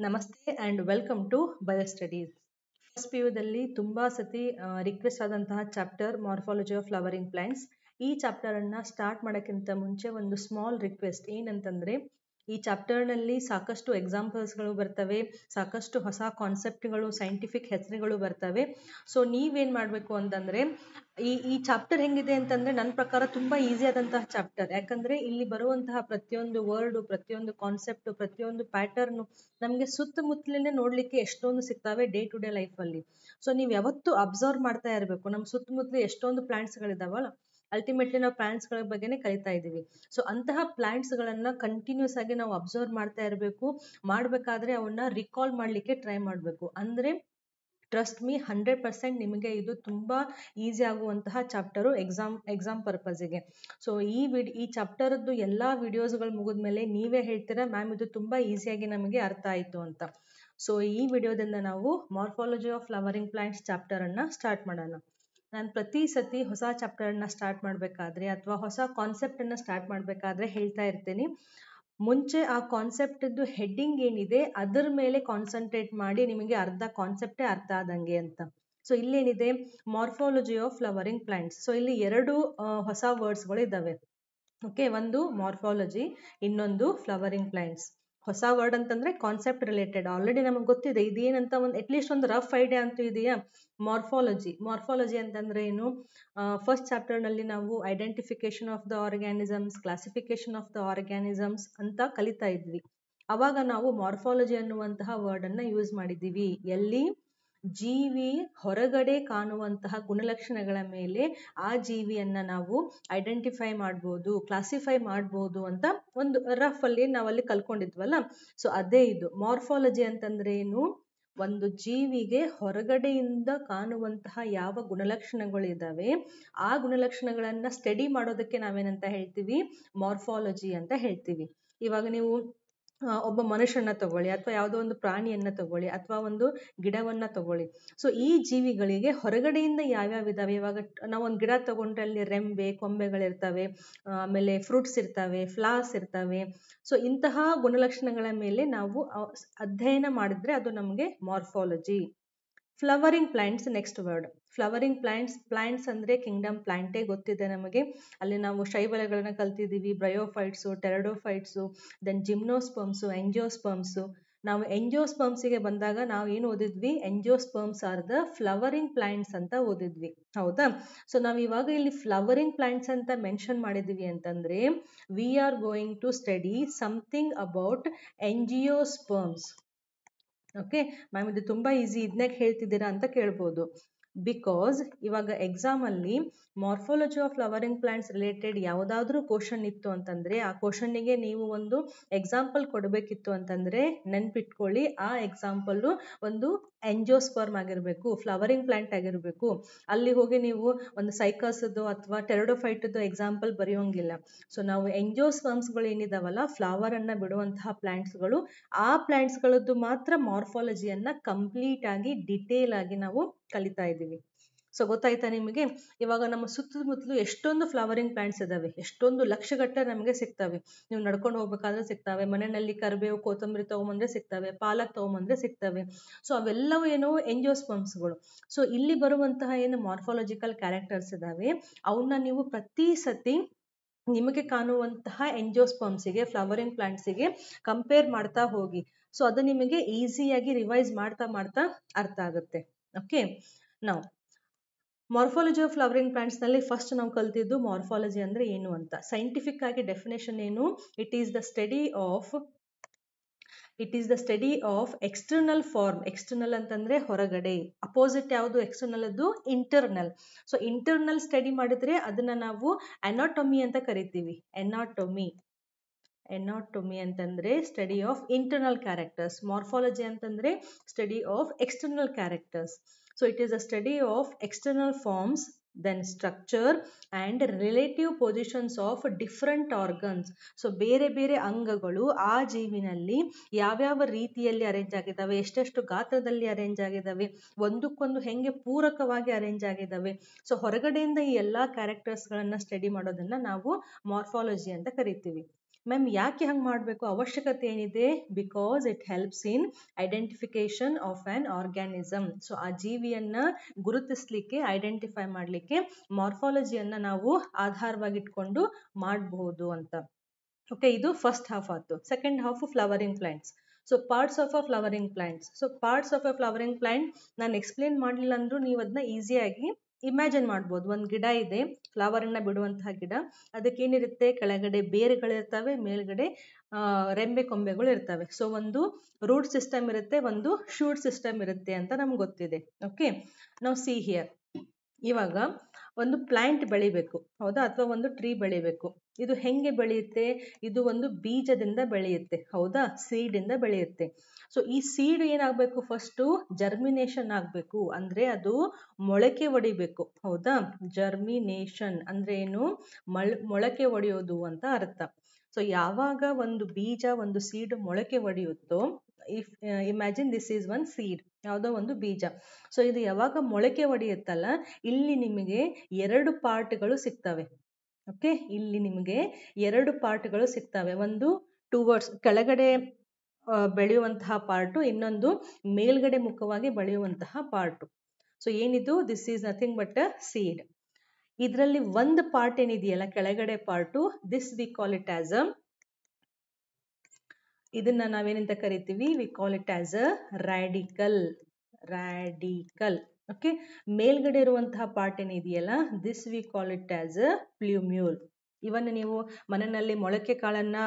ನಮಸ್ತೆ and welcome to bio studies first P ಯುದಲ್ಲಿ ತುಂಬ ಸತಿ ರಿಕ್ವೆಸ್ಟ್ ಆದಂತಹ chapter morphology of flowering plants ಈ ಚಾಪ್ಟರನ್ನು ಸ್ಟಾರ್ಟ್ ಮಾಡೋಕ್ಕಿಂತ ಮುಂಚೆ ಒಂದು ಸ್ಮಾಲ್ ರಿಕ್ವೆಸ್ಟ್ ಏನಂತಂದರೆ ಈ ಚಾಪ್ಟರ್ನಲ್ಲಿ ಸಾಕಷ್ಟು ಎಕ್ಸಾಂಪಲ್ಸ್ಗಳು ಬರ್ತವೆ, ಸಾಕಷ್ಟು ಹೊಸ ಕಾನ್ಸೆಪ್ಟ್ಗಳು, ಸೈಂಟಿಫಿಕ್ ಹೆಸರುಗಳು ಬರ್ತವೆ. ಸೊ, ನೀವೇನು ಮಾಡಬೇಕು ಅಂತಂದರೆ, ಈ ಈ ಚಾಪ್ಟರ್ ಹೆಂಗಿದೆ ಅಂತಂದರೆ ನನ್ನ ಪ್ರಕಾರ ತುಂಬ ಈಸಿ ಆದಂತಹ ಚಾಪ್ಟರ್. ಯಾಕಂದರೆ ಇಲ್ಲಿ ಬರುವಂತಹ ಪ್ರತಿಯೊಂದು ವರ್ಡು, ಪ್ರತಿಯೊಂದು ಕಾನ್ಸೆಪ್ಟು, ಪ್ರತಿಯೊಂದು ಪ್ಯಾಟರ್ನು ನಮಗೆ ಸುತ್ತಮುತ್ತಲೇ ನೋಡಲಿಕ್ಕೆ ಎಷ್ಟೊಂದು ಸಿಗ್ತವೆ ಡೇ ಟು ಡೇ ಲೈಫಲ್ಲಿ. ಸೊ, ನೀವು ಯಾವತ್ತೂ ಅಬ್ಸರ್ವ್ ಮಾಡ್ತಾ ಇರಬೇಕು. ನಮ್ಮ ಸುತ್ತಮುತ್ತಲು ಎಷ್ಟೊಂದು ಪ್ಲಾಂಟ್ಸ್ಗಳಿದಾವಲ್ಲ ಅಲ್ಟಿಮೇಟ್ಲಿ ನಾವು ಪ್ಲಾಂಟ್ಸ್ಗಳ ಬಗ್ಗೆನೇ ಕಲಿತಾ ಇದ್ದೀವಿ. ಸೊ ಅಂತಹ ಪ್ಲಾಂಟ್ಸ್ಗಳನ್ನು ಕಂಟಿನ್ಯೂಸ್ ಆಗಿ ನಾವು ಅಬ್ಸರ್ವ್ ಮಾಡ್ತಾ ಇರಬೇಕು, ಮಾಡಬೇಕಾದ್ರೆ ಅವನ್ನ ರಿಕಾಲ್ ಮಾಡಲಿಕ್ಕೆ ಟ್ರೈ ಮಾಡಬೇಕು. ಅಂದರೆ ಟ್ರಸ್ಟ್ ಮೀ ಹಂಡ್ರೆಡ್ ಪರ್ಸೆಂಟ್ ನಿಮಗೆ ಇದು ತುಂಬ ಈಸಿ ಆಗುವಂತಹ ಚಾಪ್ಟರು ಎಕ್ಸಾಮ್ ಎಕ್ಸಾಮ್ ಪರ್ಪಸಿಗೆ ಸೊ ಈ ವಿಡ್ ಈ ಚಾಪ್ಟರದ್ದು ಎಲ್ಲ ವಿಡಿಯೋಸ್ಗಳು ಮುಗಿದ ಮೇಲೆ ನೀವೇ ಹೇಳ್ತೀರಾ ಮ್ಯಾಮ್ ಇದು ತುಂಬಾ ಈಸಿಯಾಗಿ ನಮಗೆ ಅರ್ಥ ಆಯಿತು ಅಂತ. ಸೊ ಈ ವಿಡಿಯೋದಿಂದ ನಾವು ಮಾರ್ಫಾಲಜಿ ಆಫ್ ಫ್ಲವರಿಂಗ್ ಪ್ಲಾಂಟ್ಸ್ ಅನ್ನ ಸ್ಟಾರ್ಟ್ ಮಾಡೋಣ. ನಾನು ಪ್ರತಿ ಸತಿ ಹೊಸ ಚಾಪ್ಟರನ್ನು ಸ್ಟಾರ್ಟ್ ಮಾಡಬೇಕಾದ್ರೆ ಅಥವಾ ಹೊಸ ಕಾನ್ಸೆಪ್ಟನ್ನು ಸ್ಟಾರ್ಟ್ ಮಾಡಬೇಕಾದ್ರೆ ಹೇಳ್ತಾ ಇರ್ತೀನಿ. ಮುಂಚೆ ಆ ಕಾನ್ಸೆಪ್ಟದ್ದು ಹೆಡ್ಡಿಂಗ್ ಏನಿದೆ ಅದರ ಮೇಲೆ ಕಾನ್ಸಂಟ್ರೇಟ್ ಮಾಡಿ ನಿಮಗೆ ಅರ್ಧ ಕಾನ್ಸೆಪ್ಟೇ ಅರ್ಥ ಆದಂಗೆ ಅಂತ. So ಇಲ್ಲೇನಿದೆ? Morphology of flowering plants so ಇಲ್ಲಿ ಎರಡು ಹೊಸ ವರ್ಡ್ಸ್ಗಳು ಇದ್ದಾವೆ ಓಕೆ ಒಂದು ಮಾರ್ಫಾಲಜಿ ಇನ್ನೊಂದು ಫ್ಲವರಿಂಗ್ ಪ್ಲಾಂಟ್ಸ್ ಹೊಸ ವರ್ಡ್ ಅಂತಂದ್ರೆ ಕಾನ್ಸೆಪ್ಟ್ ರಿಲೇಟೆಡ್ ಆಲ್ರೆಡಿ ನಮಗೆ ಗೊತ್ತಿದೆ, ಇದೇನಂತ ಒಂದು ಅಟ್ಲೀಸ್ಟ್ ಒಂದು ರಫ್ ಐಡಿಯಾ ಅಂತೂ ಇದೆಯಾ? ಮಾರ್ಫಾಲಜಿ ಮಾರ್ಫಾಲಜಿ ಅಂತಂದ್ರೆ ಏನು? ಫಸ್ಟ್ ಚಾಪ್ಟರ್ನಲ್ಲಿ ನಾವು identification of the organisms classification of the organisms ಅಂತ ಕಲಿತಾ ಇದ್ವಿ. ಅವಾಗ ನಾವು ಮಾರ್ಫಾಲಜಿ ಅನ್ನುವಂತಹ ವರ್ಡನ್ನು ಯೂಸ್ ಮಾಡಿದ್ದೀವಿ. ಎಲ್ಲಿ? ಜೀವಿ ಹೊರಗಡೆ ಕಾಣುವಂತಹ ಗುಣಲಕ್ಷಣಗಳ ಮೇಲೆ ಆ ಜೀವಿಯನ್ನ ನಾವು ಐಡೆಂಟಿಫೈ ಮಾಡ್ಬೋದು ಕ್ಲಾಸಿಫೈ ಮಾಡ್ಬೋದು ಅಂತ ಒಂದು ರಫ್ ಅಲ್ಲಿ ನಾವಲ್ಲಿ ಕಲ್ಕೊಂಡಿದ್ವಲ್ಲ? ಸೊ ಅದೇ ಇದು. ಮಾರ್ಫಾಲಜಿ ಅಂತಂದ್ರೆ ಏನು? ಒಂದು ಜೀವಿಗೆ ಹೊರಗಡೆಯಿಂದ ಕಾಣುವಂತಹ ಯಾವ ಗುಣಲಕ್ಷಣಗಳು ಗುಣಲಕ್ಷಣಗಳಿದ್ದಾವೆ ಆ ಗುಣಲಕ್ಷಣಗಳನ್ನ ಸ್ಟಡಿ ಮಾಡೋದಕ್ಕೆ ನಾವೇನಂತ ಹೇಳ್ತೀವಿ? ಮಾರ್ಫಾಲಜಿ ಅಂತ ಹೇಳ್ತೀವಿ. ಇವಾಗ ನೀವು ಒಬ್ಬ ಮನುಷ್ಯನ ತಗೊಳ್ಳಿ ಅಥವಾ ಯಾವುದೋ ಒಂದು ಪ್ರಾಣಿಯನ್ನ ತಗೊಳ್ಳಿ ಅಥವಾ ಒಂದು ಗಿಡವನ್ನ ತಗೊಳ್ಳಿ. ಸೊ ಈ ಜೀವಿಗಳಿಗೆ ಹೊರಗಡೆಯಿಂದ ಯಾವ್ಯಾವ ಇದಾವೆ? ಇವಾಗ ಒಂದು ಗಿಡ ತಗೊಂಡ್ರೆ ಅಲ್ಲಿ ರೆಂಬೆ, ಕೊಂಬೆಗಳಿರ್ತವೆ, ಆಮೇಲೆ ಫ್ರೂಟ್ಸ್ ಇರ್ತವೆ ಫ್ಲಾಸ್ ಇರ್ತವೆ. ಸೊ ಇಂತಹ ಗುಣಲಕ್ಷಣಗಳ ಮೇಲೆ ನಾವು ಅಧ್ಯಯನ ಮಾಡಿದ್ರೆ ಅದು ನಮಗೆ morphology flowering plants next word flowering plants plants ಅಂದರೆ ಕಿಂಗ್ಡಮ್ ಪ್ಲಾಂಟೇ ಗೊತ್ತಿದೆ ನಮಗೆ. ಅಲ್ಲಿ ನಾವು ಶೈವಲಗಳನ್ನ ಕಲ್ತಿದ್ದೀವಿ ಬ್ರಯೋಫೈಟ್ಸು ಟೆರಡೋಫೈಟ್ಸು ದೆನ್ ಜಿಮ್ನೋಸ್ಪಮ್ಸು ಎಂಜಿಯೋಸ್ಪಮ್ಸು ನಾವು ಎಂಜಿಯೋಸ್ಪರ್ಮ್ಸಿಗೆ ಬಂದಾಗ ನಾವು ಏನು ಓದಿದ್ವಿ? Angiosperms are the flowering plants ಅಂತ ಓದಿದ್ವಿ. ಹೌದಾ? ಸೊ ನಾವು ಇವಾಗ ಇಲ್ಲಿ ಫ್ಲವರಿಂಗ್ ಪ್ಲಾಂಟ್ಸ್ ಅಂತ ಮೆನ್ಷನ್ ಮಾಡಿದ್ವಿ ಅಂತಂದ್ರೆ we are going to study something about angiosperms okay ma'am ಇದು ತುಂಬ ಈಸಿ ಇದನ್ನೇ ಹೇಳ್ತಿದ್ದೀರಾ ಅಂತ ಕೇಳ್ಬೋದು. ಬಿಕಾಸ್ ಇವಾಗ ಎಕ್ಸಾಮ್ ಅಲ್ಲಿ morphology of flowering plants related ಯಾವುದಾದ್ರೂ ಕ್ವಶನ್ ಇತ್ತು ಅಂತಂದ್ರೆ, ಆ ಕ್ವಶನ್ನಿಗೆ ನೀವು ಒಂದು ಎಕ್ಸಾಂಪಲ್ ಕೊಡಬೇಕಿತ್ತು ಅಂತಂದ್ರೆ ನೆನ್ಪಿಟ್ಕೊಳ್ಳಿ. ಆ ಎಕ್ಸಾಂಪಲ್ ಒಂದು ಎಂಜೋಸ್ಪರ್ಮ್ ಆಗಿರಬೇಕು ಫ್ಲವರಿಂಗ್ ಪ್ಲಾಂಟ್ ಆಗಿರಬೇಕು. ಅಲ್ಲಿ ಹೋಗಿ ನೀವು ಒಂದು ಸೈಕಸ್ದು ಅಥವಾ ಟೆರಡೋಫೈಟದ್ದು ಎಕ್ಸಾಂಪಲ್ ಬರೆಯೋಂಗಿಲ್ಲ. ಸೊ ನಾವು ಎಂಜೋಸ್ಪರ್ಮ್ಸ್ಗಳು ಏನಿದಾವಲ್ಲ ಫ್ಲವರ್ ಅನ್ನ ಬಿಡುವಂತಹ ಪ್ಲಾಂಟ್ಸ್ಗಳು ಆ ಪ್ಲಾಂಟ್ಸ್ಗಳದ್ದು ಮಾತ್ರ ಮಾರ್ಫಾಲಜಿಯನ್ನು ಕಂಪ್ಲೀಟ್ ಆಗಿ ಡಿಟೇಲ್ ಆಗಿ ನಾವು ಕಲಿತಾ ಇದ್ದೀವಿ. ಸೊ ಗೊತ್ತಾಯ್ತಾ ನಿಮಗೆ? ಇವಾಗ ನಮ್ಮ ಸುತ್ತಮುತ್ತಲು ಎಷ್ಟೊಂದು ಫ್ಲವರಿಂಗ್ ಪ್ಲಾಂಟ್ಸ್ ಇದಾವೆ, ಎಷ್ಟೊಂದು ಲಕ್ಷಗಟ್ಟಲೆ ನಮಗೆ ಸಿಗ್ತವೆ. ನೀವು ನಡ್ಕೊಂಡು ಹೋಗ್ಬೇಕಾದ್ರೆ ಸಿಗ್ತವೆ, ಮನೆಯಲ್ಲಿ ಕರಿಬೇವು, ಕೊತ್ತಂಬರಿ ತಗೊಂಬಂದ್ರೆ ಸಿಗ್ತವೆ, ಪಾಲಕ್ ತಗೊಂಬಂದ್ರೆ ಸಿಗ್ತವೆ. ಸೊ ಅವೆಲ್ಲವೂ ಏನೋ ಗಳು ಸೊ ಇಲ್ಲಿ ಬರುವಂತಹ ಏನು ಮಾರ್ಫಾಲಜಿಕಲ್ ಕ್ಯಾರೆಕ್ಟರ್ಸ್ ಇದಾವೆ ಅವನ್ನ ನೀವು ಪ್ರತಿ ಸತಿ ನಿಮಗೆ ಕಾಣುವಂತಹ ಎಂಜಿಯೋಸ್ಪಮ್ಸಿಗೆ ಫ್ಲವರಿಂಗ್ ಪ್ಲಾಂಟ್ಸಿಗೆ ಕಂಪೇರ್ ಮಾಡ್ತಾ ಹೋಗಿ. ಸೊ ಅದು ನಿಮಗೆ ಈಸಿಯಾಗಿ ರಿವೈಸ್ ಮಾಡ್ತಾ ಮಾಡ್ತಾ ಅರ್ಥ ಆಗುತ್ತೆ. ಓಕೆ ನಾವು ಮಾರ್ಫಾಲಜಿ ಆಫ್ ಫ್ಲವರಿಂಗ್ ಪ್ಲಾಂಟ್ಸ್ನಲ್ಲಿ ಫಸ್ಟ್ ನಾವು ಕಲ್ತಿದ್ದು ಮಾರ್ಫಾಲಜಿ ಅಂದರೆ ಏನು ಅಂತ. ಸೈಂಟಿಫಿಕ್ ಆಗಿ ಡೆಫಿನೇಷನ್ ಏನು? It is the study of it is the study of external form external ಅಂತಂದ್ರೆ ಹೊರಗಡೆ. ಅಪೋಸಿಟ್ ಯಾವುದು? ಎಕ್ಸ್ಟರ್ನಲ್ ಅದು ಇಂಟರ್ನಲ್ ಸೊ ಇಂಟರ್ನಲ್ ಸ್ಟಡಿ ಮಾಡಿದ್ರೆ ಅದನ್ನ ನಾವು ಅನಾಟೊಮಿ ಅಂತ ಕರಿತೀವಿ. ಎನಾಟೊಮಿ ಎನಾಟೊಮಿ ಅಂತಂದ್ರೆ study of internal characters morphology ಅಂತಂದ್ರೆ study of external characters so it is a study of external forms then structure and relative positions of different organs so ಬೇರೆ ಬೇರೆ ಅಂಗಗಳು ಆ ಜೀವಿನಲ್ಲಿ ಯಾವ್ಯಾವ ರೀತಿಯಲ್ಲಿ ಅರೇಂಜ್ ಆಗಿದ್ದಾವೆ, ಎಷ್ಟೆಷ್ಟು ಗಾತ್ರದಲ್ಲಿ ಅರೇಂಜ್ ಆಗಿದ್ದಾವೆ, ಒಂದಕ್ಕೊಂದು ಹೆಂಗೆ ಪೂರಕವಾಗಿ ಅರೇಂಜ್ ಆಗಿದ್ದಾವೆ. ಸೊ ಹೊರಗಡೆಯಿಂದ ಈ ಎಲ್ಲ ಕ್ಯಾರೆಕ್ಟರ್ಸ್ಗಳನ್ನು ಸ್ಟಡಿ ಮಾಡೋದನ್ನ ನಾವು ಮಾರ್ಫಾಲಜಿ ಅಂತ ಕರಿತೀವಿ. ಮ್ಯಾಮ್ ಯಾಕೆ ಹಂಗೆ ಮಾಡಬೇಕು? ಅವಶ್ಯಕತೆ ಏನಿದೆ? Because it helps in identification of an organism so ಆ ಜೀವಿಯನ್ನು ಗುರುತಿಸ್ಲಿಕ್ಕೆ ಐಡೆಂಟಿಫೈ ಮಾಡಲಿಕ್ಕೆ ಮಾರ್ಫಾಲಜಿಯನ್ನು ನಾವು ಆಧಾರವಾಗಿಟ್ಕೊಂಡು ಮಾಡಬಹುದು ಅಂತ. ಓಕೆ ಇದು ಫಸ್ಟ್ ಹಾಫ್ ಆಯಿತು. Second half flowering plants so parts of a flowering plants so parts of a flowering plant ನಾನು ಎಕ್ಸ್ಪ್ಲೇನ್ ಮಾಡಲಿಲ್ಲ ಅಂದ್ರೂ ನೀವು ಅದನ್ನ ಈಸಿಯಾಗಿ ಇಮ್ಯಾಜಿನ್ ಮಾಡ್ಬೋದು. ಒಂದು ಗಿಡ ಇದೆ ಫ್ಲವರನ್ನ ಬಿಡುವಂತಹ ಗಿಡ. ಅದಕ್ಕೇನಿರುತ್ತೆ ಕೆಳಗಡೆ ಬೇರುಗಳಿರ್ತವೆ ಮೇಲ್ಗಡೆ ರೆಂಬೆ ಕೊಂಬೆಗಳು ಇರ್ತವೆ. ಸೊ ಒಂದು ರೂಟ್ ಸಿಸ್ಟಮ್ ಇರುತ್ತೆ, ಒಂದು ಶೂಟ್ ಸಿಸ್ಟಮ್ ಇರುತ್ತೆ ಅಂತ ನಮ್ಗೆ ಗೊತ್ತಿದೆ. ಓಕೆ ನಾವು ಸಿ ಹಿಯರ್ ಇವಾಗ ಒಂದು ಪ್ಲಾಂಟ್ ಬೆಳಿಬೇಕು. ಹೌದಾ? ಅಥವಾ ಒಂದು ಟ್ರೀ ಬೆಳಿಬೇಕು. ಇದು ಹೆಂಗೆ ಬೆಳೆಯುತ್ತೆ? ಇದು ಒಂದು ಬೀಜದಿಂದ ಬೆಳೆಯುತ್ತೆ. ಹೌದಾ? ಸೀಡಿಂದ ಬೆಳೆಯುತ್ತೆ. ಸೊ ಈ ಸೀಡ್ ಏನಾಗಬೇಕು ಫಸ್ಟು ಜರ್ಮಿನೇಷನ್ ಆಗಬೇಕು. ಅಂದರೆ ಅದು ಮೊಳಕೆ ಒಡಿಬೇಕು. ಹೌದಾ? ಜರ್ಮಿನೇಷನ್ ಅಂದರೆ ಏನು? ಮಳ್, ಮೊಳಕೆ ಒಡೆಯೋದು ಅಂತ ಅರ್ಥ. ಸೊ ಯಾವಾಗ ಒಂದು ಬೀಜ ಒಂದು ಸೀಡ್ ಮೊಳಕೆ ಒಡೆಯುತ್ತೋ if imagine this is one seed ಯಾವುದೋ ಒಂದು ಬೀಜ. ಸೊ ಇದು ಯಾವಾಗ ಮೊಳಕೆ ಒಡೆಯುತ್ತಲ್ಲ, ಇಲ್ಲಿ ನಿಮಗೆ ಎರಡು ಪಾರ್ಟ್ಗಳು ಸಿಗ್ತವೆ. ಓಕೆ ಇಲ್ಲಿ ನಿಮಗೆ ಎರಡು ಪಾರ್ಟ್ಗಳು ಸಿಗ್ತವೆ. ಒಂದು ಟುವರ್ಡ್ಸ್ ಕೆಳಗಡೆ ಬೆಳೆಯುವಂತಹ ಪಾರ್ಟು, ಇನ್ನೊಂದು ಮೇಲ್ಗಡೆ ಮುಖವಾಗಿ ಬೆಳೆಯುವಂತಹ ಪಾರ್ಟು. ಸೊ ಏನಿದು? This is nothing but seed ಇದರಲ್ಲಿ ಒಂದು ಪಾರ್ಟ್ ಏನಿದೆಯಲ್ಲ, ಕೆಳಗಡೆ part this we call it as a ಇದನ್ನ ನಾವೇನಂತ ಕರಿತೀವಿ? We call it as a radicle radicle okay ಮೇಲ್ಗಡೆ ಇರುವಂತಹ ಪಾರ್ಟ್ ಏನಿದೆಯಲ್ಲ this we call it as a plumule even ನೀವು ಮನೆಯಲ್ಲಿ ಮೊಳಕೆ ಕಾಳನ್ನ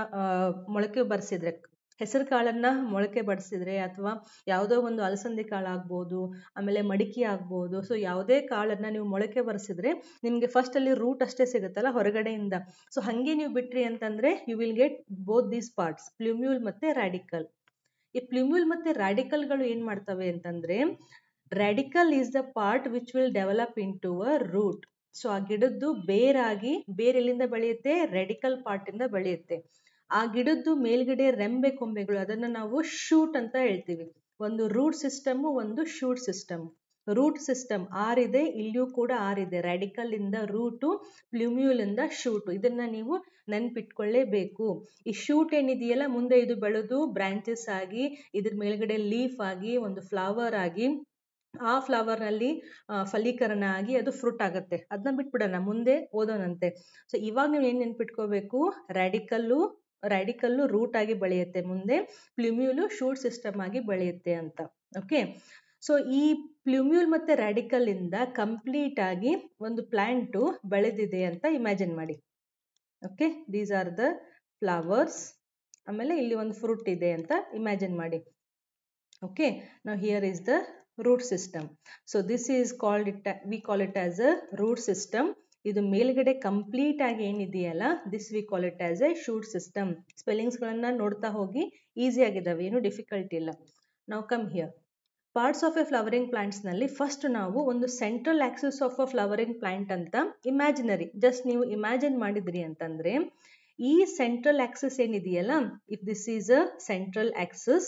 ಮೊಳಕೆ ಬರ್ಸಿದ್ರೆ ಹೆಸರು ಕಾಳನ್ನ ಮೊಳಕೆ ಬಡಿಸಿದ್ರೆ ಅಥವಾ ಯಾವುದೋ ಒಂದು ಅಲಸಂದಿ ಕಾಳು ಆಗ್ಬೋದು, ಆಮೇಲೆ ಮಡಿಕೆ ಆಗ್ಬೋದು. ಸೊ ಯಾವುದೇ ಕಾಳನ್ನ ನೀವು ಮೊಳಕೆ ಬರೆಸಿದ್ರೆ ನಿಮಗೆ ಫಸ್ಟ್ ಅಲ್ಲಿ ರೂಟ್ ಅಷ್ಟೇ ಸಿಗುತ್ತಲ್ಲ ಹೊರಗಡೆಯಿಂದ. ಸೊ ಹಾಗೆ ನೀವು ಬಿಟ್ರಿ ಅಂತಂದ್ರೆ you will get both these parts plumule ಮತ್ತೆ ರ್ಯಾಡಿಕಲ್ ಈ ಪ್ಲ್ಯೂಮ್ಯೂಲ್ ಮತ್ತೆ ರ್ಯಾಡಿಕಲ್ಗಳು ಏನ್ ಮಾಡ್ತವೆ ಅಂತಂದ್ರೆ radicle is the part which will develop in to a root so ಆ ಗಿಡದ್ದು ಬೇರಾಗಿ ಬೇರೆ ಎಲ್ಲಿಂದ ಬೆಳೆಯುತ್ತೆ ರೆಡಿಕಲ್ ಪಾರ್ಟ್ ಇಂದ ಬೆಳೆಯುತ್ತೆ. ಆ ಗಿಡದ್ದು ಮೇಲ್ಗಡೆ ರೆಂಬೆ ಕೊಂಬೆಗಳು, ಅದನ್ನ ನಾವು ಶೂಟ್ ಅಂತ ಹೇಳ್ತೀವಿ. ಒಂದು ರೂಟ್ ಸಿಸ್ಟಮ್, ಒಂದು shoot system. Root system are ಇದೆ ಇಲ್ಲಿಯೂ ಕೂಡ ಆರ್ ಇದೆ ರ್ಯಾಡಿಕಲ್ ಇಂದ ರೂಟು ಪ್ಲ್ಯೂಮ್ಯೂಲಿಂದ ಶೂಟು. ಇದನ್ನ ನೀವು ನೆನ್ಪಿಟ್ಕೊಳ್ಳೇಬೇಕು ಈ ಶೂಟ್ ಏನಿದೆಯಲ್ಲ, ಮುಂದೆ ಇದು ಬೆಳೆದು ಬ್ರಾಂಚಸ್ ಆಗಿ, ಇದ್ರ ಮೇಲ್ಗಡೆ ಲೀಫ್ ಆಗಿ, ಒಂದು ಫ್ಲವರ್ ಆಗಿ, ಆ ಫ್ಲವರ್ನಲ್ಲಿ ಫಲೀಕರಣ ಆಗಿ ಅದು ಫ್ರೂಟ್ ಆಗುತ್ತೆ. ಅದನ್ನ ಬಿಟ್ಬಿಡೋಣ, ಮುಂದೆ ಓದೋಣಂತೆ. ಸೊ ಇವಾಗ ನೀವು ಏನು ನೆನ್ಪಿಟ್ಕೋಬೇಕು? ರ್ಯಾಡಿಕಲ್ಲು ರ್ಯಾಡಿಕಲ್ಲು ರೂಟ್ ಆಗಿ ಬೆಳೆಯುತ್ತೆ. ಮುಂದೆ ಪ್ಲ್ಯೂಮ್ಯೂಲು ಶೂಟ್ ಸಿಸ್ಟಮ್ ಆಗಿ ಬೆಳೆಯುತ್ತೆ ಅಂತ. ಓಕೆ ಸೊ ಈ ಪ್ಲ್ಯೂಮ್ಯೂಲ್ ಮತ್ತು ರ್ಯಾಡಿಕಲಿಂದ ಕಂಪ್ಲೀಟ್ ಆಗಿ ಒಂದು ಪ್ಲ್ಯಾಂಟು ಬೆಳೆದಿದೆ ಅಂತ ಇಮ್ಯಾಜಿನ್ ಮಾಡಿ. Okay these are the flowers ಆಮೇಲೆ ಇಲ್ಲಿ ಒಂದು ಫ್ರೂಟ್ ಇದೆ ಅಂತ ಇಮ್ಯಾಜಿನ್ ಮಾಡಿ. ಓಕೆ ನಾವು here is the root system so this is called it we call it as a root system ಇದು ಮೇಲ್ಗಡೆ ಕಂಪ್ಲೀಟ್ ಆಗಿ ಏನಿದೆಯಲ್ಲ this we call it as a shoot system ಸ್ಪೆಲ್ಲಿಂಗ್ಸ್ಗಳನ್ನ ನೋಡ್ತಾ ಹೋಗಿ ಈಸಿ ಆಗಿದ್ದಾವೆ ಏನು ಡಿಫಿಕಲ್ಟ್ ಇಲ್ಲ. ನಾವು come here parts of a flowering ಪ್ಲಾಂಟ್ಸ್ನಲ್ಲಿ first ನಾವು ಒಂದು central axis of a flowering plant ಅಂತ ಇಮ್ಯಾಜಿನರಿ ಜಸ್ಟ್ ನೀವು ಇಮ್ಯಾಜಿನ್ ಮಾಡಿದ್ರಿ ಅಂತಂದ್ರೆ, ಈ ಸೆಂಟ್ರಲ್ ಆಕ್ಸಿಸ್ ಏನಿದೆಯಲ್ಲ if this is a central axis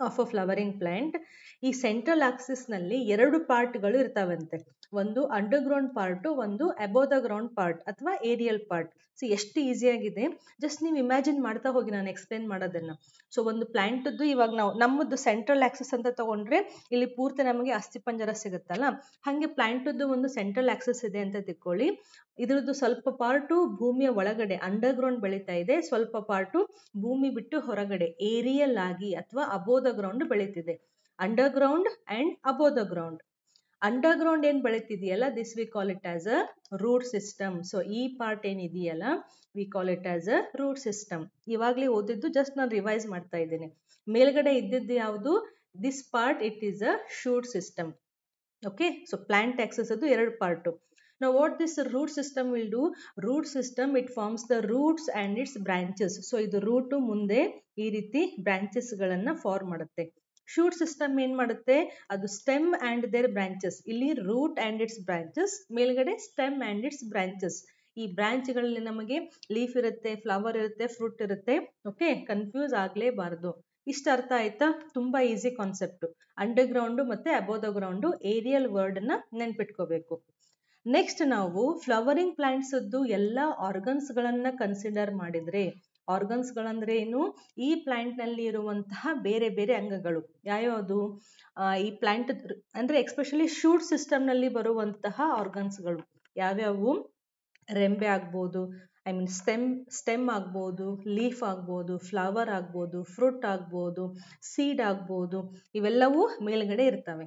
of a flowering plant ಈ ಸೆಂಟ್ರಲ್ ಆಕ್ಸಿಸ್ನಲ್ಲಿ ಎರಡು ಪಾರ್ಟ್ಗಳು ಇರ್ತಾವಂತೆ. ಒಂದು ಅಂಡರ್ ಗ್ರೌಂಡ್ ಪಾರ್ಟು ಒಂದು ಅಬೋ ದ ಗ್ರೌಂಡ್ ಪಾರ್ಟ್ ಅಥವಾ ಏರಿಯಲ್ ಪಾರ್ಟ್ ಸೊ ಎಷ್ಟು ಈಸಿಯಾಗಿದೆ ಜಸ್ಟ್ ನೀವು ಇಮ್ಯಾಜಿನ್ ಮಾಡ್ತಾ ಹೋಗಿ ನಾನು ಎಕ್ಸ್ಪ್ಲೇನ್ ಮಾಡೋದನ್ನ. ಸೊ ಒಂದು ಪ್ಲಾಂಟದ್ದು ಇವಾಗ ನಾವು ನಮ್ಮದು ಸೆಂಟ್ರಲ್ ಆಕ್ಸಿಸ್ ಅಂತ ತಗೊಂಡ್ರೆ ಇಲ್ಲಿ ಪೂರ್ತಿ ನಮಗೆ ಅಸ್ಥಿಪಂಜರ ಸಿಗುತ್ತಲ್ಲ? ಹಾಗೆ ಪ್ಲಾಂಟದ್ದು ಒಂದು ಸೆಂಟ್ರಲ್ ಆಕ್ಸಿಸ್ ಇದೆ ಅಂತ ತಿಳ್ಕೊಳ್ಳಿ. ಇದರದ್ದು ಸ್ವಲ್ಪ ಪಾರ್ಟು ಭೂಮಿಯ ಒಳಗಡೆ ಅಂಡರ್ ಗ್ರೌಂಡ್ ಬೆಳೀತಾ ಇದೆ. ಸ್ವಲ್ಪ ಪಾರ್ಟು ಭೂಮಿ ಬಿಟ್ಟು ಹೊರಗಡೆ ಏರಿಯಲ್ ಆಗಿ ಅಥವಾ above the ground ಬೆಳೀತಿದೆ. Underground and above the ground underground ಏನ್ ಬೆಳೀತಿದೆಯಲ್ಲ this we call it as a root system so ಈ ಪಾರ್ಟ್ ಏನಿದೆಯಲ್ಲ we call it as a root system ಇವಾಗಲೇ ಓದಿದ್ದು ಜಸ್ಟ್ ನಾನು ರಿವೈಸ್ ಮಾಡ್ತಾ ಇದ್ದೀನಿ. ಮೇಲ್ಗಡೆ ಇದ್ದಿದ್ದು ಯಾವುದು? This part it is a shoot system okay so plant axis ಅದು ಎರಡು ಪಾರ್ಟು ನಾವು what this root system will do root system it forms the roots and its branches so ಇದು ರೂಟು ಮುಂದೆ ಈ ರೀತಿ ಬ್ರಾಂಚಸ್ಗಳನ್ನು ಫಾರ್ಮ್ ಮಾಡುತ್ತೆ. ಶೂಟ್ ಸಿಸ್ಟಮ್ ಏನ್ ಮಾಡುತ್ತೆ? ಅದು ಸ್ಟೆಮ್ ಆ್ಯಂಡ್ ದೇರ್ ಬ್ರಾಂಚಸ್ ಇಲ್ಲಿ ರೂಟ್ ಆ್ಯಂಡ್ ಇಟ್ಸ್ ಬ್ರಾಂಚಸ್ ಮೇಲ್ಗಡೆ ಸ್ಟೆಮ್ ಆ್ಯಂಡ್ ಇಟ್ಸ್ ಬ್ರಾಂಚಸ್ ಈ ಬ್ರಾಂಚ್ಗಳಲ್ಲಿ ನಮಗೆ ಲೀಫ್ ಇರುತ್ತೆ ಫ್ಲವರ್ ಇರುತ್ತೆ ಫ್ರೂಟ್ ಇರುತ್ತೆ. ಓಕೆ ಕನ್ಫ್ಯೂಸ್ ಆಗಲೇಬಾರದು. ಇಷ್ಟ ಅರ್ಥ ಆಯ್ತಾ? ತುಂಬಾ ಈಸಿ ಕಾನ್ಸೆಪ್ಟ್ ಅಂಡರ್ ಗ್ರೌಂಡ್ ಮತ್ತೆ ಅಬೋ ದ ಗ್ರೌಂಡು ಏರಿಯಲ್ ವರ್ಡ್ನ ನೆನ್ಪಿಟ್ಕೋಬೇಕು. ನೆಕ್ಸ್ಟ್ ನಾವು ಫ್ಲವರಿಂಗ್ ಪ್ಲಾಂಟ್ಸ್ ಎಲ್ಲ ಆರ್ಗನ್ಸ್ಗಳನ್ನ ಕನ್ಸಿಡರ್ ಮಾಡಿದ್ರೆ ಆರ್ಗನ್ಸ್ಗಳಂದ್ರೆ ಏನು? ಈ ಪ್ಲ್ಯಾಂಟ್ನಲ್ಲಿ ಇರುವಂತಹ ಬೇರೆ ಬೇರೆ ಅಂಗಗಳು. ಯಾವ್ಯಾವುದು? ಈ ಪ್ಲ್ಯಾಂಟ್ ಅಂದ್ರೆ ಎಕ್ಸ್ಪೆಷಲಿ ಶೂಟ್ ಸಿಸ್ಟಮ್ನಲ್ಲಿ ಬರುವಂತಹ ಆರ್ಗನ್ಸ್ಗಳು ಯಾವ್ಯಾವು? ರೆಂಬೆ ಆಗ್ಬೋದು ಐ ಮೀನ್ ಸ್ಟೆಮ್ ಸ್ಟೆಮ್ ಆಗ್ಬೋದು ಲೀಫ್ ಆಗ್ಬೋದು ಫ್ಲವರ್ ಆಗ್ಬೋದು ಫ್ರೂಟ್ ಆಗ್ಬೋದು ಸೀಡ್ ಆಗ್ಬೋದು, ಇವೆಲ್ಲವೂ ಮೇಲ್ಗಡೆ ಇರ್ತವೆ.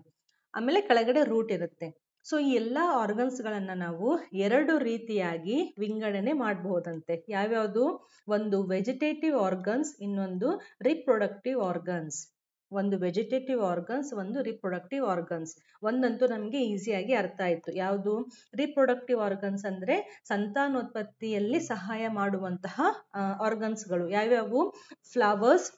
ಆಮೇಲೆ ಕೆಳಗಡೆ ರೂಟ್ ಇರುತ್ತೆ. ಸೊ ಈ ಎಲ್ಲ ಆರ್ಗನ್ಸ್ಗಳನ್ನು ನಾವು ಎರಡು ರೀತಿಯಾಗಿ ವಿಂಗಡಣೆ ಮಾಡಬಹುದಂತೆ. ಯಾವ್ಯಾವುದು? ಒಂದು ವೆಜಿಟೇಟಿವ್ ಆರ್ಗನ್ಸ್ ಇನ್ನೊಂದು ರಿಪ್ರೊಡಕ್ಟಿವ್ ಆರ್ಗನ್ಸ್ ಒಂದು ವೆಜಿಟೇಟಿವ್ ಆರ್ಗನ್ಸ್ ಒಂದು ರಿಪ್ರೊಡಕ್ಟಿವ್ ಆರ್ಗನ್ಸ್ ಒಂದಂತೂ ನಮಗೆ ಈಸಿಯಾಗಿ ಅರ್ಥ ಆಯಿತು. ಯಾವುದು? ರಿಪ್ರೊಡಕ್ಟಿವ್ ಆರ್ಗನ್ಸ್ ಅಂದರೆ ಸಂತಾನೋತ್ಪತ್ತಿಯಲ್ಲಿ ಸಹಾಯ ಮಾಡುವಂತಹ ಆರ್ಗನ್ಸ್ಗಳು ಯಾವ್ಯಾವು? ಫ್ಲವರ್ಸ್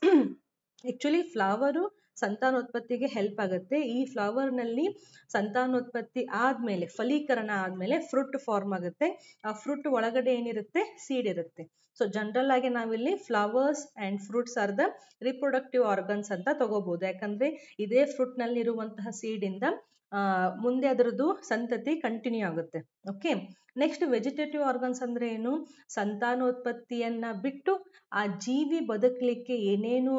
ಆ್ಯಕ್ಚುಲಿ ಫ್ಲವರು ಸಂತಾನೋತ್ಪತ್ತಿಗೆ ಹೆಲ್ಪ್ ಆಗುತ್ತೆ. ಈ ಫ್ಲವರ್ನಲ್ಲಿ ಸಂತಾನೋತ್ಪತ್ತಿ ಆದಮೇಲೆ, ಫಲೀಕರಣ ಆದಮೇಲೆ ಫ್ರೂಟ್ ಫಾರ್ಮ್ ಆಗುತ್ತೆ. ಆ ಫ್ರೂಟ್ ಒಳಗಡೆ ಏನಿರುತ್ತೆ? ಸೀಡ್ ಇರುತ್ತೆ. ಸೊ ಜನರಲ್ ಆಗಿ ನಾವಿಲ್ಲಿ flowers and fruits are the reproductive organs ಅಂತ ತಗೋಬಹುದು ಯಾಕಂದ್ರೆ ಇದೇ ಫ್ರೂಟ್ನಲ್ಲಿ ಸೀಡ್ ಸೀಡಿಂದ ಮುಂದೆ ಅದರದ್ದು ಸಂತತಿ ಕಂಟಿನ್ಯೂ ಆಗುತ್ತೆ. ಓಕೆ ನೆಕ್ಸ್ಟ್ ವೆಜಿಟೇಟಿವ್ ಆರ್ಗನ್ಸ್ ಅಂದ್ರೆ ಏನು? ಸಂತಾನೋತ್ಪತ್ತಿಯನ್ನ ಬಿಟ್ಟು ಆ ಜೀವಿ ಬದುಕಲಿಕ್ಕೆ ಏನೇನು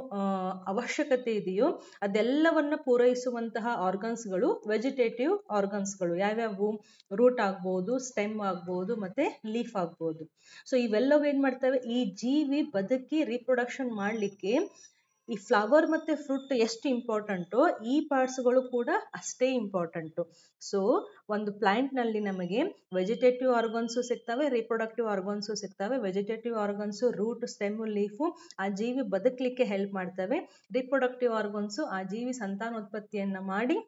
ಅವಶ್ಯಕತೆ ಇದೆಯೋ ಅದೆಲ್ಲವನ್ನ ಪೂರೈಸುವಂತಹ ಆರ್ಗನ್ಸ್ಗಳು ವೆಜಿಟೇಟಿವ್ ಆರ್ಗನ್ಸ್ಗಳು ಯಾವ್ಯಾವು? ರೂಟ್ ಆಗ್ಬೋದು ಸ್ಟೆಮ್ ಆಗ್ಬೋದು, ಮತ್ತೆ ಲೀಫ್ ಆಗ್ಬೋದು. ಸೊ ಇವೆಲ್ಲವೂ ಏನು ಮಾಡ್ತವೆ? ಈ ಜೀವಿ ಬದುಕಿ ರೀಪ್ರೊಡಕ್ಷನ್ ಮಾಡಲಿಕ್ಕೆ ಈ ಫ್ಲವರ್ ಮತ್ತೆ ಫ್ರೂಟ್ ಎಷ್ಟು ಇಂಪಾರ್ಟೆಂಟು ಈ ಪಾರ್ಟ್ಸ್ಗಳು ಕೂಡ ಅಷ್ಟೇ ಇಂಪಾರ್ಟೆಂಟು ಸೊ ಒಂದು ಪ್ಲಾಂಟ್ನಲ್ಲಿ ನಮಗೆ ವೆಜಿಟೇಟಿವ್ ಆರ್ಗನ್ಸು ಸಿಗ್ತವೆ ರಿಪ್ರೊಡಕ್ಟಿವ್ ಆರ್ಗನ್ಸು ಸಿಗ್ತವೆ. Vegetative organs root stem leaf ಆ ಜೀವಿ ಬದುಕಲಿಕ್ಕೆ ಹೆಲ್ಪ್ ಮಾಡ್ತವೆ. ರಿಪ್ರೊಡಕ್ಟಿವ್ ಆರ್ಗನ್ಸು ಆ ಜೀವಿ ಸಂತಾನೋತ್ಪತ್ತಿಯನ್ನ ಮಾಡಿ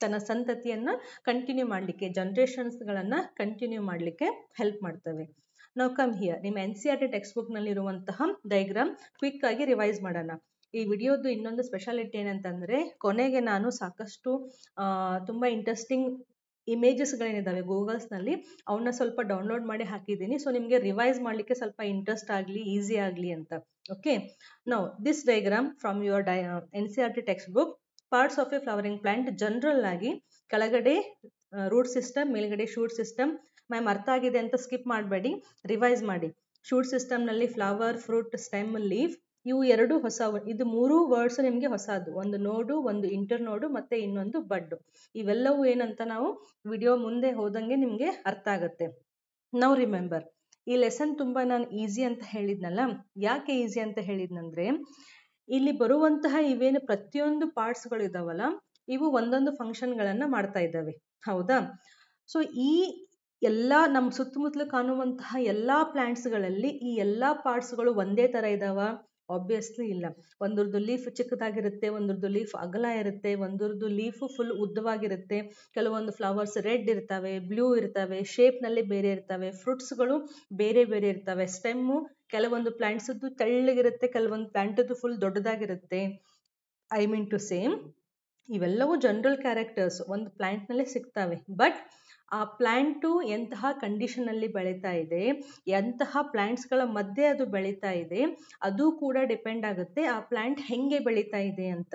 ತನ್ನ ಸಂತತಿಯನ್ನ ಕಂಟಿನ್ಯೂ ಮಾಡಲಿಕ್ಕೆ ಜನ್ರೇಷನ್ಸ್ಗಳನ್ನು ಕಂಟಿನ್ಯೂ ಮಾಡಲಿಕ್ಕೆ ಹೆಲ್ಪ್ ಮಾಡ್ತವೆ. ನಾವು ಕಮ್ ಹಿಯರ್ ನಿಮ್ಮ N C R T text ಬುಕ್ನಲ್ಲಿರುವಂತಹ diagram quick ಆಗಿ ರಿವೈಸ್ ಮಾಡೋಣ. ಈ ವಿಡಿಯೋದು ಇನ್ನೊಂದು ಸ್ಪೆಷಾಲಿಟಿ ಏನಂತಂದರೆ, ಕೊನೆಗೆ ನಾನು ಸಾಕಷ್ಟು ತುಂಬ ಇಂಟ್ರೆಸ್ಟಿಂಗ್ ಇಮೇಜಸ್ಗಳೇನಿದ್ದಾವೆ ಗೂಗಲ್ಸ್ನಲ್ಲಿ ಅವನ್ನ ಸ್ವಲ್ಪ ಡೌನ್ಲೋಡ್ ಮಾಡಿ ಹಾಕಿದ್ದೀನಿ. ಸೊ ನಿಮಗೆ ರಿವೈಸ್ ಮಾಡಲಿಕ್ಕೆ ಸ್ವಲ್ಪ ಇಂಟ್ರೆಸ್ಟ್ ಆಗಲಿ ಈಸಿ ಆಗಲಿ ಅಂತ. ಓಕೆ ನಾವು this diagram from your dye N C R T textbook parts of a flowering plant general ಆಗಿ ಕೆಳಗಡೆ ರೂಟ್ ಸಿಸ್ಟಮ್ ಮೇಲ್ಗಡೆ ಶೂಟ್ ಸಿಸ್ಟಮ್ ಮ್ಯಾಮ್ ಅರ್ಥ ಆಗಿದೆ ಅಂತ ಸ್ಕಿಪ್ ಮಾಡಬೇಡಿ. ರಿವೈಸ್ ಮಾಡಿ. ಶೂಟ್ ಸಿಸ್ಟಮ್ನಲ್ಲಿ ಫ್ಲವರ್ ಫ್ರೂಟ್ ಸ್ಟೆಮ್ ಲೀಫ್ ಇವು ಎರಡು ಹೊಸ ಇದು ಮೂರು ವರ್ಡ್ಸ್ ನಿಮಗೆ ಹೊಸದು. ಒಂದು ನೋಡು, ಒಂದು ಇಂಟರ್ ನೋಡು, ಮತ್ತೆ ಇನ್ನೊಂದು ಬಡ್ಡು. ಇವೆಲ್ಲವೂ ಏನಂತ ನಾವು ವಿಡಿಯೋ ಮುಂದೆ ಹೋದಂಗೆ ನಿಮಗೆ ಅರ್ಥ ಆಗುತ್ತೆ. ನಾವು ರಿಮೆಂಬರ್ ಈ ಲೆಸನ್ ತುಂಬ ನಾನು ಈಸಿ ಅಂತ ಹೇಳಿದ್ನಲ್ಲ? ಯಾಕೆ ಈಸಿ ಅಂತ ಹೇಳಿದ್ನಂದ್ರೆ, ಇಲ್ಲಿ ಬರುವಂತಹ ಇವೇನು ಪ್ರತಿಯೊಂದು ಪಾರ್ಟ್ಸ್ಗಳು ಇದಾವಲ್ಲ, ಇವು ಒಂದೊಂದು ಫಂಕ್ಷನ್ಗಳನ್ನು ಮಾಡ್ತಾ ಇದ್ದಾವೆ. ಹೌದಾ? ಸೊ ಈ ಎಲ್ಲ ನಮ್ಮ ಸುತ್ತಮುತ್ತಲು ಕಾಣುವಂತಹ ಎಲ್ಲ ಪ್ಲಾಂಟ್ಸ್ಗಳಲ್ಲಿ ಈ ಎಲ್ಲ ಪಾರ್ಟ್ಸ್ಗಳು ಒಂದೇ ಥರ ಇದಾವ? ಆಬ್ವಿಯಸ್ಲಿ ಇಲ್ಲ. ಒಂದರದ್ದು ಲೀಫ್ ಚಿಕ್ಕದಾಗಿರುತ್ತೆ, ಒಂದರದ್ದು ಲೀಫ್ ಅಗಲ ಇರುತ್ತೆ, ಒಂದರದ್ದು ಲೀಫ್ ಫುಲ್ ಉದ್ದವಾಗಿರುತ್ತೆ. ಕೆಲವೊಂದು ಫ್ಲವರ್ಸ್ ರೆಡ್ ಇರ್ತವೆ ಬ್ಲೂ ಇರ್ತವೆ ಶೇಪ್ನಲ್ಲಿ ಬೇರೆ ಇರ್ತವೆ. ಫ್ರೂಟ್ಸ್ಗಳು ಬೇರೆ ಬೇರೆ ಇರ್ತವೆ. ಸ್ಟೆಮ್ಮು ಕೆಲವೊಂದು ಪ್ಲಾಂಟ್ಸದ್ದು ತೆಳ್ಳಗಿರುತ್ತೆ, ಕೆಲವೊಂದು ಪ್ಲಾಂಟದ್ದು ಫುಲ್ ದೊಡ್ಡದಾಗಿರುತ್ತೆ. ಐ ಮೀನ್ ಟು ಸೇಮ್ ಇವೆಲ್ಲವೂ ಜನರಲ್ ಕ್ಯಾರೆಕ್ಟರ್ಸ್ ಒಂದು ಪ್ಲಾಂಟ್ನಲ್ಲೇ ಸಿಗ್ತವೆ. ಬಟ್ ಆ ಪ್ಲ್ಯಾಂಟು ಎಂತಹ ಕಂಡೀಷನಲ್ಲಿ ಬೆಳೀತಾ ಇದೆ, ಎಂತಹ ಪ್ಲ್ಯಾಂಟ್ಸ್ಗಳ ಮಧ್ಯೆ ಅದು ಬೆಳೀತಾ ಇದೆ, ಅದು ಕೂಡ ಡಿಪೆಂಡ್ ಆಗುತ್ತೆ ಆ ಪ್ಲ್ಯಾಂಟ್ ಹೆಂಗೆ ಬೆಳೀತಾ ಇದೆ ಅಂತ.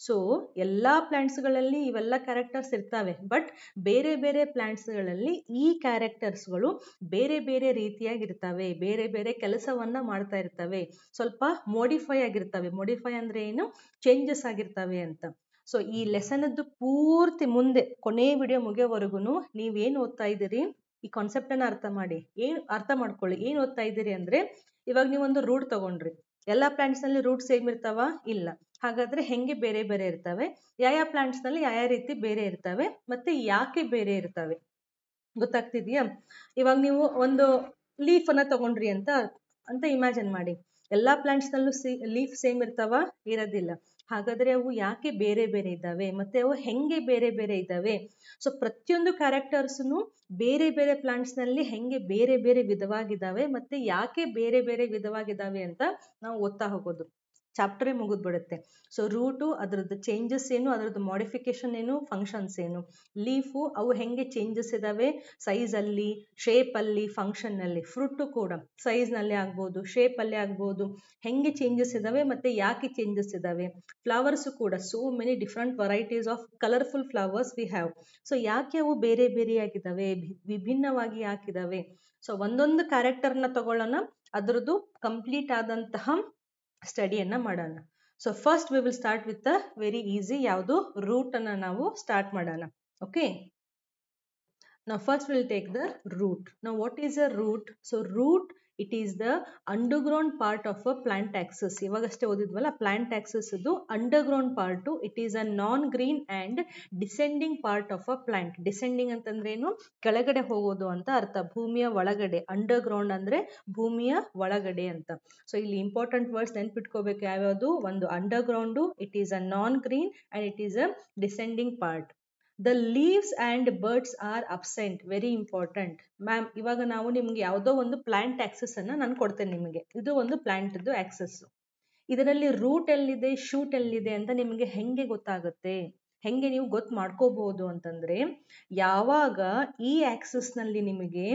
ಸೊ, ಎಲ್ಲ ಪ್ಲ್ಯಾಂಟ್ಸ್ಗಳಲ್ಲಿ ಇವೆಲ್ಲ ಕ್ಯಾರೆಕ್ಟರ್ಸ್ ಇರ್ತವೆ, ಬಟ್ ಬೇರೆ ಬೇರೆ ಪ್ಲ್ಯಾಂಟ್ಸ್ಗಳಲ್ಲಿ ಈ ಕ್ಯಾರೆಕ್ಟರ್ಸ್ಗಳು ಬೇರೆ ಬೇರೆ ರೀತಿಯಾಗಿರ್ತವೆ, ಬೇರೆ ಬೇರೆ ಕೆಲಸವನ್ನ ಮಾಡ್ತಾ ಇರ್ತವೆ, ಸ್ವಲ್ಪ ಮೋಡಿಫೈ ಆಗಿರ್ತವೆ. ಮೋಡಿಫೈ ಅಂದ್ರೆ ಏನು? ಚೇಂಜಸ್ ಆಗಿರ್ತವೆ ಅಂತ. ಸೊ ಈ ಲೆಸನದ್ದು ಪೂರ್ತಿ ಮುಂದೆ, ಕೊನೆ ವಿಡಿಯೋ ಮುಗಿಯೋವರೆಗೂ ನೀವೇನು ಓದ್ತಾ ಇದ್ದೀರಿ? ಈ ಕಾನ್ಸೆಪ್ಟನ್ನು ಅರ್ಥ ಮಾಡಿ. ಏನು, ಅರ್ಥ ಮಾಡ್ಕೊಳ್ಳಿ. ಏನು ಓದ್ತಾ ಇದ್ದೀರಿ ಅಂದರೆ, ಇವಾಗ ನೀವೊಂದು ರೂಟ್ ತಗೊಂಡ್ರಿ. ಎಲ್ಲ ಪ್ಲಾಂಟ್ಸ್ನಲ್ಲಿ ರೂಟ್ ಸೇಮ್ ಇರ್ತಾವ? ಇಲ್ಲ. ಹಾಗಾದ್ರೆ ಹೆಂಗೆ ಬೇರೆ ಬೇರೆ ಇರ್ತವೆ? ಯಾವ ಯಾವ ಪ್ಲಾಂಟ್ಸ್ನಲ್ಲಿ ಯಾವ ಯಾವ ರೀತಿ ಬೇರೆ ಇರ್ತವೆ? ಮತ್ತೆ ಯಾಕೆ ಬೇರೆ ಇರ್ತವೆ? ಗೊತ್ತಾಗ್ತಿದ್ಯಾ? ಇವಾಗ ನೀವು ಒಂದು ಲೀಫನ್ನು ತಗೊಂಡ್ರಿ ಅಂತ ಅಂತ ಇಮ್ಯಾಜಿನ್ ಮಾಡಿ. ಎಲ್ಲ ಪ್ಲಾಂಟ್ಸ್ನಲ್ಲೂ ಸಿ ಲೀಫ್ ಸೇಮ್ ಇರ್ತಾವ? ಇರೋದಿಲ್ಲ. ಹಾಗಾದ್ರೆ ಅವು ಯಾಕೆ ಬೇರೆ ಬೇರೆ ಇದ್ದಾವೆ? ಮತ್ತೆ ಅವು ಹೆಂಗೆ ಬೇರೆ ಬೇರೆ ಇದ್ದಾವೆ? ಸೊ ಪ್ರತಿಯೊಂದು ಕ್ಯಾರೆಕ್ಟರ್ಸ್ನು ಬೇರೆ ಬೇರೆ ಪ್ಲಾಂಟ್ಸ್ನಲ್ಲಿ ಹೆಂಗೆ ಬೇರೆ ಬೇರೆ ವಿಧವಾಗಿದ್ದಾವೆ ಮತ್ತೆ ಯಾಕೆ ಬೇರೆ ಬೇರೆ ವಿಧವಾಗಿದ್ದಾವೆ ಅಂತ ನಾವು ಓದ್ತಾ ಹೋಗೋದು. ಚಾಪ್ಟರೇ ಮುಗಿದ್ಬಿಡುತ್ತೆ. ಸೊ ರೂಟು ಅದರದ್ದು ಚೇಂಜಸ್ ಏನು, ಅದರದ್ದು ಮಾಡಿಫಿಕೇಶನ್ ಏನು ಫಂಕ್ಷನ್ಸ್ ಏನು. ಲೀಫು ಅವು ಹೆಂಗೆ ಚೇಂಜಸ್ ಇದ್ದಾವೆ ಸೈಜಲ್ಲಿ ಶೇಪಲ್ಲಿ ಫಂಕ್ಷನ್ನಲ್ಲಿ ಫ್ರೂಟು ಕೂಡ ಸೈಜ್ನಲ್ಲಿ ಆಗ್ಬೋದು ಶೇಪಲ್ಲಿ ಆಗ್ಬೋದು. ಹೆಂಗೆ ಚೇಂಜಸ್ ಇದ್ದಾವೆ ಮತ್ತು ಯಾಕೆ ಚೇಂಜಸ್ ಇದ್ದಾವೆ ಫ್ಲವರ್ಸು ಕೂಡ so many different varieties of colourful flowers we have so ಯಾಕೆ ಅವು ಬೇರೆ ಬೇರೆಯಾಗಿದ್ದಾವೆ ವಿಭಿನ್ನವಾಗಿ ಯಾಕಿದ್ದಾವೆ ಸೊ ಒಂದೊಂದು ಕ್ಯಾರೆಕ್ಟರ್ನ ತಗೊಳ್ಳೋಣ. ಅದರದ್ದು ಕಂಪ್ಲೀಟ್ ಆದಂತಹ ಸ್ಟಡಿಯನ್ನ ಮಾಡೋಣ. So first we will start with a very easy ಯಾವುದು ರೂಟ್ ಅನ್ನ ನಾವು ಸ್ಟಾರ್ಟ್ ಮಾಡೋಣ. ಓಕೆ ನಾವು first will take the root ನಾವು what is a root so root it is the underground part of a plant axis ಇವಾಗಷ್ಟೇ ಓದಿದ್ವಲ್ಲ plant axis ಇದು part it is a non green and descending part of a plant descending ಅಂತಂದ್ರೆ ಅಂತಂದ್ರೇನು ಕೆಳಗಡೆ ಹೋಗೋದು ಅಂತ ಅರ್ಥ. ಭೂಮಿಯ ಒಳಗಡೆ. ಅಂಡರ್ಗ್ರೌಂಡ್ ಅಂದ್ರೆ ಭೂಮಿಯ ಒಳಗಡೆ ಅಂತ. ಸೊ ಇಲ್ಲಿ ಇಂಪಾರ್ಟೆಂಟ್ ವರ್ಡ್ಸ್ ನೆನ್ಪಿಟ್ಕೋಬೇಕು ಯಾವ್ಯಾವುದು? ಒಂದು underground it is a non green and it is a descending part the leaves and buds are absent very important ma'am ಇವಾಗ ನಾವು ನಿಮ್ಗೆ ಯಾವುದೋ ಒಂದು ಪ್ಲಾಂಟ್ ಆಕ್ಸಸ್ ಅನ್ನ ನಾನು ಕೊಡ್ತೇನೆ ನಿಮಗೆ. ಇದು ಒಂದು ಪ್ಲಾಂಟ್ದು ಆಕ್ಸಸ್ ಇದರಲ್ಲಿ ರೂಟ್ ಎಲ್ಲಿದೆ ಶೂಟ್ ಎಲ್ಲಿದೆ ಅಂತ ನಿಮಗೆ ಹೆಂಗೆ ಗೊತ್ತಾಗುತ್ತೆ? ಹೆಂಗೆ ನೀವು ಗೊತ್ತು ಮಾಡ್ಕೋಬಹುದು ಅಂತಂದ್ರೆ, ಯಾವಾಗ ಈ ಆಕ್ಸಸ್ನಲ್ಲಿ ನಿಮಗೆ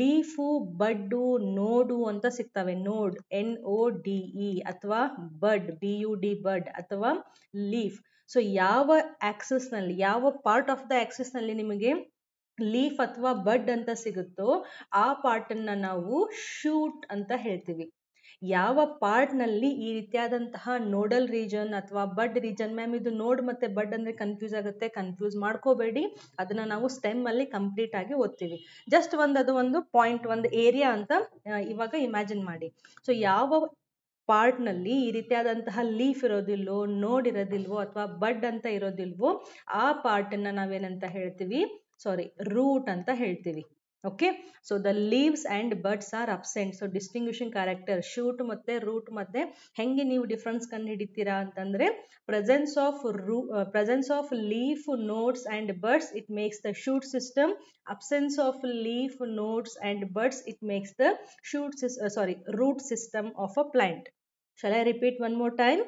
ಲೀಫು ಬಡ್ಡು ನೋಡು ಅಂತ ಸಿಗ್ತವೆ. ನೋಡ್ ಎನ್ ಒ ಡಿ ಇ ಅಥವಾ ಬಡ್ ಬಿ ಯು ಡಿ ಬಡ್ ಅಥವಾ ಲೀಫ್ ಸೊ ಯಾವ ಆಕ್ಸಿಸ್ನಲ್ಲಿ, ಯಾವ ಪಾರ್ಟ್ ಆಫ್ ದ ಆಕ್ಸಿಸ್ನಲ್ಲಿ ನಿಮಗೆ ಲೀಫ್ ಅಥವಾ ಬಡ್ ಅಂತ ಸಿಗುತ್ತೋ, ಆ ಪಾರ್ಟನ್ನ ನಾವು ಶೂಟ್ ಅಂತ ಹೇಳ್ತೀವಿ. ಯಾವ ಪಾರ್ಟ್ನಲ್ಲಿ ಈ ರೀತಿಯಾದಂತಹ ನೋಡಲ್ ರೀಜನ್ ಅಥವಾ ಬಡ್ ರೀಜನ್ ಮ್ಯಾಮ್ ಇದು ನೋಡ್ ಮತ್ತೆ ಬಡ್ ಅಂದ್ರೆ ಕನ್ಫ್ಯೂಸ್ ಆಗುತ್ತೆ ಕನ್ಫ್ಯೂಸ್ ಮಾಡ್ಕೋಬೇಡಿ. ಅದನ್ನ ನಾವು ಸ್ಟೆಮ್ ಅಲ್ಲಿ ಕಂಪ್ಲೀಟ್ ಆಗಿ ಓದ್ತೀವಿ. ಜಸ್ಟ್ ಒಂದು ಅದು ಒಂದು ಪಾಯಿಂಟ್ ಒಂದು ಏರಿಯಾ ಅಂತ ಇವಾಗ ಇಮ್ಯಾಜಿನ್ ಮಾಡಿ. ಸೊ ಯಾವ ಪಾರ್ಟ್ನಲ್ಲಿ ಈ ರೀತಿಯಾದಂತಹ ಲೀಫ್ ಇರೋದಿಲ್ವೋ ನೋಡ್ ಇರೋದಿಲ್ವೋ ಅಥವಾ ಬಡ್ ಅಂತ ಇರೋದಿಲ್ವೋ, ಆ ಪಾರ್ಟನ್ನ ನಾವೇನಂತ ಹೇಳ್ತೀವಿ? ಸಾರಿ ರೂಟ್ ಅಂತ ಹೇಳ್ತೀವಿ. Okay so the leaves and buds are absent so distinguishing character shoot ಮತ್ತು ರೂಟ್ ಮತ್ತು ಹೆಂಗೆ ನೀವು ಡಿಫ್ರೆನ್ಸ್ ಕಂಡು ಹಿಡಿತೀರಾ ಅಂತಂದ್ರೆ ಪ್ರೆಸೆನ್ಸ್ ಆಫ್ ರೂ presence of leaf nodes and buds it makes the shoot system absence of leaf nodes and buds it makes the shoot Sis sorry root system of a plant. Shall i repeat one more time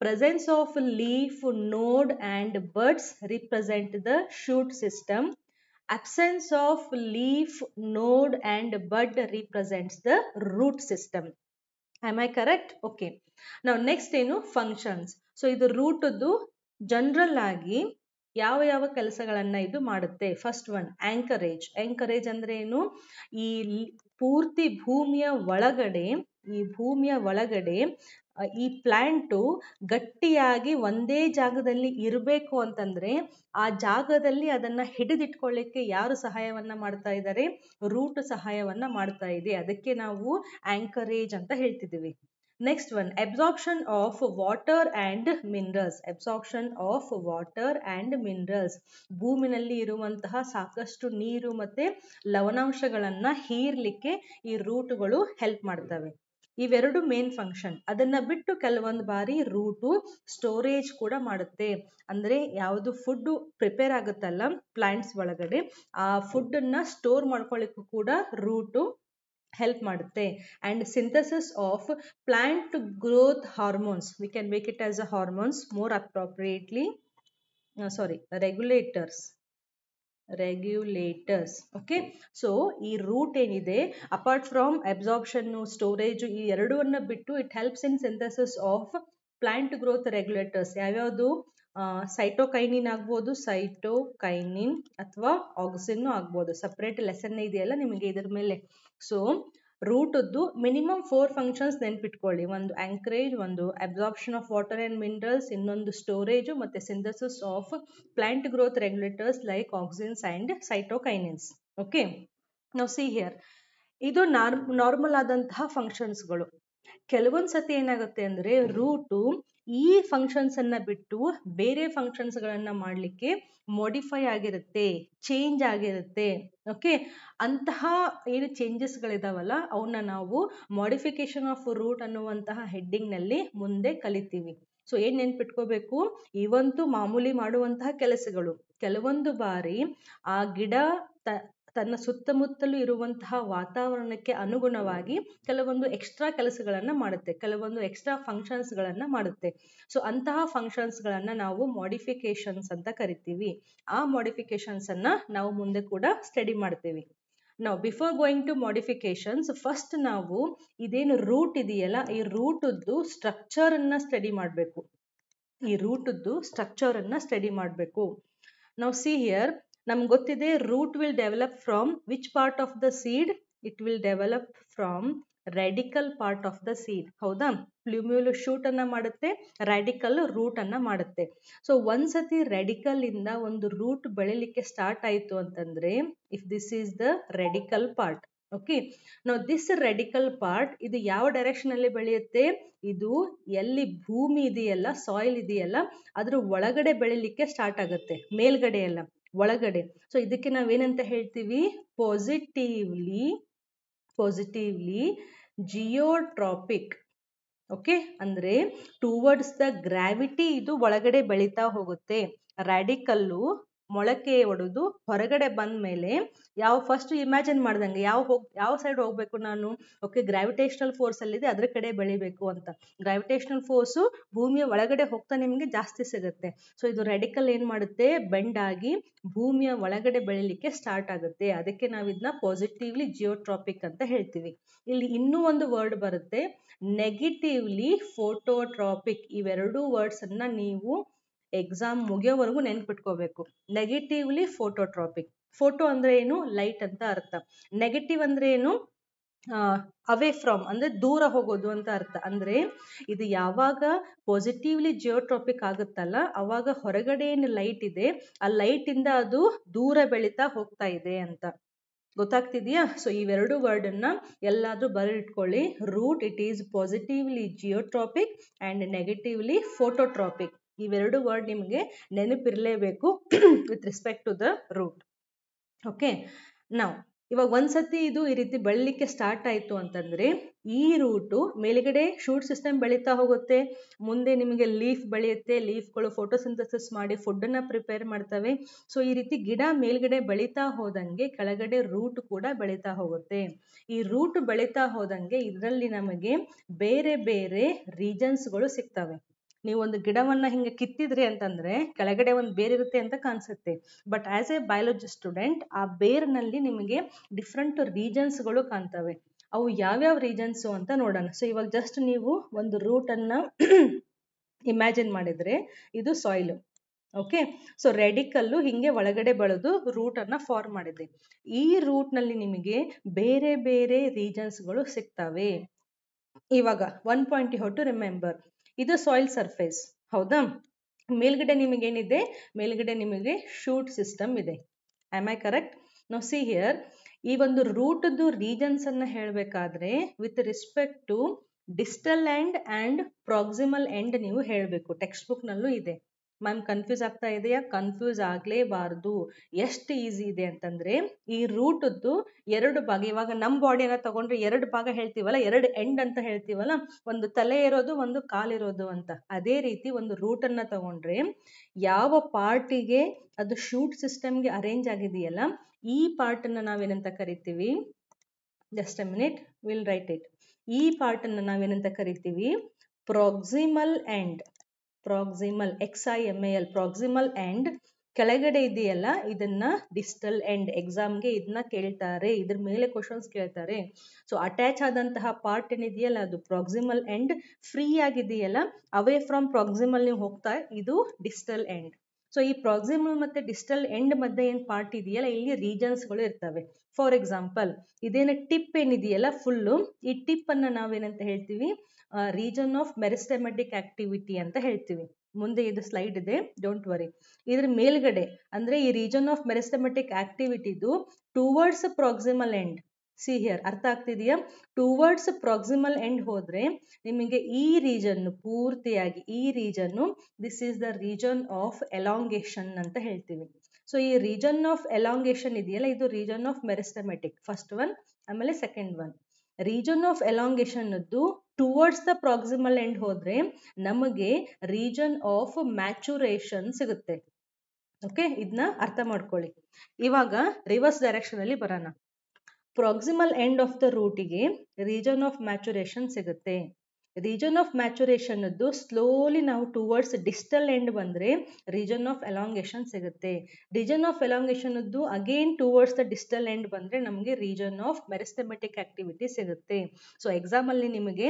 presence of leaf node and buds represent the shoot system absence of leaf node and bud represents the root system am i correct okay now next ಏನು functions so ಇದು root general ಆಗಿ ಯಾವ ಯಾವ ಕೆಲಸಗಳನ್ನ ಇದು ಮಾಡುತ್ತೆ first one ಆಂಕರೇಜ್ ಆಂಕರೇಜ್ ಅಂದ್ರೆ ಏನು ಈ ಪೂರ್ತಿ ಭೂಮಿಯ ಒಳಗಡೆ ಈ ಭೂಮಿಯ ಒಳಗಡೆ ಈ ಪ್ಲಾಂಟು ಗಟ್ಟಿಯಾಗಿ ಒಂದೇ ಜಾಗದಲ್ಲಿ ಇರಬೇಕು ಅಂತಂದ್ರೆ ಆ ಜಾಗದಲ್ಲಿ ಅದನ್ನ ಹಿಡಿದಿಟ್ಕೊಳ್ಳಿಕ್ಕೆ ಯಾರು ಸಹಾಯವನ್ನ ಮಾಡ್ತಾ ಇದ್ದಾರೆ ರೂಟ್ ಸಹಾಯವನ್ನ ಮಾಡ್ತಾ ಇದೆ. ಅದಕ್ಕೆ ನಾವು ಆಂಕರೇಜ್ ಅಂತ ಹೇಳ್ತಿದ್ದೀವಿ. Next one absorption of water and minerals absorption of water and minerals ಭೂಮಿನಲ್ಲಿ ಇರುವಂತಹ ಸಾಕಷ್ಟು ನೀರು ಮತ್ತೆ ಲವಣಾಂಶಗಳನ್ನ ಹೀರ್ಲಿಕ್ಕೆ ಈ ರೂಟ್ಗಳು ಹೆಲ್ಪ್ ಮಾಡ್ತವೆ. ಇವೆರಡು ಮೇನ್ ಫಂಕ್ಷನ್ ಅದನ್ನ ಬಿಟ್ಟು ಕೆಲವೊಂದು ಬಾರಿ ರೂಟು ಸ್ಟೋರೇಜ್ ಕೂಡ ಮಾಡುತ್ತೆ. ಅಂದ್ರೆ ಯಾವುದು ಫುಡ್ ಪ್ರಿಪೇರ್ ಆಗುತ್ತಲ್ಲ ಪ್ಲಾಂಟ್ಸ್ ಒಳಗಡೆ, ಆ ಫುಡ್ ಅನ್ನ ಸ್ಟೋರ್ ಮಾಡ್ಕೊಳ್ಳಿಕ್ಕೂ ಕೂಡ ರೂಟು ಹೆಲ್ಪ್ ಮಾಡುತ್ತೆ. And synthesis of plant growth hormones we can make it as a hormones more appropriately sorry regulators regulators okay so ಈ ರೂಟ್ ಏನಿದೆ? ಅಪಾರ್ಟ್ ಫ್ರಮ್ ಅಬ್ಸಾರ್ಬ್ಷನ್ನು ಸ್ಟೋರೇಜ್ ಈ ಎರಡನ್ನ ಬಿಟ್ಟು it helps in synthesis of plant growth regulators ಯಾವ್ಯಾವುದು? Cytokinin ಆಗ್ಬೋದು cytokinin ಅಥವಾ auxin ಆಗ್ಬೋದು. Separate lesson ಇದೆಯಲ್ಲ ನಿಮಗೆ ಇದ್ರ ಮೇಲೆ. ಸೊ ರೂಟದ್ದು ಮಿನಿಮಮ್ ಫೋರ್ ಫಂಕ್ಷನ್ಸ್ ನೆನ್ಪಿಟ್ಕೊಳ್ಳಿ. ಒಂದು ಆಂಕರೇಜ್ ಒಂದು absorption of water and minerals ಇನ್ನೊಂದು ಸ್ಟೋರೇಜು ಮತ್ತು synthesis of plant growth regulators like auxins and cytokinins okay ನಾವು ಸಿ ಹಿಯರ್ ಇದು ನಾರ್ಮ್ ನಾರ್ಮಲ್ ಆದಂತಹ ಫಂಕ್ಷನ್ಸ್ಗಳು ಕೆಲವೊಂದು ಸತಿ ಏನಾಗುತ್ತೆ ಅಂದರೆ ರೂಟು ಈ ಫಂಕ್ಷನ್ಸ್ ಅನ್ನ ಬಿಟ್ಟು ಬೇರೆ ಫಂಕ್ಷನ್ಸ್ ಗಳನ್ನ ಮಾಡ್ಲಿಕ್ಕೆ ಮಾಡಿಫೈ ಆಗಿರುತ್ತೆ ಚೇಂಜ್ ಆಗಿರುತ್ತೆ ಓಕೆ ಅಂತಹ ಏನು ಚೇಂಜಸ್ ಗಳಿದಾವಲ್ಲ ಅವನ್ನ ನಾವು ಮಾಡಿಫಿಕೇಶನ್ ಆಫ್ ರೂಟ್ ಅನ್ನುವಂತಹ ಹೆಡ್ಡಿಂಗ್ನಲ್ಲಿ ಮುಂದೆ ಕಲಿತೀವಿ. ಸೊ ಏನ್ ನೆನ್ಪಿಟ್ಕೋಬೇಕು? ಇವಂತೂ ಮಾಮೂಲಿ ಮಾಡುವಂತಹ ಕೆಲಸಗಳು. ಕೆಲವೊಂದು ಬಾರಿ ಆ ಗಿಡ ತನ್ನ ಸುತ್ತಮುತ್ತಲೂ ಇರುವಂತಹ ವಾತಾವರಣಕ್ಕೆ ಅನುಗುಣವಾಗಿ ಕೆಲವೊಂದು ಎಕ್ಸ್ಟ್ರಾ ಕೆಲಸಗಳನ್ನ ಮಾಡುತ್ತೆ, ಕೆಲವೊಂದು ಎಕ್ಸ್ಟ್ರಾ ಫಂಕ್ಷನ್ಸ್ ಗಳನ್ನ ಮಾಡುತ್ತೆ. ಸೊ ಅಂತಹ ಫಂಕ್ಷನ್ಸ್ ಗಳನ್ನ ನಾವು ಮಾಡಿಫಿಕೇಶನ್ಸ್ ಅಂತ ಕರಿತೀವಿ. ಆ ಮಾಡಿಫಿಕೇಶನ್ಸ್ ಅನ್ನ ನಾವು ಮುಂದೆ ಕೂಡ ಸ್ಟಡಿ ಮಾಡ್ತೀವಿ. ನಾವು before going to modifications first ನಾವು ಇದೇನು ರೂಟ್ ಇದೆಯಲ್ಲ, ಈ ರೂಟದ್ದು ಸ್ಟ್ರಕ್ಚರ್ ಅನ್ನ ಸ್ಟಡಿ ಮಾಡಬೇಕು. ಈ ರೂಟದ್ದು ಸ್ಟ್ರಕ್ಚರ್ ಅನ್ನ ಸ್ಟಡಿ ಮಾಡಬೇಕು. ನಾವು ಸಿ ಹಿಯರ್ ನಮ್ಗೆ ಗೊತ್ತಿದೆ root will develop from which part of the seed it will develop from radicle part of the seed ಹೌದಾ? ಪ್ಲ್ಯೂಮ್ಯೂಲ್ ಶೂಟ್ ಅನ್ನ ಮಾಡುತ್ತೆ ರೆಡಿಕಲ್ ರೂಟ್ ಅನ್ನ ಮಾಡುತ್ತೆ. ಸೊ ಒಂದ್ಸತಿ ರೆಡಿಕಲ್ ಇಂದ ಒಂದು ರೂಟ್ ಬೆಳಿಲಿಕ್ಕೆ ಸ್ಟಾರ್ಟ್ ಆಯಿತು ಅಂತಂದ್ರೆ if this is the radical part okay ನಾವು ದಿಸ್ ರೆಡಿಕಲ್ ಪಾರ್ಟ್ ಇದು ಯಾವ ಡೈರೆಕ್ಷನ್ ಅಲ್ಲಿ ಬೆಳೆಯುತ್ತೆ? ಇದು ಎಲ್ಲಿ ಭೂಮಿ ಇದೆಯಲ್ಲ ಸಾಯಿಲ್ ಇದೆಯಲ್ಲ, ಅದ್ರ ಒಳಗಡೆ ಬೆಳಿಲಿಕ್ಕೆ ಸ್ಟಾರ್ಟ್ ಆಗುತ್ತೆ, ಮೇಲ್ಗಡೆ ಎಲ್ಲ. ಒಳಗಡೆ. ಸೊ ಇದಕ್ಕೆ ನಾವೇನಂತ ಹೇಳ್ತೀವಿ? ಪಾಸಿಟಿವ್ಲಿ ಪಾಸಿಟಿವ್ಲಿ ಜಿಯೋಟ್ರಾಪಿಕ್ ಓಕೆ ಅಂದ್ರೆ ಟುವರ್ಡ್ಸ್ ದ ಗ್ರಾವಿಟಿ ಇದು ಒಳಗಡೆ ಬೆಳೀತಾ ಹೋಗುತ್ತೆ. ರ್ಯಾಡಿಕಲ್ಲು ಮೊಳಕೆ ಒಡೆದು ಹೊರಗಡೆ ಬಂದ ಮೇಲೆ ಯಾವ ಫಸ್ಟ್ ಇಮ್ಯಾಜಿನ್ ಮಾಡ್ದಂಗೆ ಯಾವ ಹೋಗ್, ಯಾವ ಸೈಡ್ ಹೋಗ್ಬೇಕು ನಾನು? ಓಕೆ ಗ್ರಾವಿಟೇಷನಲ್ ಫೋರ್ಸ್ ಅಲ್ಲಿದೆ, ಅದ್ರ ಕಡೆ ಬೆಳಿಬೇಕು ಅಂತ. ಗ್ರಾವಿಟೇಷನಲ್ ಫೋರ್ಸು ಭೂಮಿಯ ಒಳಗಡೆ ಹೋಗ್ತಾ ನಿಮಗೆ ಜಾಸ್ತಿ ಸಿಗುತ್ತೆ. ಸೊ ಇದು ರೆಡಿಕಲ್ ಏನ್ ಮಾಡುತ್ತೆ? ಬೆಂಡ್ ಆಗಿ ಭೂಮಿಯ ಒಳಗಡೆ ಬೆಳಿಲಿಕ್ಕೆ ಸ್ಟಾರ್ಟ್ ಆಗುತ್ತೆ. ಅದಕ್ಕೆ ನಾವು ಇದನ್ನ ಪಾಸಿಟಿವ್ಲಿ ಜಿಯೋಟ್ರಾಪಿಕ್ ಅಂತ ಹೇಳ್ತೀವಿ. ಇಲ್ಲಿ ಇನ್ನೂ ಒಂದು ವರ್ಡ್ ಬರುತ್ತೆ. ನೆಗೆಟಿವ್ಲಿ ಫೋಟೋಟ್ರಾಪಿಕ್ ಇವೆರಡೂ ವರ್ಡ್ಸ್ ಅನ್ನ ನೀವು ಎಕ್ಸಾಮ್ ಮುಗಿಯೋವರೆಗೂ ನೆನ್ಪಿಟ್ಕೋಬೇಕು. ನೆಗೆಟಿವ್ಲಿ ಫೋಟೋಟ್ರಾಪಿಕ್ ಫೋಟೋ ಅಂದ್ರೆ ಏನು? ಲೈಟ್ ಅಂತ ಅರ್ಥ. ನೆಗೆಟಿವ್ ಅಂದ್ರೆ ಏನು? ಅವೇ ಫ್ರಮ್ ಅಂದ್ರೆ ದೂರ ಹೋಗೋದು ಅಂತ ಅರ್ಥ. ಅಂದ್ರೆ ಇದು ಯಾವಾಗ ಪಾಸಿಟಿವ್ಲಿ ಜಿಯೋಟ್ರಾಪಿಕ್ ಆಗುತ್ತಲ್ಲ, ಅವಾಗ ಹೊರಗಡೆ ಏನು ಲೈಟ್ ಇದೆ, ಆ ಲೈಟ್ ಇಂದ ಅದು ದೂರ ಬೆಳೀತಾ ಹೋಗ್ತಾ ಇದೆ ಅಂತ. ಗೊತ್ತಾಗ್ತಿದೆಯಾ? ಸೊ ಇವೆರಡು ವರ್ಡ್ ಅನ್ನ ಎಲ್ಲಾದ್ರೂ ಬರೆದಿಟ್ಕೊಳ್ಳಿ. Root it is positively geotropic and negatively phototropic ಇವೆರಡು ವರ್ಡ್ ನಿಮಗೆ ನೆನಪಿರ್ಲೇಬೇಕು with respect to the root okay ನಾವು ಇವಾಗ ಒಂದ್ಸತಿ ಇದು ಈ ರೀತಿ ಬೆಳಿಲಿಕ್ಕೆ ಸ್ಟಾರ್ಟ್ ಆಯ್ತು ಅಂತಂದ್ರೆ, ಈ ರೂಟು ಮೇಲ್ಗಡೆ ಶೂಟ್ ಸಿಸ್ಟಮ್ ಬೆಳೀತಾ ಹೋಗುತ್ತೆ. ಮುಂದೆ ನಿಮಗೆ ಲೀಫ್ ಬೆಳೆಯುತ್ತೆ. ಲೀಫ್ಗಳು ಫೋಟೋಸಿಂಥಸಿಸ್ ಮಾಡಿ ಫುಡ್ಡನ್ನು ಪ್ರಿಪೇರ್ ಮಾಡ್ತವೆ. ಸೊ ಈ ರೀತಿ ಗಿಡ ಮೇಲ್ಗಡೆ ಬೆಳೀತಾ ಹೋದಂಗೆ ಕೆಳಗಡೆ ರೂಟ್ ಕೂಡ ಬೆಳೀತಾ ಹೋಗುತ್ತೆ. ಈ ರೂಟ್ ಬೆಳೀತಾ ಹೋದಂಗೆ ಇದರಲ್ಲಿ ನಮಗೆ ಬೇರೆ ಬೇರೆ ರೀಜನ್ಸ್ಗಳು ಸಿಗ್ತವೆ. ನೀವು ಒಂದು ಗಿಡವನ್ನ ಹಿಂಗೆ ಕಿತ್ತಿದ್ರಿ ಅಂತಂದ್ರೆ ಕೆಳಗಡೆ ಒಂದು ಬೇರಿರುತ್ತೆ ಅಂತ ಕಾಣಿಸುತ್ತೆ. But as a biology student ಆ ಬೇರ್ನಲ್ಲಿ ನಿಮಗೆ ಡಿಫ್ರೆಂಟ್ ರೀಜನ್ಸ್ಗಳು ಕಾಣ್ತವೆ. ಅವು ಯಾವ್ಯಾವ ರೀಜನ್ಸ್ ಅಂತ ನೋಡೋಣ. ಸೊ ಇವಾಗ ಜಸ್ಟ್ ನೀವು ಒಂದು ರೂಟ್ ಅನ್ನ ಇಮ್ಯಾಜಿನ್ ಮಾಡಿದ್ರೆ ಇದು ಸಾಯಿಲ್ ಓಕೆ ಸೊ ರೆಡಿಕಲ್ಲು ಹಿಂಗೆ ಒಳಗಡೆ ಬೆಳೆದು ರೂಟ್ ಅನ್ನ ಫಾರ್ಮ್ ಮಾಡಿದೆ. ಈ ರೂಟ್ನಲ್ಲಿ ನಿಮಗೆ ಬೇರೆ ಬೇರೆ ರೀಜನ್ಸ್ಗಳು ಸಿಗ್ತವೆ. ಇವಾಗ one point you to remember ಇದು ಸಾಯಿಲ್ ಸರ್ಫೇಸ್ ಹೌದಾ? ಮೇಲ್ಗಡೆ ನಿಮಗೇನಿದೆ? ಮೇಲ್ಗಡೆ ನಿಮಗೆ ಶೂಟ್ ಸಿಸ್ಟಮ್ ಇದೆ. Am I correct no see here ಈ ಒಂದು ರೂಟ್ದು ರೀಜನ್ಸ್ ಅನ್ನ ಹೇಳಬೇಕಾದ್ರೆ with respect to distal end and proximal end ನೀವು ಹೇಳಬೇಕು. ಟೆಕ್ಸ್ಟ್ ಬುಕ್ ನಲ್ಲೂ ಇದೆ. ಮ್ಯಾಮ್ ಕನ್ಫ್ಯೂಸ್ ಆಗ್ತಾ ಇದೆಯಾ? ಕನ್ಫ್ಯೂಸ್ ಆಗ್ಲೇಬಾರ್ದು. ಎಷ್ಟು ಈಸಿ ಇದೆ ಅಂತಂದ್ರೆ, ಈ ರೂಟದ್ದು ಎರಡು ಭಾಗ, ಇವಾಗ ನಮ್ಮ ಬಾಡಿನ ತಗೊಂಡ್ರೆ ಎರಡು ಭಾಗ ಹೇಳ್ತೀವಲ್ಲ, ಎರಡು ಎಂಡ್ ಅಂತ ಹೇಳ್ತೀವಲ್ಲ, ಒಂದು ತಲೆ ಇರೋದು, ಒಂದು ಕಾಲಿರೋದು ಅಂತ. ಅದೇ ರೀತಿ ಒಂದು ರೂಟ್ ಅನ್ನ ತಗೊಂಡ್ರೆ, ಯಾವ ಪಾರ್ಟಿಗೆ ಅದು ಶೂಟ್ ಸಿಸ್ಟಮ್ಗೆ ಅರೇಂಜ್ ಆಗಿದೆಯಲ್ಲ, ಈ ಪಾರ್ಟ್ ಅನ್ನ ನಾವೇನಂತ ಕರಿತೀವಿ? Just a minute will write it ಈ ಪಾರ್ಟ್ ಅನ್ನ ನಾವೇನಂತ ಕರಿತೀವಿ? Proximal end proximal X I M L proximal end ಕೆಳಗಡೆ ಇದೆಯಲ್ಲ, ಇದನ್ನ ಡಿಸ್ಟಲ್ ಎಂಡ್ ಎಕ್ಸಾಮ್ಗೆ ಇದನ್ನ ಕೇಳ್ತಾರೆ, ಇದ್ರ ಮೇಲೆ ಕ್ವಶನ್ಸ್ ಕೇಳ್ತಾರೆ. ಸೊ ಅಟ್ಯಾಚ್ ಆದಂತಹ ಪಾರ್ಟ್ ಏನಿದೆಯಲ್ಲ, ಅದು ಪ್ರಾಕ್ಸಿಮಲ್ ಎಂಡ್ ಫ್ರೀ ಆಗಿದೆಯಲ್ಲ ಅವೇ ಫ್ರಮ್ ಪ್ರಾಕ್ಸಿಮಲ್ ನೀವು ಹೋಗ್ತಾ, ಇದು ಡಿಸ್ಟಲ್ ಎಂಡ್ ಸೊ ಈ ಪ್ರಾಕ್ಸಿಮಲ್ ಮತ್ತೆ ಡಿಸ್ಟಲ್ ಎಂಡ್ ಮಧ್ಯೆ ಏನ್ ಪಾರ್ಟ್ ಇದೆಯಲ್ಲ, ಇಲ್ಲಿ ರೀಜನ್ಸ್ಗಳು ಇರ್ತವೆ. ಫಾರ್ ಎಕ್ಸಾಂಪಲ್ ಇದೇನ ಟಿಪ್ ಏನಿದೆಯಲ್ಲ ಫುಲ್ಲು ಈ ಟಿಪ್ ಅನ್ನ ನಾವೇನಂತ ಹೇಳ್ತೀವಿ? ರೀಜನ್ ಆಫ್ ಮೆರಿಸ್ಟೆಮೆಟಿಕ್ ಆಕ್ಟಿವಿಟಿ ಅಂತ ಹೇಳ್ತೀವಿ. ಮುಂದೆ ಇದು ಸ್ಲೈಡ್ ಇದೆ ಡೋಂಟ್ ವರಿ ಇದ್ರ ಮೇಲ್ಗಡೆ, ಅಂದ್ರೆ ಈ region of meristematic ಆಕ್ಟಿವಿಟಿದು towards proximal end see here ಅರ್ಥ ಆಗ್ತಿದೆಯಾ? ಟುವರ್ಡ್ಸ್ ಪ್ರಾಕ್ಸಿಮಲ್ ಎಂಡ್ ಹೋದ್ರೆ ನಿಮಗೆ ಈ ರೀಜನ್ ಪೂರ್ತಿಯಾಗಿ ಈ region this is the region of elongation ಅಂತ ಹೇಳ್ತೀವಿ. ಸೊ ಈ ರೀಜನ್ ಆಫ್ ಎಲಾಂಗೇಷನ್ ಇದೆಯಲ್ಲ, ಇದು region of meristematic first one ಆಮೇಲೆ second one region of elongation towards the proximal end ಹೋದ್ರೆ ನಮಗೆ ರೀಜನ್ ಆಫ್ ಮ್ಯಾಚುರೇಷನ್ ಸಿಗುತ್ತೆ. ಓಕೆ ಇದನ್ನ ಅರ್ಥ ಮಾಡ್ಕೊಳ್ಳಿ. ಇವಾಗ ರಿವರ್ಸ್ ಡೈರೆಕ್ಷನ್ ಅಲ್ಲಿ ಬರೋಣ. ಪ್ರಾಕ್ಸಿಮಲ್ ಎಂಡ್ ಆಫ್ ದ ರೂಟಿಗೆ ರೀಜನ್ ಆಫ್ ಮ್ಯಾಚುರೇಷನ್ ಸಿಗುತ್ತೆ. ರೀಜನ್ ಆಫ್ ಮ್ಯಾಚುರೇಷನ್ ಸ್ಲೋಲಿ ನಾವು ಟುವರ್ಡ್ಸ್ ಡಿಸ್ಟಲ್ ಎಂಡ್ ಬಂದ್ರೆ ರೀಜನ್ ಆಫ್ ಎಲಾಂಗೇಶನ್ ಸಿಗುತ್ತೆ. Region of elongation again towards the distal end ಬಂದ್ರೆ ನಮಗೆ ರೀಜನ್ ಆಫ್ ಮೆರಿಸ್ಟಮೆಟಿಕ್ ಆಕ್ಟಿವಿಟಿ ಸಿಗುತ್ತೆ. ಸೊ ಎಕ್ಸಾಮ್ ಅಲ್ಲಿ ನಿಮಗೆ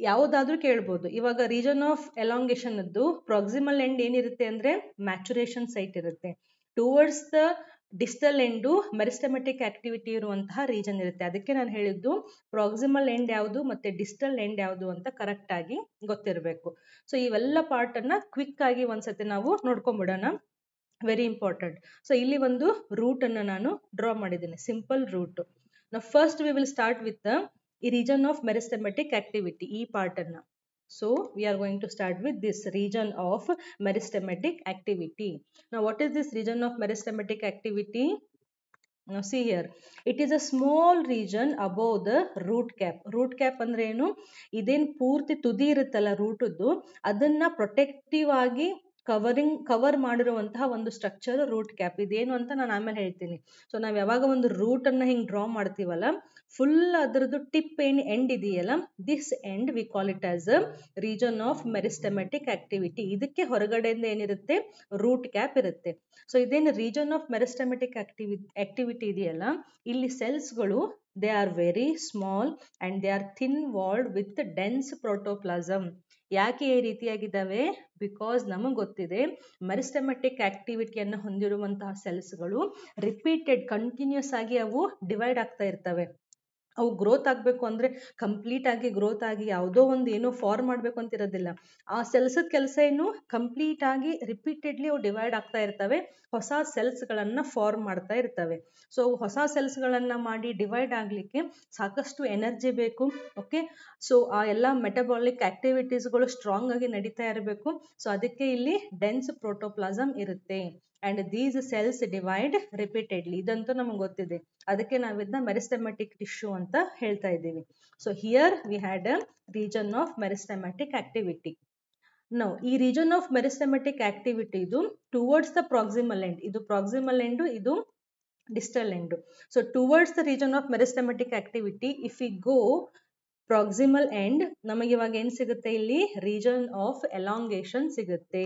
ಯಾವುದಾದ್ರೂ ಕೇಳ್ಬೋದು. ಇವಾಗ region of elongation proximal end ಏನಿರುತ್ತೆ ಅಂದ್ರೆ ಮ್ಯಾಚುರೇಷನ್ ಸೈಟ್ ಇರುತ್ತೆ. Towards the distal end meristematic activity ಇರುವಂತಹ ರೀಜನ್ ಇರುತ್ತೆ. ಅದಕ್ಕೆ ನಾನು ಹೇಳಿದ್ದು ಪ್ರಾಕ್ಸಿಮಲ್ ಎಂಡ್ ಯಾವುದು ಮತ್ತೆ ಡಿಸ್ಟಲ್ ಎಂಡ್ ಯಾವುದು ಅಂತ ಕರೆಕ್ಟ್ ಆಗಿ ಗೊತ್ತಿರಬೇಕು. ಸೊ ಇವೆಲ್ಲ ಪಾರ್ಟ್ ಅನ್ನ ಕ್ವಿಕ್ ಆಗಿ ಒಂದ್ಸತಿ ನಾವು ನೋಡ್ಕೊಂಡ್ಬಿಡೋಣ ವೆರಿ ಇಂಪಾರ್ಟೆಂಟ್ ಸೊ ಇಲ್ಲಿ ಒಂದು ರೂಟ್ ಅನ್ನ ನಾನು ಡ್ರಾ ಮಾಡಿದ್ದೀನಿ. ಸಿಂಪಲ್ ರೂಟ್ ನಾವು first we will start with ಈ ರೀಜನ್ ಆಫ್ ಮೆರಿಸ್ಟಮೆಟಿಕ್ ಆಕ್ಟಿವಿಟಿ ಈ ಪಾರ್ಟ್ ಅನ್ನ. So we are going to start with this region of meristematic activity. Now what is this region of meristematic activity? Now see here, it is a small region above the root cap. Root cap ಅಂದ್ರೆ ಏನು ಇದೇನು ಪೂರ್ತಿ ತುದಿ ಇರುತ್ತಲ್ಲ ರೂಟದ್ದು ಅದನ್ನ protective ಆಗಿ covering cover ಮಾಡಿರುವಂತಹ ಒಂದು ಸ್ಟ್ರಕ್ಚರ್ ರೂಟ್ ಕ್ಯಾಪ್ ಇದೇನು ಅಂತ ನಾನು ಆಮೇಲೆ ಹೇಳ್ತೀನಿ ಸೊ ನಾವು ಯಾವಾಗ ಒಂದು ರೂಟ್ ಅನ್ನ draw ಡ್ರಾ ಮಾಡ್ತೀವಲ್ಲ ಫುಲ್ ಅದರದ್ದು ಟಿಪ್ ಏನ್ ಎಂಡ್ ಇದೆಯಲ್ಲ? This end we call it as a region of meristematic activity ಇದಕ್ಕೆ ಹೊರಗಡೆಯಿಂದ ಏನಿರುತ್ತೆ? ರೂಟ್ ಕ್ಯಾಪ್ ಇರುತ್ತೆ. ಸೊ ಇದೇನು region of meristematic activi activity ಇದೆಯಲ್ಲ? ಇಲ್ಲಿ ಸೆಲ್ಸ್ಗಳು they are very small and they are thin walled with dense protoplasm ಯಾಕೆ ಈ ರೀತಿಯಾಗಿದ್ದಾವೆ? Because ನಮಗೆ ಗೊತ್ತಿದೆ ಮೆರಿಸ್ಟಮೆಟಿಕ್ ಆಕ್ಟಿವಿಟಿಯನ್ನು ಹೊಂದಿರುವಂತಹ ಸೆಲ್ಸ್ಗಳು ರಿಪೀಟೆಡ್ ಕಂಟಿನ್ಯೂಸ್ ಆಗಿ ಅವು ಡಿವೈಡ್ ಆಗ್ತಾ ಇರ್ತವೆ. ಅವು ಗ್ರೋತ್ ಆಗಬೇಕು ಅಂದರೆ ಕಂಪ್ಲೀಟ್ ಆಗಿ ಗ್ರೋತ್ ಆಗಿ ಯಾವುದೋ ಒಂದು ಏನೋ ಫಾರ್ಮ್ ಮಾಡಬೇಕು ಅಂತಿರೋದಿಲ್ಲ ಆ ಸೆಲ್ಸದ ಕೆಲಸ ಏನು? ಕಂಪ್ಲೀಟ್ ಆಗಿ ರಿಪೀಟೆಡ್ಲಿ ಅವು ಡಿವೈಡ್ ಆಗ್ತಾ ಇರ್ತವೆ. ಹೊಸ ಸೆಲ್ಸ್ಗಳನ್ನು ಫಾರ್ಮ್ ಮಾಡ್ತಾ ಇರ್ತವೆ. ಸೊ ಹೊಸ ಸೆಲ್ಸ್ಗಳನ್ನು ಮಾಡಿ ಡಿವೈಡ್ ಆಗಲಿಕ್ಕೆ ಸಾಕಷ್ಟು ಎನರ್ಜಿ ಬೇಕು ಓಕೆ ಸೊ ಆ ಎಲ್ಲ ಮೆಟಬಾಲಿಕ್ ಆಕ್ಟಿವಿಟೀಸ್ಗಳು ಸ್ಟ್ರಾಂಗ್ ಆಗಿ ನಡೀತಾ ಇರಬೇಕು. ಸೊ ಅದಕ್ಕೆ ಇಲ್ಲಿ ಡೆನ್ಸ್ ಪ್ರೋಟೋಪ್ಲಾಸಮ್ ಇರುತ್ತೆ. And these cells divide repeatedly ಇದಂತೂ ನಮ್ಗೆ ಗೊತ್ತಿದೆ. ಅದಕ್ಕೆ ನಾವಿದನ್ನ ಮೆರಿಸ್ಟಮೆಟಿಕ್ ಟಿಶ್ಯೂ ಅಂತ ಹೇಳ್ತಾ ಇದ್ದೀವಿ. So here we had a region of meristematic activity. ನಾವು ಈ ರೀಜನ್ ಆಫ್ ಮೆರಿಸ್ಟಮೆಟಿಕ್ ಆಕ್ಟಿವಿಟಿ ಇದು ಟುವರ್ಡ್ಸ್ ದ ಪ್ರಾಕ್ಸಿಮಲ್ ಎಂಡ್ ಇದು ಪ್ರಾಕ್ಸಿಮಲ್ ಎಂಡು ಇದು distal end so towards the region of meristematic activity if you go proximal end ನಮಗೆ ಇವಾಗ ಏನ್ ಸಿಗುತ್ತೆ ಇಲ್ಲಿ? ರೀಜನ್ ಆಫ್ ಎಲಾಂಗೇಶನ್ ಸಿಗುತ್ತೆ.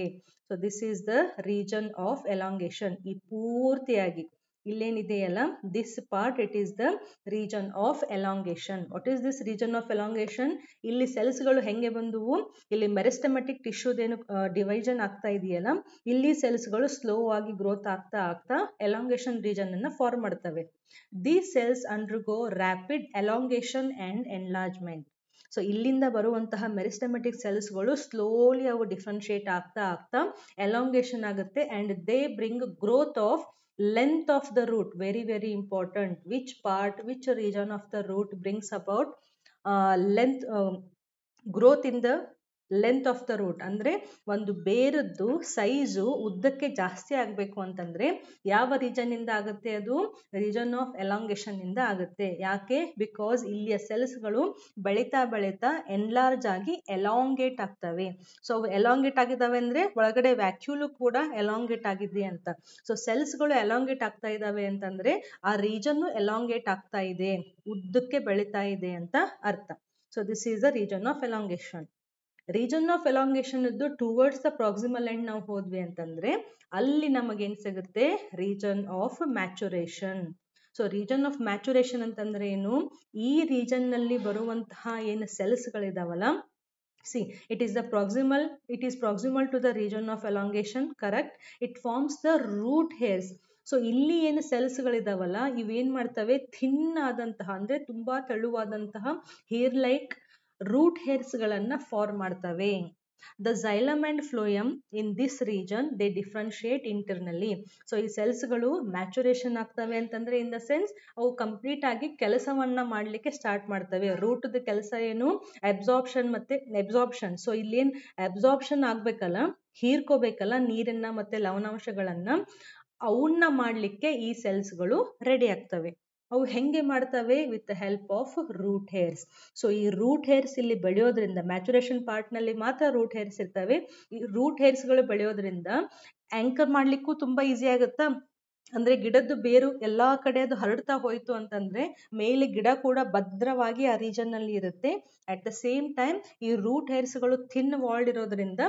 So this is the region of elongation ಈ ಪೂರ್ತಿಯಾಗಿ. ಇಲ್ಲೇನಿದೆಯಲ್ಲ? This part it is the region of elongation what is this region of elongation ಇಲ್ಲಿ ಸೆಲ್ಸ್ಗಳು ಹೆಂಗೆ ಬಂದುವು? ಇಲ್ಲಿ ಮೆರೆಸ್ಟಮೆಟಿಕ್ ಟಿಶ್ಯೂದೇನು ಡಿವೈಜನ್ ಆಗ್ತಾ ಇದೆಯಲ್ಲ? ಇಲ್ಲಿ ಸೆಲ್ಸ್ಗಳು ಸ್ಲೋ ಆಗಿ ಗ್ರೋತ್ ಆಗ್ತಾ ಆಗ್ತಾ ಎಲಾಂಗೇಶನ್ ರೀಜನ್ ಅನ್ನ ಫಾರ್ಮ್ ಮಾಡ್ತವೆ. The cells undergo rapid elongation and enlargement so ಇಲ್ಲಿಂದ ಬರುವಂತಹ ಮೆರಿಸ್ಟಮೆಟಿಕ್ ಸೆಲ್ಸ್ಗಳು ಸ್ಲೋಲಿ ಅವು ಡಿಫ್ರೆನ್ಶಿಯೇಟ್ ಆಗ್ತಾ ಆಗ್ತಾ ಎಲಾಂಗೇಶನ್ ಆಗುತ್ತೆ and they bring growth of length of the root very very important which part which region of the root brings about uh, length uh, growth in the length of the root ಅಂದರೆ ಒಂದು ಬೇರದ್ದು size ಉದ್ದಕ್ಕೆ ಜಾಸ್ತಿ ಆಗಬೇಕು ಅಂತಂದರೆ ಯಾವ ರೀಜನ್ನಿಂದ ಆಗುತ್ತೆ ಅದು? Region of elongation ಇಂದ ಆಗುತ್ತೆ. ಯಾಕೆ? ಬಿಕಾಸ್ ಇಲ್ಲಿಯ ಸೆಲ್ಸ್ಗಳು ಬೆಳೀತಾ ಬೆಳೀತಾ ಎನ್ಲಾರ್ಜ್ ಆಗಿ ಎಲಾಂಗೇಟ್ ಆಗ್ತವೆ. ಸೊ ಅವು ಎಲಾಂಗೇಟ್ ಆಗಿದ್ದಾವೆ ಅಂದರೆ ಒಳಗಡೆ ವ್ಯಾಕ್ಯೂಲು ಕೂಡ ಎಲಾಂಗೇಟ್ ಆಗಿದೆ ಅಂತ. ಸೊ ಸೆಲ್ಸ್ಗಳು ಎಲಾಂಗೇಟ್ ಆಗ್ತಾ ಇದ್ದಾವೆ ಅಂತಂದರೆ ಆ ರೀಜನ್ನು ಎಲಾಂಗೇಟ್ ಆಗ್ತಾ ಇದೆ. ಉದ್ದಕ್ಕೆ ಬೆಳೀತಾ ಇದೆ ಅಂತ ಅರ್ಥ. So this is the region of elongation region of elongation towards the proximal end ನಾವು ಹೋದ್ವಿ ಅಂತಂದ್ರೆ ಅಲ್ಲಿ ನಮಗೇನ್ ಸಿಗುತ್ತೆ? Region of maturation. So region of maturation ಅಂತಂದ್ರೆ ಏನು? ಈ ರೀಜನ್ನಲ್ಲಿ ಬರುವಂತಹ ಏನು ಸೆಲ್ಸ್ಗಳಿದಾವಲ್ಲ see it is the proximal it is proximal to the region of elongation correct it forms the root hairs so ಇಲ್ಲಿ ಏನು ಸೆಲ್ಸ್ಗಳಿದಾವಲ್ಲ ಇವೇನ್ ಮಾಡ್ತವೆ? ಥಿನ್ ಆದಂತಹ, ಅಂದ್ರೆ ತುಂಬಾ ತೆಳುವಾದಂತಹ ಹೇರ್ ಲೈಕ್ ರೂಟ್ ಹೇರ್ಸ್ಗಳನ್ನ ಫಾರ್ಮ್ ಮಾಡ್ತವೆ. The xylem and phloem in this region they differentiate internally so ಈ ಸೆಲ್ಸ್ಗಳು ಮ್ಯಾಚುರೇಷನ್ ಆಗ್ತವೆ ಅಂತಂದ್ರೆ ಇನ್ ದ ಸೆನ್ಸ್ ಅವು ಕಂಪ್ಲೀಟ್ ಆಗಿ ಕೆಲಸವನ್ನ ಮಾಡ್ಲಿಕ್ಕೆ ಸ್ಟಾರ್ಟ್ ಮಾಡ್ತವೆ. ರೂಟ್ದ ಕೆಲಸ ಏನು? ಅಬ್ಸಾರ್ಪ್ಷನ್ ಮತ್ತೆ ಅಬ್ಸಾರ್ಪ್ಷನ್ ಸೊ ಇಲ್ಲೇನ್ ಅಬ್ಸಾರ್ಪ್ಷನ್ ಆಗ್ಬೇಕಲ್ಲ, ಹೀರ್ಕೋಬೇಕಲ್ಲ ನೀರನ್ನ ಮತ್ತೆ ಲವಣಾಂಶಗಳನ್ನ, ಅವನ್ನ ಮಾಡಲಿಕ್ಕೆ ಈ ಸೆಲ್ಸ್ಗಳು ರೆಡಿ ಆಗ್ತವೆ. ಅವು ಹೆಂಗೆ ಮಾಡ್ತವೆ? With help of root hairs so ಈ ರೂಟ್ ಹೇರ್ಸ್ ಇಲ್ಲಿ ಬೆಳೆಯೋದ್ರಿಂದ ಮ್ಯಾಚುರೇಷನ್ ಪಾರ್ಟ್ನಲ್ಲಿ ಮಾತ್ರ ರೂಟ್ ಹೇರ್ಸ್ ಇರ್ತವೆ. ಈ ರೂಟ್ ಹೇರ್ಸ್ಗಳು ಬೆಳೆಯೋದ್ರಿಂದ ಆಂಕರ್ ಮಾಡ್ಲಿಕ್ಕೂ ತುಂಬಾ ಈಸಿ ಆಗುತ್ತಾ? ಅಂದ್ರೆ ಗಿಡದ್ದು ಬೇರು ಎಲ್ಲಾ ಕಡೆ ಅದು ಹರಡ್ತಾ ಹೋಯ್ತು ಅಂತಂದ್ರೆ ಮೇಲೆ ಗಿಡ ಕೂಡ ಭದ್ರವಾಗಿ ಆ ರೀಜನ್ನಲ್ಲಿ ಇರುತ್ತೆ. ಅಟ್ ದ ಸೇಮ್ ಟೈಮ್ ಈ ರೂಟ್ ಹೇರ್ಸ್ಗಳು ಥಿನ್ ವಾಲ್ಡ್ ಇರೋದ್ರಿಂದ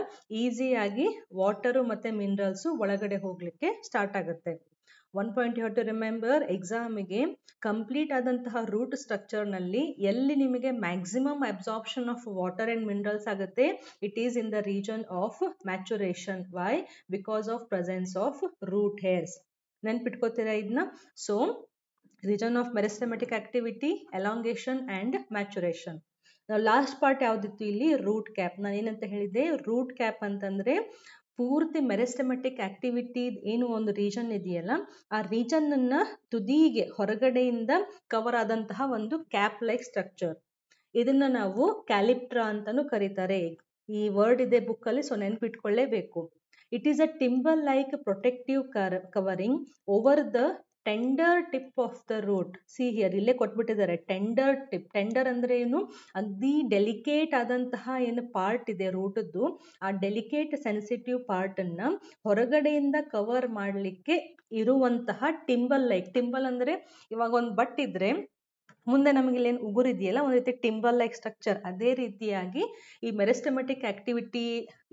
ಈಸಿಯಾಗಿ ವಾಟರು ಮತ್ತೆ ಮಿನರಲ್ಸ್ ಒಳಗಡೆ ಹೋಗ್ಲಿಕ್ಕೆ ಸ್ಟಾರ್ಟ್ ಆಗುತ್ತೆ. One point you to remember ಎಕ್ಸಾಮಿಗೆ complete ಆದಂತಹ ರೂಟ್ ಸ್ಟ್ರಕ್ಚರ್ನಲ್ಲಿ ಎಲ್ಲಿ ನಿಮಗೆ maximum absorption of water and minerals ಆಗುತ್ತೆ it is in the region of maturation why because of presence of root hairs ನೆನ್ಪಿಟ್ಕೋತೀರಾ ಇದನ್ನ so region of meristematic activity elongation and maturation ನಾವು last part ಯಾವುದಿತ್ತು ಇಲ್ಲಿ? Root cap ನಾನು ಏನಂತ ಹೇಳಿದ್ದೆ? Root cap ಅಂತಂದರೆ ಪೂರ್ತಿ ಮೆರೆಸ್ಟಮೆಟಿಕ್ ಆಕ್ಟಿವಿಟಿ ಏನು ಒಂದು ರೀಜನ್ ಇದೆಯಲ್ಲ, ಆ ರೀಜನ್ ರೀಜನ್ನ ತುದಿಗೆ ಹೊರಗಡೆಯಿಂದ ಕವರ್ ಆದಂತಹ ಒಂದು ಕ್ಯಾಪ್ ಲೈಕ್ ಸ್ಟ್ರಕ್ಚರ್ ಇದನ್ನ ನಾವು ಕ್ಯಾಲಿಪ್ಟ್ರಾ ಅಂತಾನು ಕರೀತಾರೆ. ಈ ವರ್ಡ್ ಇದೆ ಬುಕ್ ಅಲ್ಲಿ so ನೆನ್ಪಿಟ್ಕೊಳ್ಳೇಬೇಕು. It is a thimble like protective covering over the tender tip of the root see here ಇಲ್ಲೇ ಕೊಟ್ಬಿಟ್ಟಿದ್ದಾರೆ ಟೆಂಡರ್ ಟಿಪ್ ಟೆಂಡರ್ ಅಂದ್ರೆ ಏನು? ಅಗ್ದಿ ಡೆಲಿಕೇಟ್ ಆದಂತಹ ಏನು ಪಾರ್ಟ್ ಇದೆ ರೂಟದ್ದು ಆ ಡೆಲಿಕೇಟ್ ಸೆನ್ಸಿಟಿವ್ ಪಾರ್ಟ್ ಅನ್ನ ಹೊರಗಡೆಯಿಂದ ಕವರ್ ಮಾಡಲಿಕ್ಕೆ ಇರುವಂತಹ ಟಿಂಬಲ್ ಲೈಕ್ ಟಿಂಬಲ್ ಅಂದ್ರೆ ಇವಾಗ ಒಂದು ಬಟ್ ಇದ್ರೆ ಮುಂದೆ ನಮಗೆ ಇಲ್ಲೇನು ಉಗುರಿದೆಯಲ್ಲ ಒಂದು ರೀತಿ ಟಿಂಬಲ್ ಲೈಕ್ ಸ್ಟ್ರಕ್ಚರ್ ಅದೇ ರೀತಿಯಾಗಿ ಈ ಮೆರೆಸ್ಟಮೆಟಿಕ್ ಆಕ್ಟಿವಿಟಿ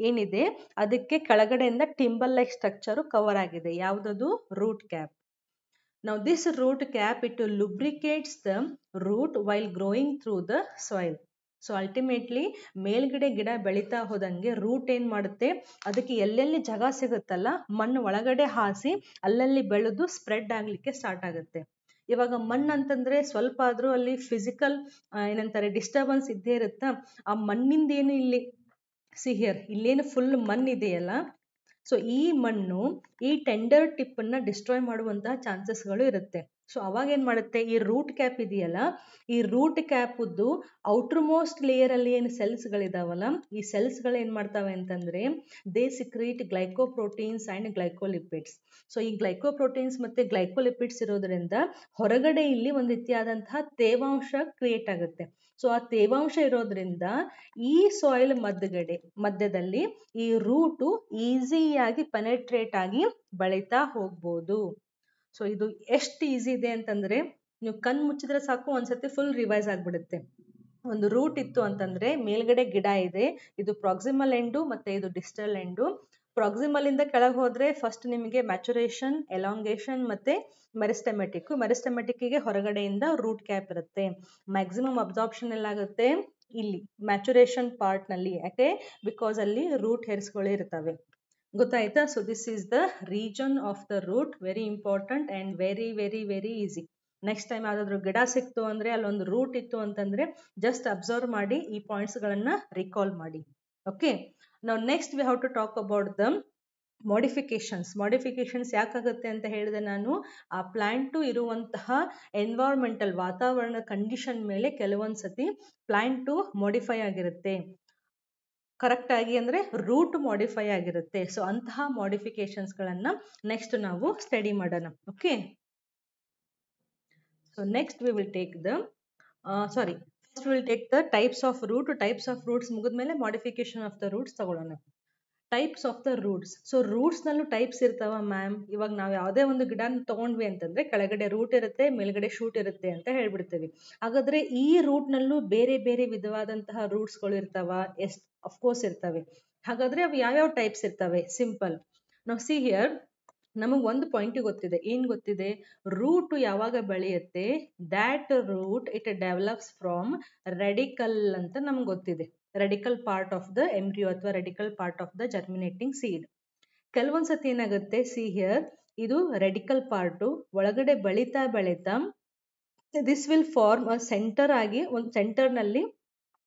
ಏನಿದೆ, ಅದಕ್ಕೆ ಕೆಳಗಡೆಯಿಂದ ಟಿಂಬಲ್ ಲೈಕ್ ಸ್ಟ್ರಕ್ಚರು ಕವರ್ ಆಗಿದೆ. ಯಾವುದದು? Root cap Now, this root cap, it lubricates the root while growing through the soil. So ultimately ಮೇಲ್ಗಡೆ ಗಿಡ ಬೆಳೀತಾ ಹೋದಂಗೆ ರೂಟ್ ಏನು ಮಾಡುತ್ತೆ? ಅದಕ್ಕೆ ಎಲ್ಲೆಲ್ಲಿ ಜಾಗ ಸಿಗುತ್ತಲ್ಲ, ಮಣ್ಣು ಒಳಗಡೆ ಹಾಸಿ ಅಲ್ಲಲ್ಲಿ ಬೆಳೆದು ಸ್ಪ್ರೆಡ್ ಆಗಲಿಕ್ಕೆ ಸ್ಟಾರ್ಟ್ ಆಗುತ್ತೆ. ಇವಾಗ ಮಣ್ಣು ಅಂತಂದ್ರೆ ಸ್ವಲ್ಪ ಆದರೂ ಅಲ್ಲಿ ಫಿಸಿಕಲ್ ಏನಂತಾರೆ ಡಿಸ್ಟರ್ಬೆನ್ಸ್ ಇದ್ದೇ ಇರುತ್ತಾ? ಆ ಮಣ್ಣಿಂದ ಏನು ಇಲ್ಲಿ ಸಿಹಿಯರ್ ಇಲ್ಲೇನು ಫುಲ್ ಮಣ್ಣು ಇದೆಯಲ್ಲ? ಸೊ ಈ ಮಣ್ಣು ಈ ಟೆಂಡರ್ ಟಿಪ್ ಅನ್ನ ಡಿಸ್ಟ್ರಾಯ್ ಮಾಡುವಂತಹ ಚಾನ್ಸಸ್ಗಳು ಇರುತ್ತೆ. ಸೊ ಅವಾಗ ಏನ್ ಮಾಡುತ್ತೆ? ಈ ರೂಟ್ ಕ್ಯಾಪ್ ಇದೆಯಲ್ಲ, ಈ ರೂಟ್ ಕ್ಯಾಪದ್ದು ಔಟರ್ ಮೋಸ್ಟ್ ಲೇಯರ್ ಅಲ್ಲಿ ಏನು ಸೆಲ್ಸ್ಗಳಿದಾವಲ್ಲ ಈ ಸೆಲ್ಸ್ಗಳು ಏನ್ ಮಾಡ್ತಾವೆ ಅಂತಂದ್ರೆ they secrete glycoproteins and glycolipids so ಈ ಗ್ಲೈಕೋಪ್ರೋಟೀನ್ಸ್ ಮತ್ತೆ ಗ್ಲೈಕೋಲಿಪಿಡ್ಸ್ ಇರೋದ್ರಿಂದ ಹೊರಗಡೆ ಇಲ್ಲಿ ಒಂದು ರೀತಿಯಾದಂತಹ ತೇವಾಂಶ ಕ್ರಿಯೇಟ್ ಆಗುತ್ತೆ. ಸೊ ಆ ತೇವಾಂಶ ಇರೋದ್ರಿಂದ ಈ ಸಾಯಿಲ್ ಮಧ್ಯಗಡೆ, ಮಧ್ಯದಲ್ಲಿ ಈ ರೂಟು ಈಸಿಯಾಗಿ ಪೆನೆಟ್ರೇಟ್ ಆಗಿ ಬೆಳೀತಾ ಹೋಗ್ಬೋದು. ಸೊ ಇದು ಎಷ್ಟು ಈಸಿ ಇದೆ ಅಂತಂದ್ರೆ, ನೀವು ಕಣ್ ಮುಚ್ಚಿದ್ರೆ ಸಾಕು, ಒಂದ್ಸತಿ ಫುಲ್ ರಿವೈಸ್ ಆಗ್ಬಿಡುತ್ತೆ. ಒಂದು ರೂಟ್ ಇತ್ತು ಅಂತಂದ್ರೆ ಮೇಲ್ಗಡೆ ಗಿಡ ಇದೆ, ಇದು ಪ್ರಾಕ್ಸಿಮಲ್ ಎಂಡು ಮತ್ತೆ ಇದು ಡಿಸ್ಟಲ್ ಎಂಡು ಪ್ರಾಕ್ಸಿಮಲ್ ಇಂದ ಕೆಳಗೆ ಹೋದ್ರೆ ಫಸ್ಟ್ ನಿಮಗೆ ಮ್ಯಾಚುರೇಷನ್ ಎಲಾಂಗೇಷನ್ ಮತ್ತೆ ಮೆರಿಸ್ಟಮೆಟಿಕ್ಗೆ ಹೊರಗಡೆಯಿಂದ ರೂಟ್ ಕ್ಯಾಪ್ ಇರುತ್ತೆ. ಮ್ಯಾಕ್ಸಿಮಮ್ ಅಬ್ಸಾರ್ಪ್ಷನ್ ಎಲ್ಲಾಗುತ್ತೆ ಇಲ್ಲಿ ಮ್ಯಾಚುರೇಷನ್ ಪಾರ್ಟ್ನಲ್ಲಿ. ಯಾಕೆ? ಬಿಕಾಸ್ ಅಲ್ಲಿ ರೂಟ್ ಹೇರ್ಸ್ಗಳು ಇರ್ತವೆ. ಗೊತ್ತಾಯ್ತಾ? So this is the region of the root very important and very very very easy next time ಯಾವ್ದಾದ್ರು ಗಿಡ ಸಿಕ್ತು ಅಂದ್ರೆ ಅಲ್ಲೊಂದು ರೂಟ್ ಇತ್ತು ಅಂತಂದ್ರೆ ಜಸ್ಟ್ ಅಬ್ಸರ್ವ್ ಮಾಡಿ ಈ ಪಾಯಿಂಟ್ಸ್ ಗಳನ್ನ ರಿಕಾಲ್ ಮಾಡಿ. ಓಕೆ ನಾವು next we have to talk about the modifications modifications ಯಾಕಾಗುತ್ತೆ ಅಂತ ಹೇಳಿದೆ ನಾನು, ಆ ಪ್ಲ್ಯಾಂಟು ಇರುವಂತಹ ಎನ್ವೈರ್ಮೆಂಟಲ್ ವಾತಾವರಣ ಕಂಡೀಷನ್ ಮೇಲೆ ಕೆಲವೊಂದು ಸತಿ ಪ್ಲ್ಯಾಂಟು ಮಾಡಿಫೈ ಆಗಿರುತ್ತೆ. ಕರೆಕ್ಟ್ ಆಗಿ ಅಂದ್ರೆ ರೂಟ್ ಮಾಡಿಫೈ ಆಗಿರುತ್ತೆ. ಸೊ ಅಂತಹ ಮಾಡಿಫಿಕೇಶನ್ಸ್ಗಳನ್ನು ನೆಕ್ಸ್ಟ್ ನಾವು ಸ್ಟಡಿ ಮಾಡೋಣ. Okay so next we will take the sorry first will take the types of root types of roots ಮುಗಿದ್ಮೇಲೆ ಮಾಡಿಫಿಕೇಶನ್ ಆಫ್ ದ ರೂಟ್ಸ್ ತಗೊಳ್ಳೋಣ. Types of the roots so ರೂಟ್ಸ್ನಲ್ಲೂ types ಇರ್ತಾವ ma'am ಇವಾಗ ನಾವು ಯಾವುದೇ ಒಂದು ಗಿಡ ತಗೊಂಡ್ವಿ ಅಂತಂದ್ರೆ ಕೆಳಗಡೆ ರೂಟ್ ಇರುತ್ತೆ, ಮೇಲ್ಗಡೆ ಶೂಟ್ ಇರುತ್ತೆ ಅಂತ ಹೇಳ್ಬಿಡ್ತೀವಿ. ಹಾಗಾದ್ರೆ ಈ ರೂಟ್ನಲ್ಲೂ ಬೇರೆ ಬೇರೆ ವಿಧವಾದಂತಹ ರೂಟ್ಸ್ಗಳು ಇರ್ತಾವ. ಎಸ್ ಅಫ್ಕೋರ್ಸ್ ಇರ್ತವೆ. ಹಾಗಾದ್ರೆ ಅವು ಯಾವ್ಯಾವ ಟೈಪ್ಸ್ ಇರ್ತವೆ? ಸಿಂಪಲ್ ನಾವು ಸಿ ಹಿಯರ್ ನಮಗೆ ಒಂದು ಪಾಯಿಂಟ್ ಗೊತ್ತಿದೆ. ಏನು ಗೊತ್ತಿದೆ? ರೂಟ್ ಯಾವಾಗ ಬೆಳೆಯುತ್ತೆ? That root it develops from radicle ಅಂತ ನಮ್ಗೆ ಗೊತ್ತಿದೆ. Radicle part of the embryo ಅಥವಾ radicle part of the germinating seed ಕೆಲವೊಂದ್ ಸತಿ ಏನಾಗುತ್ತೆ? ಸಿ ಹಿಯರ್ ಇದು ರೆಡಿಕಲ್ ಪಾರ್ಟು ಒಳಗಡೆ ಬೆಳೀತಾ ಬೆಳೀತಾ ದಿಸ್ ವಿಲ್ ಫಾರ್ಮ್ ಸೆಂಟರ್ ಆಗಿ, ಒಂದು ಸೆಂಟರ್ನಲ್ಲಿ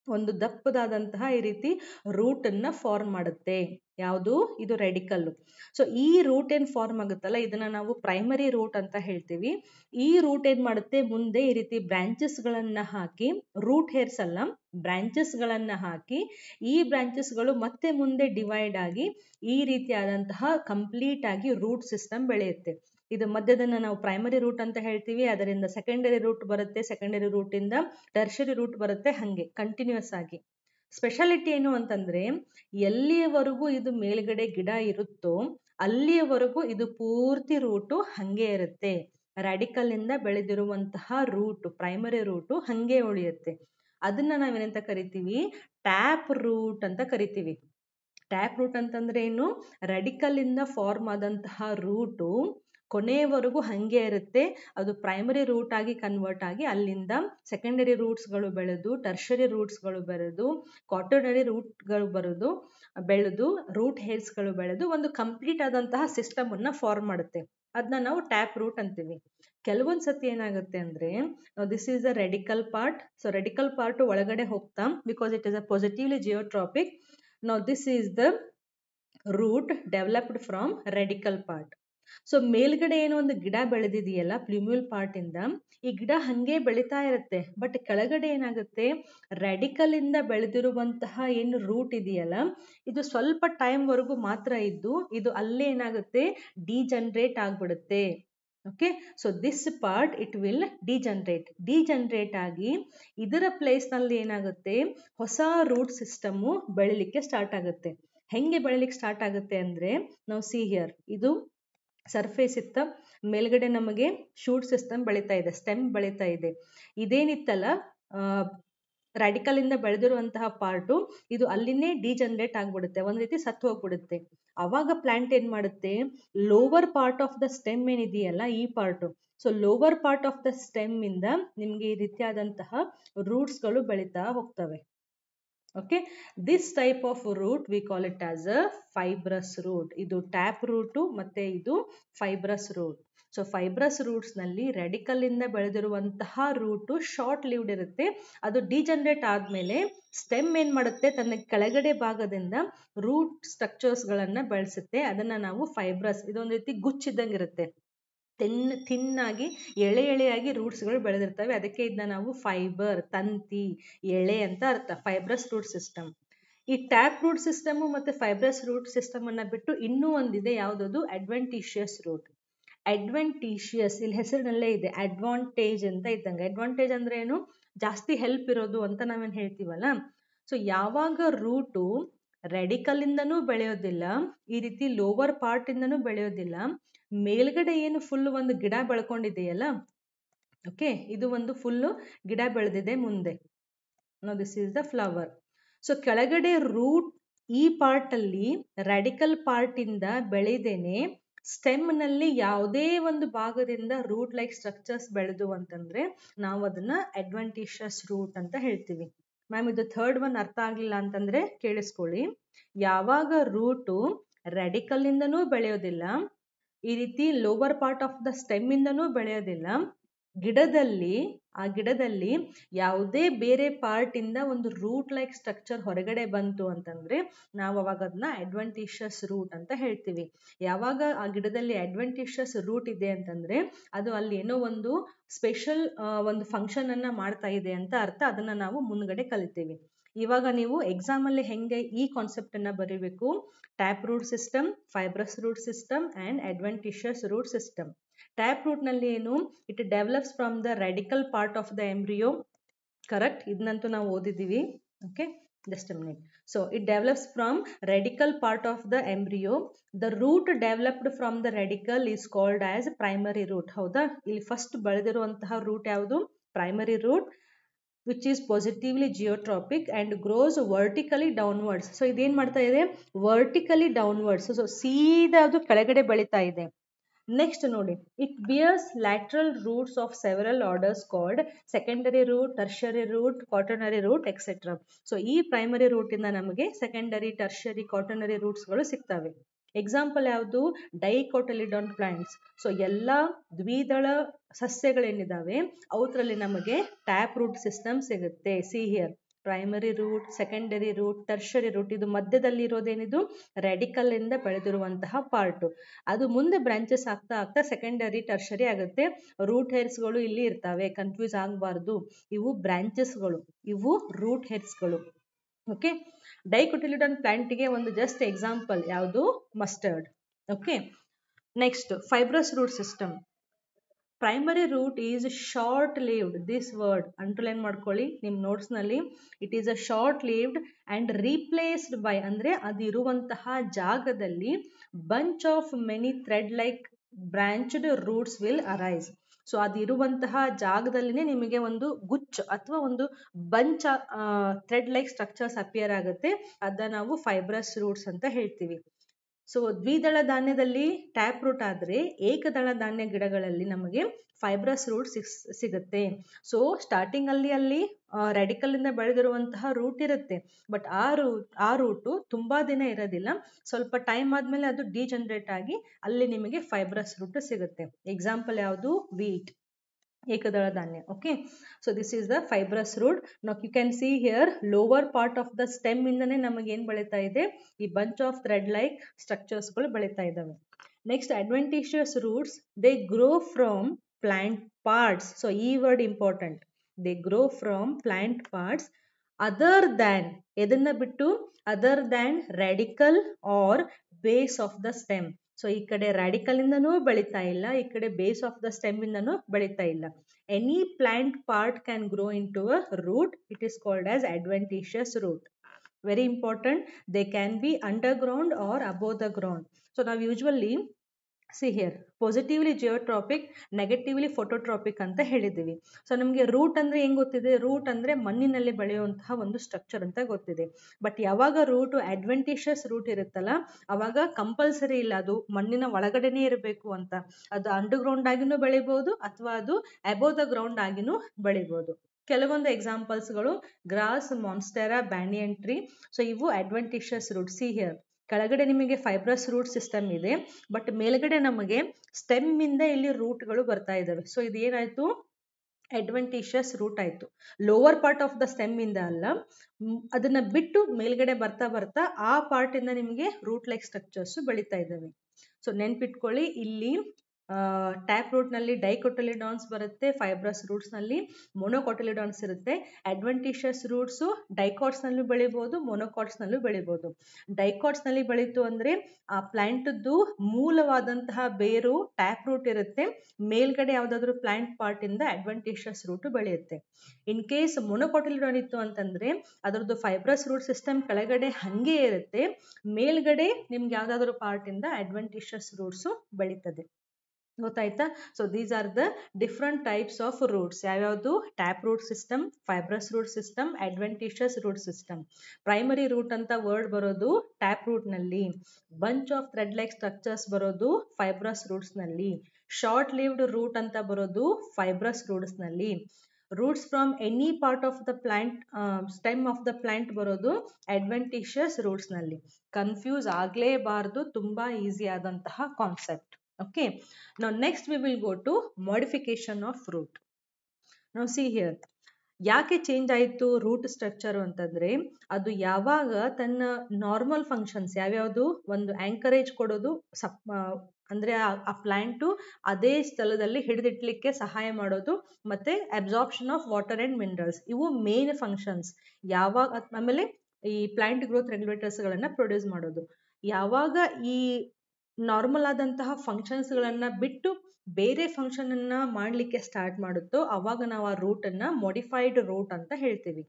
ಒಂದು ದಪ್ಪದಾದಂತಹ ಈ ರೀತಿ ರೂಟ್ ಅನ್ನ ಫಾರ್ಮ್ ಮಾಡುತ್ತೆ. ಯಾವುದು? ಇದು ರೆಡಿಕಲ್ಲು ಸೊ ಈ ರೂಟ್ ಏನ್ ಫಾರ್ಮ್ ಆಗುತ್ತಲ್ಲ, ಇದನ್ನ ನಾವು ಪ್ರೈಮರಿ ರೂಟ್ ಅಂತ ಹೇಳ್ತೀವಿ. ಈ ರೂಟ್ ಏನ್ ಮಾಡುತ್ತೆ? ಮುಂದೆ ಈ ರೀತಿ ಬ್ರಾಂಚಸ್ ಗಳನ್ನ ಹಾಕಿ ರೂಟ್ ಹೇರ್ಸ್ ಅಲ್ಲ ಬ್ರಾಂಚಸ್ ಗಳನ್ನ ಹಾಕಿ, ಈ ಬ್ರಾಂಚಸ್ಗಳು ಮತ್ತೆ ಮುಂದೆ ಡಿವೈಡ್ ಆಗಿ ಈ ರೀತಿಯಾದಂತಹ ಕಂಪ್ಲೀಟ್ ಆಗಿ ರೂಟ್ ಸಿಸ್ಟಮ್ ಬೆಳೆಯುತ್ತೆ. ಇದು ಮಧ್ಯದನ್ನ ನಾವು ಪ್ರೈಮರಿ ರೂಟ್ ಅಂತ ಹೇಳ್ತೀವಿ. ಅದರಿಂದ ಸೆಕೆಂಡರಿ ರೂಟ್ ಬರುತ್ತೆ ಸೆಕೆಂಡರಿ ರೂಟ್ ಇಂದ ಟರ್ಷರಿ ರೂಟ್ ಬರುತ್ತೆ, ಹಂಗೆ ಕಂಟಿನ್ಯೂಸ್ ಆಗಿ. ಸ್ಪೆಷಾಲಿಟಿ ಏನು ಅಂತಂದ್ರೆ, ಎಲ್ಲಿಯವರೆಗೂ ಇದು ಮೇಲ್ಗಡೆ ಗಿಡ ಇರುತ್ತೋ, ಅಲ್ಲಿಯವರೆಗೂ ಇದು ಪೂರ್ತಿ ರೂಟು ಹಂಗೆ ಇರುತ್ತೆ. ರ್ಯಾಡಿಕಲ್ ಇಂದ ಬೆಳೆದಿರುವಂತಹ ರೂಟ್ ಪ್ರೈಮರಿ ರೂಟು ಹಂಗೆ ಉಳಿಯುತ್ತೆ. ಅದನ್ನ ನಾವೇನಂತ ಕರಿತೀವಿ? ಟ್ಯಾಪ್ ರೂಟ್ ಅಂತ ಕರಿತೀವಿ. ಟ್ಯಾಪ್ ರೂಟ್ ಅಂತಂದ್ರೆ ಏನು? ರೆಡಿಕಲ್ ಇಂದ ಫಾರ್ಮ್ ಆದಂತಹ ರೂಟು ಕೊನೆಯವರೆಗೂ ಹಂಗೆ ಇರುತ್ತೆ. ಅದು ಪ್ರೈಮರಿ ರೂಟ್ ಆಗಿ ಕನ್ವರ್ಟ್ ಆಗಿ ಅಲ್ಲಿಂದ ಸೆಕೆಂಡರಿ ರೂಟ್ಸ್ಗಳು ಬೆಳೆದು ಟರ್ಷರಿ ರೂಟ್ಸ್ಗಳು ಬೆಳೆದು ರೂಟ್ ರೂಟ್ಗಳು ಬರೋದು, ಬೆಳೆದು ರೂಟ್ ಹೇರ್ಸ್ಗಳು ಬೆಳೆದು ಒಂದು ಕಂಪ್ಲೀಟ್ ಆದಂತಹ ಸಿಸ್ಟಮ್ ಅನ್ನ ಫಾರ್ಮ್ ಮಾಡುತ್ತೆ. ಅದನ್ನ ನಾವು ಟ್ಯಾಪ್ ರೂಟ್ ಅಂತೀವಿ. ಕೆಲವೊಂದ್ಸತಿ ಏನಾಗುತ್ತೆ ಅಂದ್ರೆ this is a radical part so radical part ಒಳಗಡೆ ಹೋಗ್ತಾ because it is a positively geotropic ನಾವು this is the root developed from radical part so ಮೇಲ್ಗಡೆ ಏನೋ ಒಂದು ಗಿಡ ಬೆಳೆದಿದೆಯಲ್ಲ ಪ್ಲ್ಯೂಮ್ಯೂಲ್ ಪಾರ್ಟ್ ಇಂದ, ಈ ಗಿಡ ಹಂಗೆ ಬೆಳೀತಾ ಇರುತ್ತೆ. ಬಟ್ ಕೆಳಗಡೆ ಏನಾಗುತ್ತೆ? ರೆಡಿಕಲ್ ಇಂದ ಬೆಳೆದಿರುವಂತಹ ಏನು ರೂಟ್ ಇದೆಯಲ್ಲ, ಇದು ಸ್ವಲ್ಪ ಟೈಮ್ ವರೆಗೂ ಮಾತ್ರ ಇದ್ದು, ಇದು ಅಲ್ಲೇ ಏನಾಗುತ್ತೆ? ಡಿಜನರೇಟ್ ಆಗ್ಬಿಡುತ್ತೆ. Okay so this part it will degenerate degenerate ಆಗಿ ಇದರ ಪ್ಲೇಸ್ನಲ್ಲಿ ಏನಾಗುತ್ತೆ? ಹೊಸ ರೂಟ್ ಸಿಸ್ಟಮ್ ಬೆಳಿಲಿಕ್ಕೆ ಸ್ಟಾರ್ಟ್ ಆಗುತ್ತೆ. ಹೆಂಗೆ ಬೆಳಿಲಿಕ್ಕೆ ಸ್ಟಾರ್ಟ್ ಆಗುತ್ತೆ ಅಂದ್ರೆ, ನಾವು ಸಿ ಹಿಯರ್ ಇದು ಸರ್ಫೇಸ್ ಇತ್ತ ಮೇಲ್ಗಡೆ ನಮಗೆ ಶೂಟ್ ಸಿಸ್ಟಮ್ ಬೆಳೀತಾ ಇದೆ ಸ್ಟೆಮ್ ಬೆಳೀತಾ ಇದೆ. ಇದೇನಿತ್ತಲ್ಲ ರ್ಯಾಡಿಕಲ್ ಇಂದ ಬೆಳೆದಿರುವಂತಹ ಪಾರ್ಟು ಇದು ಅಲ್ಲಿನೇ ಡಿಜನರೇಟ್ ಆಗ್ಬಿಡುತ್ತೆ, ಒಂದ್ ರೀತಿ ಸತ್ತು ಹೋಗ್ಬಿಡುತ್ತೆ. ಅವಾಗ ಪ್ಲಾಂಟ್ ಏನ್ ಮಾಡುತ್ತೆ lower part of the stem ಏನಿದೆಯಲ್ಲ, ಈ part so lower part of the stem ಇಂದ ನಿಮ್ಗೆ ಈ ರೀತಿಯಾದಂತಹ ರೂಟ್ಸ್ಗಳು ಬೆಳೀತಾ ಹೋಗ್ತವೆ. Okay this type of root we call it as a fibrous root ಇದು ಟ್ಯಾಪ್ ರೂಟು ಮತ್ತೆ ಇದು ಫೈಬ್ರಸ್ ರೂಟ್ ಸೊ ಫೈಬ್ರಸ್ ರೂಟ್ಸ್ನಲ್ಲಿ ರೆಡಿಕಲ್ ಇಂದ ಬೆಳೆದಿರುವಂತಹ ರೂಟು ಶಾರ್ಟ್ ಲಿವ್ಡ್ ಇರುತ್ತೆ. ಅದು ಡಿಜನರೇಟ್ ಆದಮೇಲೆ ಸ್ಟೆಮ್ ಏನ್ ಮಾಡುತ್ತೆ? ತನ್ನ ಕೆಳಗಡೆ ಭಾಗದಿಂದ ರೂಟ್ ಸ್ಟ್ರಕ್ಚರ್ಸ್ ಗಳನ್ನ ಬೆಳೆಸುತ್ತೆ. ಅದನ್ನ ನಾವು ಫೈಬ್ರಸ್ ಇದೊಂದು ರೀತಿ ಗುಚ್ಚಿದ್ದಂಗೆ ಇರುತ್ತೆ. ತೆನ್, ತಿನ್ನಾಗಿ, ಎಳೆ ಎಳೆಯಾಗಿ ರೂಟ್ಸ್ಗಳು ಬೆಳೆದಿರ್ತವೆ. ಅದಕ್ಕೆ ಇದನ್ನ ನಾವು ಫೈಬರ್, ತಂತಿ, ಎಳೆ ಅಂತ ಅರ್ಥ. Fibrous root system. ಈ ಟ್ಯಾಪ್ ರೂಟ್ ಸಿಸ್ಟಮ್ ಮತ್ತೆ ಫೈಬ್ರಸ್ ರೂಟ್ ಸಿಸ್ಟಮ್ ಅನ್ನ ಬಿಟ್ಟು ಇನ್ನೂ ಒಂದಿದೆ. ಯಾವುದದು? Adventitious root. ಅಡ್ವೆಂಟಿಷಿಯಸ್, ಇಲ್ಲಿ ಹೆಸರಿನಲ್ಲೇ ಇದೆ. ಅಡ್ವಾಂಟೇಜ್ ಅಂತ ಇದ್ದಂಗೆ. ಅಡ್ವಾಂಟೇಜ್ ಅಂದ್ರೆ ಏನು? ಜಾಸ್ತಿ ಹೆಲ್ಪ್ ಇರೋದು ಅಂತ ನಾವೇನ್ ಹೇಳ್ತೀವಲ್ಲ? ಸೊ, ಯಾವಾಗ ರೂಟು ರೆಡಿಕಲ್ ಇಂದನೂ ಬೆಳೆಯೋದಿಲ್ಲ, ಈ ರೀತಿ ಲೋವರ್ ಪಾರ್ಟ್ ಇಂದನೂ ಬೆಳೆಯೋದಿಲ್ಲ ಮೇಲ್ಗಡೆ ಏನು ಫುಲ್ ಒಂದು ಗಿಡ ಬೆಳ್ಕೊಂಡಿದೆಯಲ್ಲ ಓಕೆ ಇದು ಒಂದು ಫುಲ್ಲು ಗಿಡ ಬೆಳೆದಿದೆ ಮುಂದೆ. No this is the flower so ಕೆಳಗಡೆ ರೂಟ್ ಈ ಪಾರ್ಟ್ ಅಲ್ಲಿ ರ್ಯಾಡಿಕಲ್ ಪಾರ್ಟ್ ಇಂದ ಬೆಳೆದೇನೆ ಸ್ಟೆಮ್ನಲ್ಲಿ ಯಾವುದೇ ಒಂದು ಭಾಗದಿಂದ ರೂಟ್ ಲೈಕ್ ಸ್ಟ್ರಕ್ಚರ್ಸ್ ಬೆಳೆದು ಅಂತಂದ್ರೆ, ನಾವು ಅದನ್ನ ಅಡ್ವಾಂಟೇಷಸ್ ರೂಟ್ ಅಂತ ಹೇಳ್ತೀವಿ. ಮ್ಯಾಮ್ ಇದು ಥರ್ಡ್ ಒನ್ ಅರ್ಥ ಆಗ್ಲಿಲ್ಲ ಅಂತಂದ್ರೆ ಕೇಳಿಸ್ಕೊಳ್ಳಿ. ಯಾವಾಗ ರೂಟು ರೆಡಿಕಲ್ ಇಂದನೂ ಬೆಳೆಯೋದಿಲ್ಲ ಈ ರೀತಿ lower part of the stem ಇಂದನೂ ಬೆಳೆಯೋದಿಲ್ಲ. ಗಿಡದಲ್ಲಿ, ಆ ಗಿಡದಲ್ಲಿ ಯಾವುದೇ ಬೇರೆ ಪಾರ್ಟ್ ಇಂದ ಒಂದು ರೂಟ್ ಲೈಕ್ ಸ್ಟ್ರಕ್ಚರ್ ಹೊರಗಡೆ ಬಂತು ಅಂತಂದ್ರೆ ನಾವು ಅವಾಗ ಅದನ್ನ ಅಡ್ವೆಂಟಿಷಿಯಸ್ ರೂಟ್ ಅಂತ ಹೇಳ್ತೀವಿ. ಯಾವಾಗ ಆ ಗಿಡದಲ್ಲಿ ಅಡ್ವೆಂಟಿಷಿಯಸ್ ರೂಟ್ ಇದೆ ಅಂತಂದ್ರೆ ಅದು ಅಲ್ಲಿ ಏನೋ ಒಂದು ಸ್ಪೆಷಲ್ ಒಂದು ಫಂಕ್ಷನ್ ಅನ್ನ ಮಾಡ್ತಾ ಇದೆ ಅಂತ ಅರ್ಥ. ಅದನ್ನ ನಾವು ಮುಂದ್ಗಡೆ ಕಲಿತೀವಿ. ಇವಾಗ ನೀವು ಎಕ್ಸಾಮ್ ಅಲ್ಲಿ ಹೆಂಗೆ ಈ ಕಾನ್ಸೆಪ್ಟ್ ಅನ್ನ ಬರೀಬೇಕು? Tap root system fibrous root system and adventitious root system tap ರೂಟ್ನಲ್ಲಿ ಏನು? It develops from the radical part of the embryo correct ಇದನ್ನಂತೂ ನಾವು ಓದಿದ್ದೀವಿ. Okay just minute so it develops from radical part of the embryo the root developed from the radical is called as primary root ಹೌದಾ? ಇಲ್ಲಿ first ಬೆಳೆದಿರುವಂತಹ root ಯಾವುದು? Primary root which is positively geotropic and grows vertically downwards so ಇದೇನ್ ಮಾಡ್ತಾ ಇದೆ? Vertically downwards so ಸೀದಾ ಅದು ಕೆಳಗಡೆ ಬೆಳೀತಾ ಇದೆ. ನೆಕ್ಸ್ಟ್ ನೋಡಿ. It bears lateral roots of several orders called secondary root tertiary root quaternary root etcetera so ಈ ಪ್ರೈಮರಿ ರೂಟಿಂದ ನಮಗೆ ಸೆಕೆಂಡರಿ ಟರ್ಷರಿ ಕಾಟನರಿ ರೂಟ್ಸ್ಗಳು ಸಿಗ್ತವೆ. ಎಕ್ಸಾಂಪಲ್ ಯಾವುದು? ಡೈಕೋಟಲಿಡಾನ್ ಪ್ಲಾಂಟ್ಸ್ ಸೊ ಎಲ್ಲ ದ್ವಿದಳ ಸಸ್ಯಗಳೇನಿದಾವೆ, ಅವತ್ರಲ್ಲಿ ನಮಗೆ ಟ್ಯಾಪ್ ರೂಟ್ ಸಿಸ್ಟಮ್ ಸಿಗುತ್ತೆ. See here primary root secondary root tertiary root ಇದು ಮಧ್ಯದಲ್ಲಿ ಇರೋದೇನಿದು? ರೆಡಿಕಲ್ ಇಂದ ಬೆಳೆದಿರುವಂತಹ ಪಾರ್ಟ್ ಅದು ಮುಂದೆ ಬ್ರಾಂಚಸ್ ಆಗ್ತಾ ಆಗ್ತಾ ಸೆಕೆಂಡರಿ ಟರ್ಷರಿ ಆಗುತ್ತೆ. ರೂಟ್ ಹೇರ್ಸ್ಗಳು ಇಲ್ಲಿ ಇರ್ತವೆ. ಕನ್ಫ್ಯೂಸ್ ಆಗಬಾರ್ದು. ಇವು ಬ್ರಾಂಚಸ್ಗಳು ಇವು ರೂಟ್ ಹೇರ್ಸ್ಗಳು ಓಕೆ ಡೈಕೊಟಿಲಿಡನ್ ಪ್ಲಾಂಟ್ಗೆ ಒಂದು ಜಸ್ಟ್ ಎಕ್ಸಾಂಪಲ್ ಯಾವುದು? Mustard okay next fibrous root system primary root is short lived this word underline ಮಾಡ್ಕೊಳ್ಳಿ ನಿಮ್ಮ ನೋಟ್ಸ್ನಲ್ಲಿ it is a short lived and replaced by ಅಂದರೆ ಅದಿರುವಂತಹ ಜಾಗದಲ್ಲಿ bunch of many thread like branched roots will arise so ಅದಿರುವಂತಹ ಜಾಗದಲ್ಲಿನೇ ನಿಮಗೆ ಒಂದು ಗುಚ್ಚ ಅಥವಾ ಒಂದು bunch thread like structures appear ಆಗುತ್ತೆ. ಅದನ್ನ ನಾವು ಫೈಬ್ರಸ್ ರೂಟ್ಸ್ ಅಂತ ಹೇಳ್ತೀವಿ. ಸೊ ದ್ವಿದಳ ಧಾನ್ಯದಲ್ಲಿ ಟ್ಯಾಪ್ ರೂಟ್ ಆದರೆ ಏಕದಳ ಧಾನ್ಯ ಗಿಡಗಳಲ್ಲಿ ನಮಗೆ ಫೈಬ್ರಸ್ ರೂಟ್ ಸಿಗುತ್ತೆ. ಸೊ ಸ್ಟಾರ್ಟಿಂಗ್ ಅಲ್ಲಿ ಅಲ್ಲಿ ರೆಡಿಕಲ್ ಇಂದ ಬೆಳೆದಿರುವಂತಹ ರೂಟ್ ಇರುತ್ತೆ. ಬಟ್ ಆ ರೂಟ್ ಆ ರೂಟು ತುಂಬಾ ದಿನ ಇರೋದಿಲ್ಲ. ಸ್ವಲ್ಪ ಟೈಮ್ ಆದ್ಮೇಲೆ ಅದು ಡಿಜನರೇಟ್ ಆಗಿ ಅಲ್ಲಿ ನಿಮಗೆ ಫೈಬ್ರಸ್ ರೂಟ್ ಸಿಗುತ್ತೆ. ಎಕ್ಸಾಂಪಲ್ ಯಾವುದು? ವೀಟ್ ಏಕದಳ ಧಾನ್ಯ okay so this is the fibrous root ನಾವು you can see here lower part of the stem ಇಂದನೇ ನಮಗೆ ಏನು ಬೆಳೀತಾ ಇದೆ? ಈ ಬಂಚ್ ಆಫ್ ಥ್ರೆಡ್ ಲೈಕ್ ಸ್ಟ್ರಕ್ಚರ್ಸ್ಗಳು ಬೆಳೀತಾ ಇದ್ದಾವೆ next adventitious roots they grow from plant parts so ಈ word important they grow from plant parts other than ಎದನ್ನ ಬಿಟ್ಟು? Other than radicle or base of the stem so ಈ ಕಡೆ radicle ಇಂದನೂ ಬೆಳೀತಾ ಇಲ್ಲ, ಈ ಕಡೆ ಬೇಸ್ ಆಫ್ ದ ಸ್ಟೆಮ್ ಇಂದನೂ ಬೆಳೀತಾ ಇಲ್ಲ. Any plant part can grow into a root it is called as adventitious root very important they can be underground or above the ground so ನಾವು usually see here positively geotropic negatively phototropic ಅಂತ ಹೇಳಿದ್ದೀವಿ. So ನಮಗೆ root ಅಂದ್ರೆ ಹೆಂಗೆ ಗೊತ್ತಿದೆ? Root ಅಂದ್ರೆ ಮಣ್ಣಿನಲ್ಲಿ ಬೆಳೆಯುವಂತಹ ಒಂದು ಸ್ಟ್ರಕ್ಚರ್ ಅಂತ ಗೊತ್ತಿದೆ. ಬಟ್ ಯಾವಾಗ ರೂಟು ಅಡ್ವೆಂಟಿಷಿಯಸ್ ರೂಟ್ ಇರುತ್ತಲ್ಲ, ಅವಾಗ ಕಂಪಲ್ಸರಿ ಇಲ್ಲ ಅದು ಮಣ್ಣಿನ ಒಳಗಡೆನೆ ಇರಬೇಕು ಅಂತ. ಅದು ಅಂಡರ್ ಗ್ರೌಂಡ್ ಆಗಿನೂ ಬೆಳಿಬೋದು ಅಥವಾ ಅದು ಅಬೋವ್ ದ ಗ್ರೌಂಡ್ ಆಗಿನೂ ಬೆಳಿಬೋದು. ಕೆಲವೊಂದು ಎಕ್ಸಾಂಪಲ್ಸ್ಗಳು grass monstera banyan tree so ಇವು ಅಡ್ವೆಂಟಿಷಿಯಸ್ ರೂಟ್ ಸಿ ಹಿಯರ್ ಕೆಳಗಡೆ ನಿಮಗೆ ಫೈಬ್ರಸ್ ರೂಟ್ ಸಿಸ್ಟಮ್ ಇದೆ ಬಟ್ ಮೇಲ್ಗಡೆ ನಮಗೆ ಸ್ಟೆಮ್ ಇಂದ ಇಲ್ಲಿ ರೂಟ್ಗಳು ಬರ್ತಾ ಇದಾವೆ ಸೊ ಇದು ಏನಾಯ್ತು ರೂಟ್ ಆಯ್ತು. Lower part of the stem ಇಂದ ಅಲ್ಲ ಅದನ್ನ ಬಿಟ್ಟು ಮೇಲ್ಗಡೆ ಬರ್ತಾ ಬರ್ತಾ ಆ ಪಾರ್ಟ್ ಇಂದ ನಿಮಗೆ ರೂಟ್ ಲೈಕ್ ಸ್ಟ್ರಕ್ಚರ್ಸ್ ಬೆಳೀತಾ ಇದ್ದಾವೆ. ಸೊ ನೆನ್ಪಿಟ್ಕೊಳ್ಳಿ, ಇಲ್ಲಿ ಟ್ಯಾಪ್ ರೂಟ್ನಲ್ಲಿ ಡೈಕೊಟಲಿಡಾನ್ಸ್ ಬರುತ್ತೆ ಫೈಬ್ರಸ್ ರೂಟ್ಸ್ನಲ್ಲಿ ಮೊನೊಕೊಟಲಿಡಾನ್ಸ್ ಇರುತ್ತೆ. ಅಡ್ವೆಂಟಿಷಸ್ ರೂಟ್ಸು ಡೈಕಾಟ್ಸ್ ನಲ್ಲೂ ಬೆಳಿಬಹುದು ಮೊನೊಕಾಟ್ಸ್ ನಲ್ಲೂ ಬೆಳಿಬಹುದು ಡೈಕಾಟ್ಸ್ನಲ್ಲಿ ಬೆಳೀತು ಅಂದ್ರೆ ಆ ಪ್ಲ್ಯಾಂಟದ್ದು ಮೂಲವಾದಂತಹ ಬೇರು ಟ್ಯಾಪ್ ರೂಟ್ ಇರುತ್ತೆ. ಮೇಲ್ಗಡೆ ಯಾವ್ದಾದ್ರು ಪ್ಲಾಂಟ್ ಪಾರ್ಟ್ ಇಂದ ರೂಟು ರೂಟ್ ಬೆಳೆಯುತ್ತೆ. ಇನ್ ಕೇಸ್ ಮೊನೊಕೊಟಲಿಡಾನ್ ಇತ್ತು ಅಂತಂದ್ರೆ ಅದರದ್ದು ಫೈಬ್ರಸ್ ರೂಟ್ ಸಿಸ್ಟಮ್ ಕೆಳಗಡೆ ಹಂಗೆ ಇರುತ್ತೆ. ಮೇಲ್ಗಡೆ ನಿಮ್ಗೆ ಯಾವ್ದಾದ್ರು ಪಾರ್ಟ್ ಇಂದ ರೂಟ್ಸು ರೂಟ್ಸ್ ಬೆಳೀತದೆ. ಗೊತ್ತಾಯ್ತಾ? So these are the different types of roots ಯಾವ್ಯಾವುದು? Tap root system fibrous root system adventitious root system primary root ಅಂತ ವರ್ಡ್ ಬರೋದು tap ರೂಟ್ನಲ್ಲಿ. Bunch of thread like structures ಬರೋದು ಫೈಬ್ರಸ್ ರೂಟ್ಸ್ನಲ್ಲಿ. ಶಾರ್ಟ್ ಲಿವ್ಡ್ ರೂಟ್ ಅಂತ ಬರೋದು fibrous ರೂಟ್ಸ್ನಲ್ಲಿ. Roots from any part of the plant stem of the plant ಬರೋದು adventitious ರೂಟ್ಸ್ನಲ್ಲಿ. Confuse ಆಗಲೇಬಾರದು, ತುಂಬಾ ಈಸಿ ಆದಂತಹ concept okay. Now, next we will go to modification of root. Now, see here. ಯಾಕೆ change ಆಯಿತು root structure ಅಂತಂದ್ರೆ ಅದು ಯಾವಾಗ ತನ್ನ ನಾರ್ಮಲ್ ಫಂಕ್ಷನ್ಸ್ ಯಾವ್ಯಾವುದು? ಒಂದು ಆ್ಯಂಕರೇಜ್ ಕೊಡೋದು ಸಪ್ ಅಂದ್ರೆ ಆ ಪ್ಲ್ಯಾಂಟು ಅದೇ ಸ್ಥಳದಲ್ಲಿ ಹಿಡಿದಿಟ್ಲಿಕ್ಕೆ ಸಹಾಯ ಮಾಡೋದು ಮತ್ತೆ absorption of water and minerals ಇವು ಮೇನ್ ಫಂಕ್ಷನ್ಸ್ ಯಾವಾಗ, ಆಮೇಲೆ ಈ ಪ್ಲಾಂಟ್ ಗ್ರೋತ್ ರೆಗ್ಯುಲೇಟರ್ಸ್ಗಳನ್ನು ಪ್ರೊಡ್ಯೂಸ್ ಮಾಡೋದು. ಯಾವಾಗ ಈ ನಾರ್ಮಲ್ ಆದಂತಹ ಫಂಕ್ಷನ್ಸ್ ಗಳನ್ನ ಬಿಟ್ಟು ಬೇರೆ ಫಂಕ್ಷನ್ ಅನ್ನ ಮಾಡ್ಲಿಕ್ಕೆ ಸ್ಟಾರ್ಟ್ ಮಾಡುತ್ತೋ ಅವಾಗ ನಾವು ಆ ರೂಟ್ ಅನ್ನ ಮಾಡಿಫೈಡ್ ರೂಟ್ ಅಂತ ಹೇಳ್ತೀವಿ.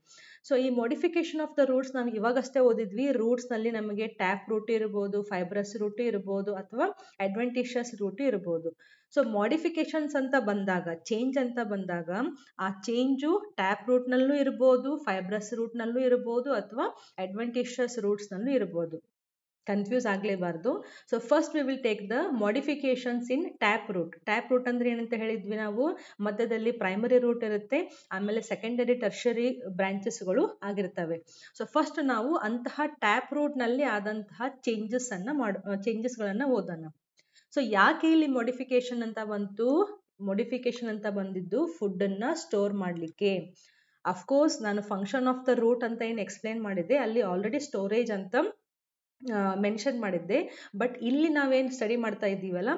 ಸೊ ಈ ಮಾಡಿಫಿಕೇಶನ್ ಆಫ್ ದ ರೂಟ್ಸ್ ನಾವು ಇವಾಗಷ್ಟೇ ಓದಿದ್ವಿ. ರೂಟ್ಸ್ನಲ್ಲಿ ನಮಗೆ ಟ್ಯಾಪ್ ರೂಟ್ ಇರ್ಬೋದು ಫೈಬ್ರಸ್ ರೂಟ್ ಇರ್ಬೋದು ಅಥವಾ ಅಡ್ವೆಂಟಿಷಿಯಸ್ ರೂಟ್ ಇರ್ಬೋದು. ಸೊ ಮಾಡಿಫಿಕೇಶನ್ಸ್ ಅಂತ ಬಂದಾಗ ಚೇಂಜ್ ಅಂತ ಬಂದಾಗ ಆ ಚೇಂಜು ಟ್ಯಾಪ್ ರೂಟ್ ನಲ್ಲೂ ಇರಬಹುದು ಫೈಬ್ರಸ್ ರೂಟ್ ನಲ್ಲೂ ಇರಬಹುದು ಅಥವಾ ಅಡ್ವೆಂಟಿಷಿಯಸ್ ರೂಟ್ಸ್ ನಲ್ಲೂ ಇರಬಹುದು confuse ಆಗಲೇಬಾರ್ದು. So first we will take the modifications in tap root tap root ಅಂದ್ರೆ ಏನಂತ ಹೇಳಿದ್ವಿ ನಾವು? ಮಧ್ಯದಲ್ಲಿ ಪ್ರೈಮರಿ ರೂಟ್ ಇರುತ್ತೆ, ಆಮೇಲೆ ಸೆಕೆಂಡರಿ ಟರ್ಷರಿ ಬ್ರಾಂಚಸ್ಗಳು ಆಗಿರ್ತವೆ. ಸೊ ಫಸ್ಟ್ ನಾವು ಅಂತಹ ಟ್ಯಾಪ್ ರೂಟ್ನಲ್ಲಿ ಆದಂತಹ ಚೇಂಜಸ್ ಅನ್ನ ಮಾಡ ಚೇಂಜಸ್ ಗಳನ್ನ ಓದೋಣ. ಸೊ ಯಾಕೆ ಇಲ್ಲಿ ಮಾಡಿಫಿಕೇಶನ್ ಅಂತ ಬಂತು? ಮಾಡಿಫಿಕೇಶನ್ ಅಂತ ಬಂದಿದ್ದು ಫುಡ್ ಅನ್ನ ಸ್ಟೋರ್ ಮಾಡಲಿಕ್ಕೆ. ಅಫ್ಕೋರ್ಸ್ ನಾನು ಫಂಕ್ಷನ್ ಆಫ್ ದ ರೂಟ್ ಅಂತ ಏನು ಎಕ್ಸ್ಪ್ಲೇನ್ ಮಾಡಿದೆ ಅಲ್ಲಿ ಆಲ್ರೆಡಿ ಸ್ಟೋರೇಜ್ ಅಂತ ಮೆನ್ಷನ್ ಮಾಡಿದ್ದೆ. ಬಟ್ ಇಲ್ಲಿ ನಾವೇನು ಸ್ಟಡಿ ಮಾಡ್ತಾ ಇದ್ದೀವಲ್ಲ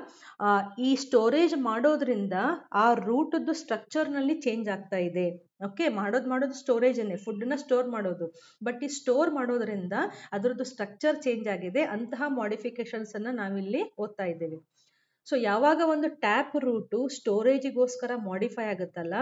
ಈ ಸ್ಟೋರೇಜ್ ಮಾಡೋದ್ರಿಂದ ಆ ರೂಟದ್ದು ಸ್ಟ್ರಕ್ಚರ್ನಲ್ಲಿ ಚೇಂಜ್ ಆಗ್ತಾ ಇದೆ. ಓಕೆ ಮಾಡೋದು ಮಾಡೋದು ಸ್ಟೋರೇಜನ್ನೇ ಫುಡ್ನ ಸ್ಟೋರ್ ಮಾಡೋದು. ಬಟ್ ಈ ಸ್ಟೋರ್ ಮಾಡೋದ್ರಿಂದ ಅದರದ್ದು ಸ್ಟ್ರಕ್ಚರ್ ಚೇಂಜ್ ಆಗಿದೆ. ಅಂತಹ ಮಾಡಿಫಿಕೇಶನ್ಸನ್ನು ನಾವಿಲ್ಲಿ ಓದ್ತಾ ಇದ್ದೇವೆ. ಸೊ ಯಾವಾಗ ಒಂದು ಟ್ಯಾಪ್ ರೂಟು ಸ್ಟೋರೇಜಿಗೋಸ್ಕರ ಮಾಡಿಫೈ ಆಗುತ್ತಲ್ಲ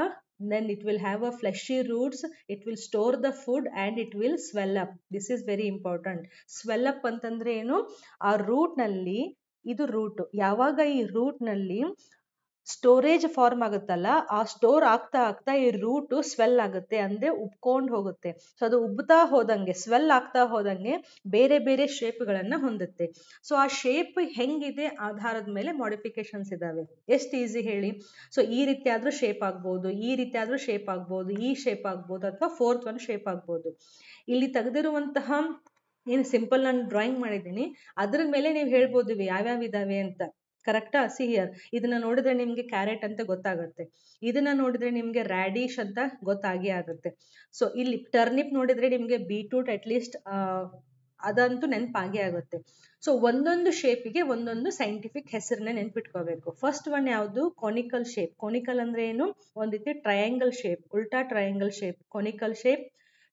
then it will have a fleshy roots it will store the food and it will up. This is very important. Swell up ಅಂತಂದ್ರೆ ಏನು? ಆ ರೂಟ್ನಲ್ಲಿ ಇದು ರೂಟ್ ಯಾವಾಗ ಈ ರೂಟ್ನಲ್ಲಿ ಸ್ಟೋರೇಜ್ ಫಾರ್ಮ್ ಆಗುತ್ತಲ್ಲ, ಆ ಸ್ಟೋರ್ ಆಗ್ತಾ ಆಗ್ತಾ ಈ ರೂಟ್ ಸ್ವೆಲ್ ಆಗುತ್ತೆ, ಅಂದ್ರೆ ಉಬ್ಕೊಂಡು ಹೋಗುತ್ತೆ. ಸೊ ಅದು ಉಬ್ತಾ ಹೋದಂಗೆ ಸ್ವೆಲ್ ಆಗ್ತಾ ಹೋದಂಗೆ ಬೇರೆ ಬೇರೆ ಶೇಪ್ಗಳನ್ನ ಹೊಂದುತ್ತೆ. ಸೊ ಆ ಶೇಪ್ ಹೆಂಗಿದೆ ಆಧಾರದ ಮೇಲೆ ಮಾಡಿಫಿಕೇಶನ್ಸ್ ಇದಾವೆ. ಎಷ್ಟು ಈಸಿ ಹೇಳಿ. ಸೊ ಈ ರೀತಿ ಆದ್ರೂ ಶೇಪ್ ಆಗ್ಬೋದು, ಈ ರೀತಿ ಆದ್ರೂ ಶೇಪ್ ಆಗ್ಬೋದು, ಈ ಶೇಪ್ ಆಗ್ಬೋದು, ಅಥವಾ ಫೋರ್ತ್ ಒನ್ ಶೇಪ್ ಆಗ್ಬೋದು. ಇಲ್ಲಿ ತೆಗೆದಿರುವಂತಹ, ಏನು ಸಿಂಪಲ್ ನಾನು ಡ್ರಾಯಿಂಗ್ ಮಾಡಿದ್ದೀನಿ, ಅದ್ರ ಮೇಲೆ ನೀವು ಹೇಳ್ಬೋದು ಇವು ಯಾವ್ಯಾವ ಇದಾವೆ ಅಂತ. ಕರೆಕ್ಟಾ? See, here. ಇದನ್ನ ನೋಡಿದ್ರೆ ನಿಮ್ಗೆ ಕ್ಯಾರೆಟ್ ಅಂತ ಗೊತ್ತಾಗುತ್ತೆ. ಇದನ್ನ ನೋಡಿದ್ರೆ ನಿಮ್ಗೆ ರ್ಯಾಡಿಶ್ ಅಂತ ಗೊತ್ತಾಗಿ ಆಗುತ್ತೆ. ಸೊ, ಇಲ್ಲಿ ಟರ್ನಿಪ್ ನೋಡಿದ್ರೆ ನಿಮ್ಗೆ ಬೀಟ್ರೂಟ್ ಅಟ್ಲೀಸ್ಟ್ ಅದಂತೂ ನೆನಪಾಗೇ ಆಗುತ್ತೆ. ಸೊ, ಒಂದೊಂದು ಶೇಪಿಗೆ ಒಂದೊಂದು ಸೈಂಟಿಫಿಕ್ ಹೆಸರನ್ನ ನೆನ್ಪಿಟ್ಕೋಬೇಕು. ಫಸ್ಟ್ ಒನ್ ಯಾವುದು? ಕೊನಿಕಲ್ ಶೇಪ್ ಕೊನಿಕಲ್ ಅಂದ್ರೆ ಏನು? ಒಂದ್ ರೀತಿ ಟ್ರಯಾಂಗಲ್ ಶೇಪ್ ಉಲ್ಟಾ triangle shape conical shape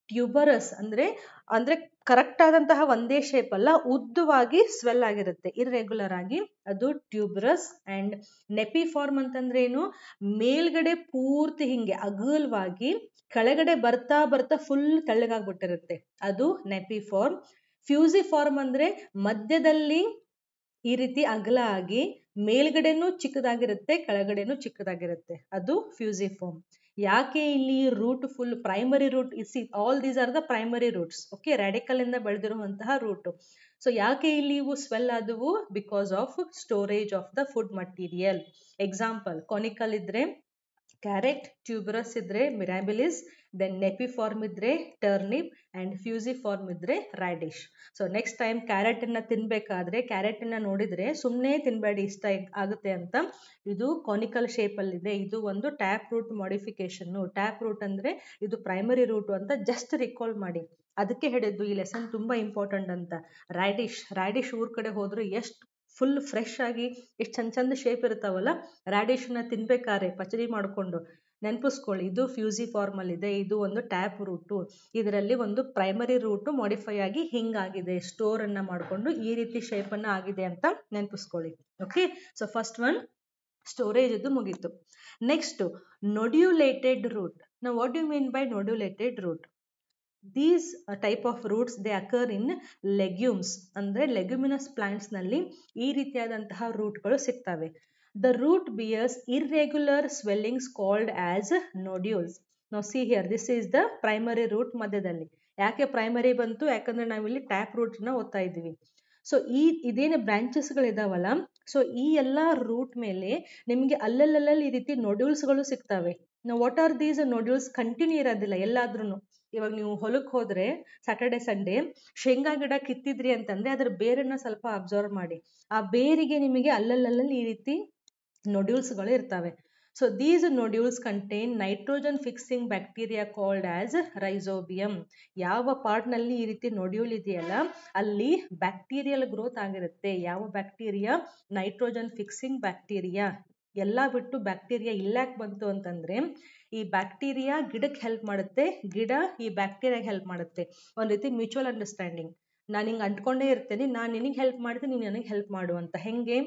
tuberous ಅಂದ್ರೆ ಅಂದ್ರೆ ಕರೆಕ್ಟ್ ಆದಂತಹ ಒಂದೇ ಶೇಪ್ ಅಲ್ಲ, ಉದ್ದವಾಗಿ ಸ್ವೆಲ್ ಆಗಿರುತ್ತೆ. ಇರ್ರೆಗ್ಯುಲರ್ ಆಗಿ ಅದು ಟ್ಯೂಬರಸ್ ಅಂಡ್ ನೆಪಿಫಾರ್ಮ್ ಅಂತಂದ್ರೆ ಏನು? ಮೇಲ್ಗಡೆ ಪೂರ್ತಿ ಹಿಂಗೆ ಅಗಲವಾಗಿ ಕೆಳಗಡೆ ಬರ್ತಾ ಬರ್ತಾ ಫುಲ್ ತೆಳ್ಳಗಾಗ್ಬಿಟ್ಟಿರುತ್ತೆ. ಅದು ನೆಪಿ ಫಾರ್ಮ್ ಫ್ಯೂಸಿ ಫಾರ್ಮ್ ಅಂದ್ರೆ ಮಧ್ಯದಲ್ಲಿ ಈ ರೀತಿ ಅಗಲ ಆಗಿ ಮೇಲ್ಗಡೆನೂ ಚಿಕ್ಕದಾಗಿರುತ್ತೆ, ಕೆಳಗಡೆನೂ ಚಿಕ್ಕದಾಗಿರುತ್ತೆ. ಅದು ಫ್ಯೂಸಿಫಾರ್ಮ್. ಯಾಕೆ ಇಲ್ಲಿ root full primary root EC all these are the primary roots okay radicle ಇಂದ ಬೆಳೆದಿರುವಂತಹ ರೂಟ್ ಸೊ ಯಾಕೆ ಇಲ್ಲಿ ಇವು ಸ್ವೆಲ್ ಆದವು? Because of storage of the food material example conical ಇದ್ರೆ ಕ್ಯಾರೆಟ್ ಟ್ಯೂಬರಸ್ ಇದ್ರೆ ಮಿರಾಬಿಲಿಸ್ ದೆನ್ ನೆಪಿಫಾರ್ಮ್ ಇದ್ರೆ ಟರ್ನಿಪ್ ಅಂಡ್ ಫ್ಯೂಸಿಫಾರ್ಮ್ ಇದ್ರೆ radish so next time carrot ಅನ್ನ ತಿನ್ಬೇಕಾದ್ರೆ ಕ್ಯಾರೆಟ್ ಅನ್ನ ನೋಡಿದ್ರೆ ಸುಮ್ಮನೆ ತಿನ್ಬೇಡಿ, ಇಷ್ಟ ಆಗುತ್ತೆ ಅಂತ. ಇದು ಕಾನಿಕಲ್ ಇದೆ. ಇದು ಒಂದು tap root modification tap root ಅಂದ್ರೆ ಇದು ಪ್ರೈಮರಿ ರೂಟ್ ಅಂತ ಜಸ್ಟ್ ರಿಕಾಲ್ ಮಾಡಿ. ಅದಕ್ಕೆ ಹೇಳಿದ್ದು ಈ ಲೆಸನ್ ತುಂಬಾ ಇಂಪಾರ್ಟೆಂಟ್ ಅಂತ. ರ್ಯಾಡಿಶ್ ರ್ಯಾಡಿಶ್ ಊರ್ ಕಡೆ ಹೋದ್ರೆ ಎಷ್ಟು ಫುಲ್ ಫ್ರೆಶ್ ಆಗಿ ಎಷ್ಟು ಚಂದ ಚಂದ ಶೇಪ್ ಇರ್ತಾವಲ್ಲ ರ್ಯಾಡಿಷನ್ನ ತಿನ್ಬೇಕಾರೆ ಪಚಡಿ ಮಾಡಿಕೊಂಡು ನೆನಪಿಸ್ಕೊಳ್ಳಿ. ಇದು ಫ್ಯೂಸಿ ಫಾರ್ಮ್ ಅಲ್ಲಿ ಇದೆ. ಇದು ಒಂದು ಟ್ಯಾಪ್ ರೂಟು ಇದರಲ್ಲಿ ಒಂದು ಪ್ರೈಮರಿ ರೂಟು ಮಾಡಿಫೈ ಆಗಿ ಹಿಂಗಾಗಿದೆ ಸ್ಟೋರ್ ಅನ್ನ ಮಾಡಿಕೊಂಡು ಈ ರೀತಿ ಶೇಪ್ ಅನ್ನ ಆಗಿದೆ ಅಂತ ನೆನಪಿಸ್ಕೊಳ್ಳಿ. Okay so first one storage ಇದು ಮುಗೀತು. ನೆಕ್ಸ್ಟ್ ನೊಡ್ಯುಲೇಟೆಡ್ ರೂಟ್ ನಾವು what you mean by nodulated root these type of roots they occur in legumes ಅಂದ್ರೆ ಲೆಗ್ಯುಮಿನಸ್ ಪ್ಲಾಂಟ್ಸ್ನಲ್ಲಿ ಈ ರೀತಿಯಾದಂತಹ ರೂಟ್ಗಳು ಸಿಗ್ತವೆ. The root bears irregular swellings called as nodules no see here this is the primary root ಮಧ್ಯದಲ್ಲಿ. ಯಾಕೆ primary ಬಂತು? ಯಾಕಂದ್ರೆ ನಾವಿಲ್ಲಿ ಟ್ಯಾಪ್ ರೂಟ್ನ ಓದ್ತಾ ಇದ್ದೀವಿ. ಸೊ ಈ, ಇದೇನು ಬ್ರಾಂಚಸ್ಗಳಿದಾವಲ್ಲ ಸೊ ಈ ಎಲ್ಲ ರೂಟ್ ಮೇಲೆ ನಿಮಗೆ ಅಲ್ಲಲ್ಲಲ್ಲಿ ಈ ರೀತಿ ನೋಡ್ಯೂಲ್ಸ್ಗಳು ಸಿಗ್ತವೆ. ನಾವು what are these nodules continue ಇರೋದಿಲ್ಲ ಎಲ್ಲಾದ್ರೂ ಇವಾಗ ನೀವು ಹೊಲಕ್ಕೆ ಹೋದ್ರೆ ಸಾಟರ್ಡೆ ಸಂಡೇ ಶೇಂಗಾ ಗಿಡ ಕಿತ್ತಿದ್ರಿ ಅಂತಂದ್ರೆ ಅದ್ರ ಬೇರನ್ನ ಸ್ವಲ್ಪ ಅಬ್ಸರ್ವ್ ಮಾಡಿ. ಆ ಬೇರಿಗೆ ನಿಮಗೆ ಅಲ್ಲಲ್ಲಲ್ಲಿ ಈ ರೀತಿ ನೊಡ್ಯೂಲ್ಸ್ಗಳು ಇರ್ತವೆ. So these nodules contain nitrogen fixing bacteria called as rhizobium ಯಾವ ಪಾರ್ಟ್ನಲ್ಲಿ ಈ ರೀತಿ ನೊಡ್ಯೂಲ್ ಇದೆಯಲ್ಲ, ಅಲ್ಲಿ ಬ್ಯಾಕ್ಟೀರಿಯಲ್ ಗ್ರೋತ್ ಆಗಿರುತ್ತೆ. ಯಾವ ಬ್ಯಾಕ್ಟೀರಿಯಾ ನೈಟ್ರೋಜನ್ ಫಿಕ್ಸಿಂಗ್ ಬ್ಯಾಕ್ಟೀರಿಯಾ ಎಲ್ಲ ಬಿಟ್ಟು ಬ್ಯಾಕ್ಟೀರಿಯಾ ಇಲ್ಲಾಕ್ ಬಂತು ಅಂತಂದ್ರೆ ಈ ಬ್ಯಾಕ್ಟೀರಿಯಾ ಗಿಡಕ್ಕೆ ಹೆಲ್ಪ್ ಮಾಡುತ್ತೆ, ಗಿಡ ಈ ಬ್ಯಾಕ್ಟೀರಿಯಾಗೆ ಹೆಲ್ಪ್ ಮಾಡುತ್ತೆ. ಒಂದು ರೀತಿ ಮ್ಯೂಚುವಲ್ ಅಂಡರ್ಸ್ಟ್ಯಾಂಡಿಂಗ್ ನಾನು ಹಿಂಗೆ ಅಂಟ್ಕೊಂಡೇ ಇರ್ತೇನೆ, ನಾನು ನಿನಗೆ ಹೆಲ್ಪ್ ಮಾಡ್ತೀನಿ, ನೀನು ನನಗೆ ಹೆಲ್ಪ್ ಮಾಡು ಅಂತ. ಹೆಂಗೆ?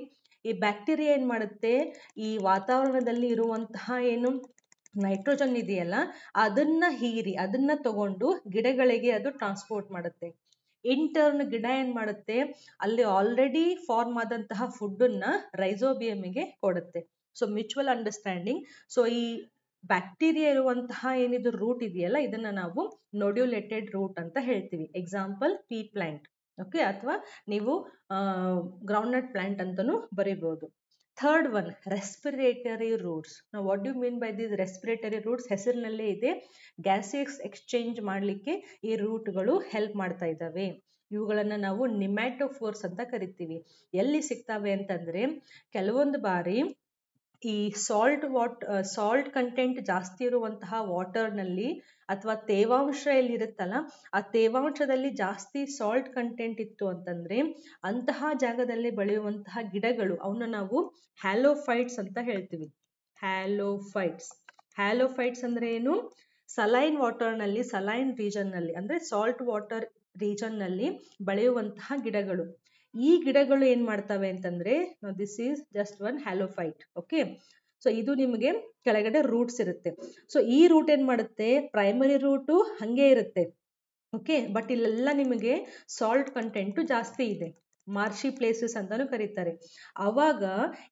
ಈ ಬ್ಯಾಕ್ಟೀರಿಯಾ ಏನ್ ಮಾಡುತ್ತೆ? ಈ ವಾತಾವರಣದಲ್ಲಿ ಇರುವಂತಹ ಏನು ನೈಟ್ರೋಜನ್ ಇದೆಯಲ್ಲ, ಅದನ್ನ ಹೀರಿ, ಅದನ್ನ ತಗೊಂಡು ಗಿಡಗಳಿಗೆ ಅದು ಟ್ರಾನ್ಸ್ಪೋರ್ಟ್ ಮಾಡುತ್ತೆ. ಇಂಟರ್ನ್ ಗಿಡ ಏನ್ ಮಾಡುತ್ತೆ? ಅಲ್ಲಿ ಆಲ್ರೆಡಿ ಫಾರ್ಮ್ ಆದಂತಹ ಫುಡ್ಡನ್ನ ರೈಸೋಬಿಯಮಿಗೆ ಕೊಡುತ್ತೆ. ಸೊ ಮ್ಯೂಚುವಲ್ ಅಂಡರ್ಸ್ಟ್ಯಾಂಡಿಂಗ್ ಸೊ ಈ ಬ್ಯಾಕ್ಟೀರಿಯಾ ಇರುವಂತಹ ಏನಿದು ರೂಟ್ ಇದೆಯಲ್ಲ, ಇದನ್ನ ನಾವು ನೊಡ್ಯುಲೇಟೆಡ್ ರೂಟ್ ಅಂತ ಹೇಳ್ತೀವಿ. ಎಕ್ಸಾಂಪಲ್ ಪೀ ಪ್ಲಾಂಟ್ ಓಕೆ ಅಥವಾ ನೀವು ಗ್ರೌಂಡ್ನಟ್ ಪ್ಲಾಂಟ್ ಅಂತಾನೂ ಬರೀಬಹುದು ಥರ್ಡ್ ಒನ್ ರೆಸ್ಪಿರೇಟರಿ ರೂಟ್ಸ್ ನಾವು what you mean by this respiratory roots ಹೆಸರಿನಲ್ಲೇ ಇದೆ ಗ್ಯಾಸಿಕ್ಸ್ ಎಕ್ಸ್ಚೇಂಜ್ ಮಾಡಲಿಕ್ಕೆ ಈ ರೂಟ್ಗಳು ಹೆಲ್ಪ್ ಮಾಡ್ತಾ ಇದ್ದಾವೆ. ಇವುಗಳನ್ನ ನಾವು ನಿಮ್ಯಾಟೋಫೋರ್ಸ್ ಅಂತ ಕರಿತೀವಿ. ಎಲ್ಲಿ ಸಿಗ್ತಾವೆ ಅಂತಂದ್ರೆ, ಕೆಲವೊಂದು ಬಾರಿ ಈ ಸಾಲ್ಟ್ ವಾಟ್ ಸಾಲ್ಟ್ ಕಂಟೆಂಟ್ ಜಾಸ್ತಿ ಇರುವಂತಹ ವಾಟರ್ನಲ್ಲಿ ಅಥವಾ ತೇವಾಂಶ ಎಲ್ಲಿರುತ್ತಲ್ಲ ಆ ತೇವಾಂಶದಲ್ಲಿ ಜಾಸ್ತಿ ಸಾಲ್ಟ್ ಕಂಟೆಂಟ್ ಇತ್ತು ಅಂತಂದ್ರೆ ಅಂತಹ ಜಾಗದಲ್ಲಿ ಬೆಳೆಯುವಂತಹ ಗಿಡಗಳು ಅವನ್ನ ನಾವು ಹ್ಯಾಲೋಫೈಟ್ಸ್ ಅಂತ ಹೇಳ್ತೀವಿ. ಹ್ಯಾಲೋಫೈಟ್ಸ್ ಹ್ಯಾಲೋಫೈಟ್ಸ್ ಅಂದ್ರೆ ಏನು? ಸಲೈನ್ ವಾಟರ್ನಲ್ಲಿ ಸಲೈನ್ ರೀಜನ್ನಲ್ಲಿ, ಅಂದ್ರೆ ಸಾಲ್ಟ್ ವಾಟರ್ ರೀಜನ್ನಲ್ಲಿ ಬೆಳೆಯುವಂತಹ ಗಿಡಗಳು. ಈ ಗಿಡಗಳು ಏನ್ ಮಾಡ್ತವೆ ಅಂತಂದ್ರೆ this is just one halophyte okay so ಇದು ನಿಮಗೆ ಕೆಳಗಡೆ ರೂಟ್ಸ್ ಇರುತ್ತೆ. ಸೊ ಈ ರೂಟ್ ಏನ್ ಮಾಡುತ್ತೆ? ಪ್ರೈಮರಿ ರೂಟು ಹಂಗೆ ಇರುತ್ತೆ ಓಕೆ ಬಟ್ ಇಲ್ಲೆಲ್ಲ ನಿಮಗೆ ಸಾಲ್ಟ್ ಕಂಟೆಂಟು ಜಾಸ್ತಿ ಇದೆ. ಮಾರ್ಷಿ ಪ್ಲೇಸಸ್ ಅಂತಾನು ಕರೀತಾರೆ. ಅವಾಗ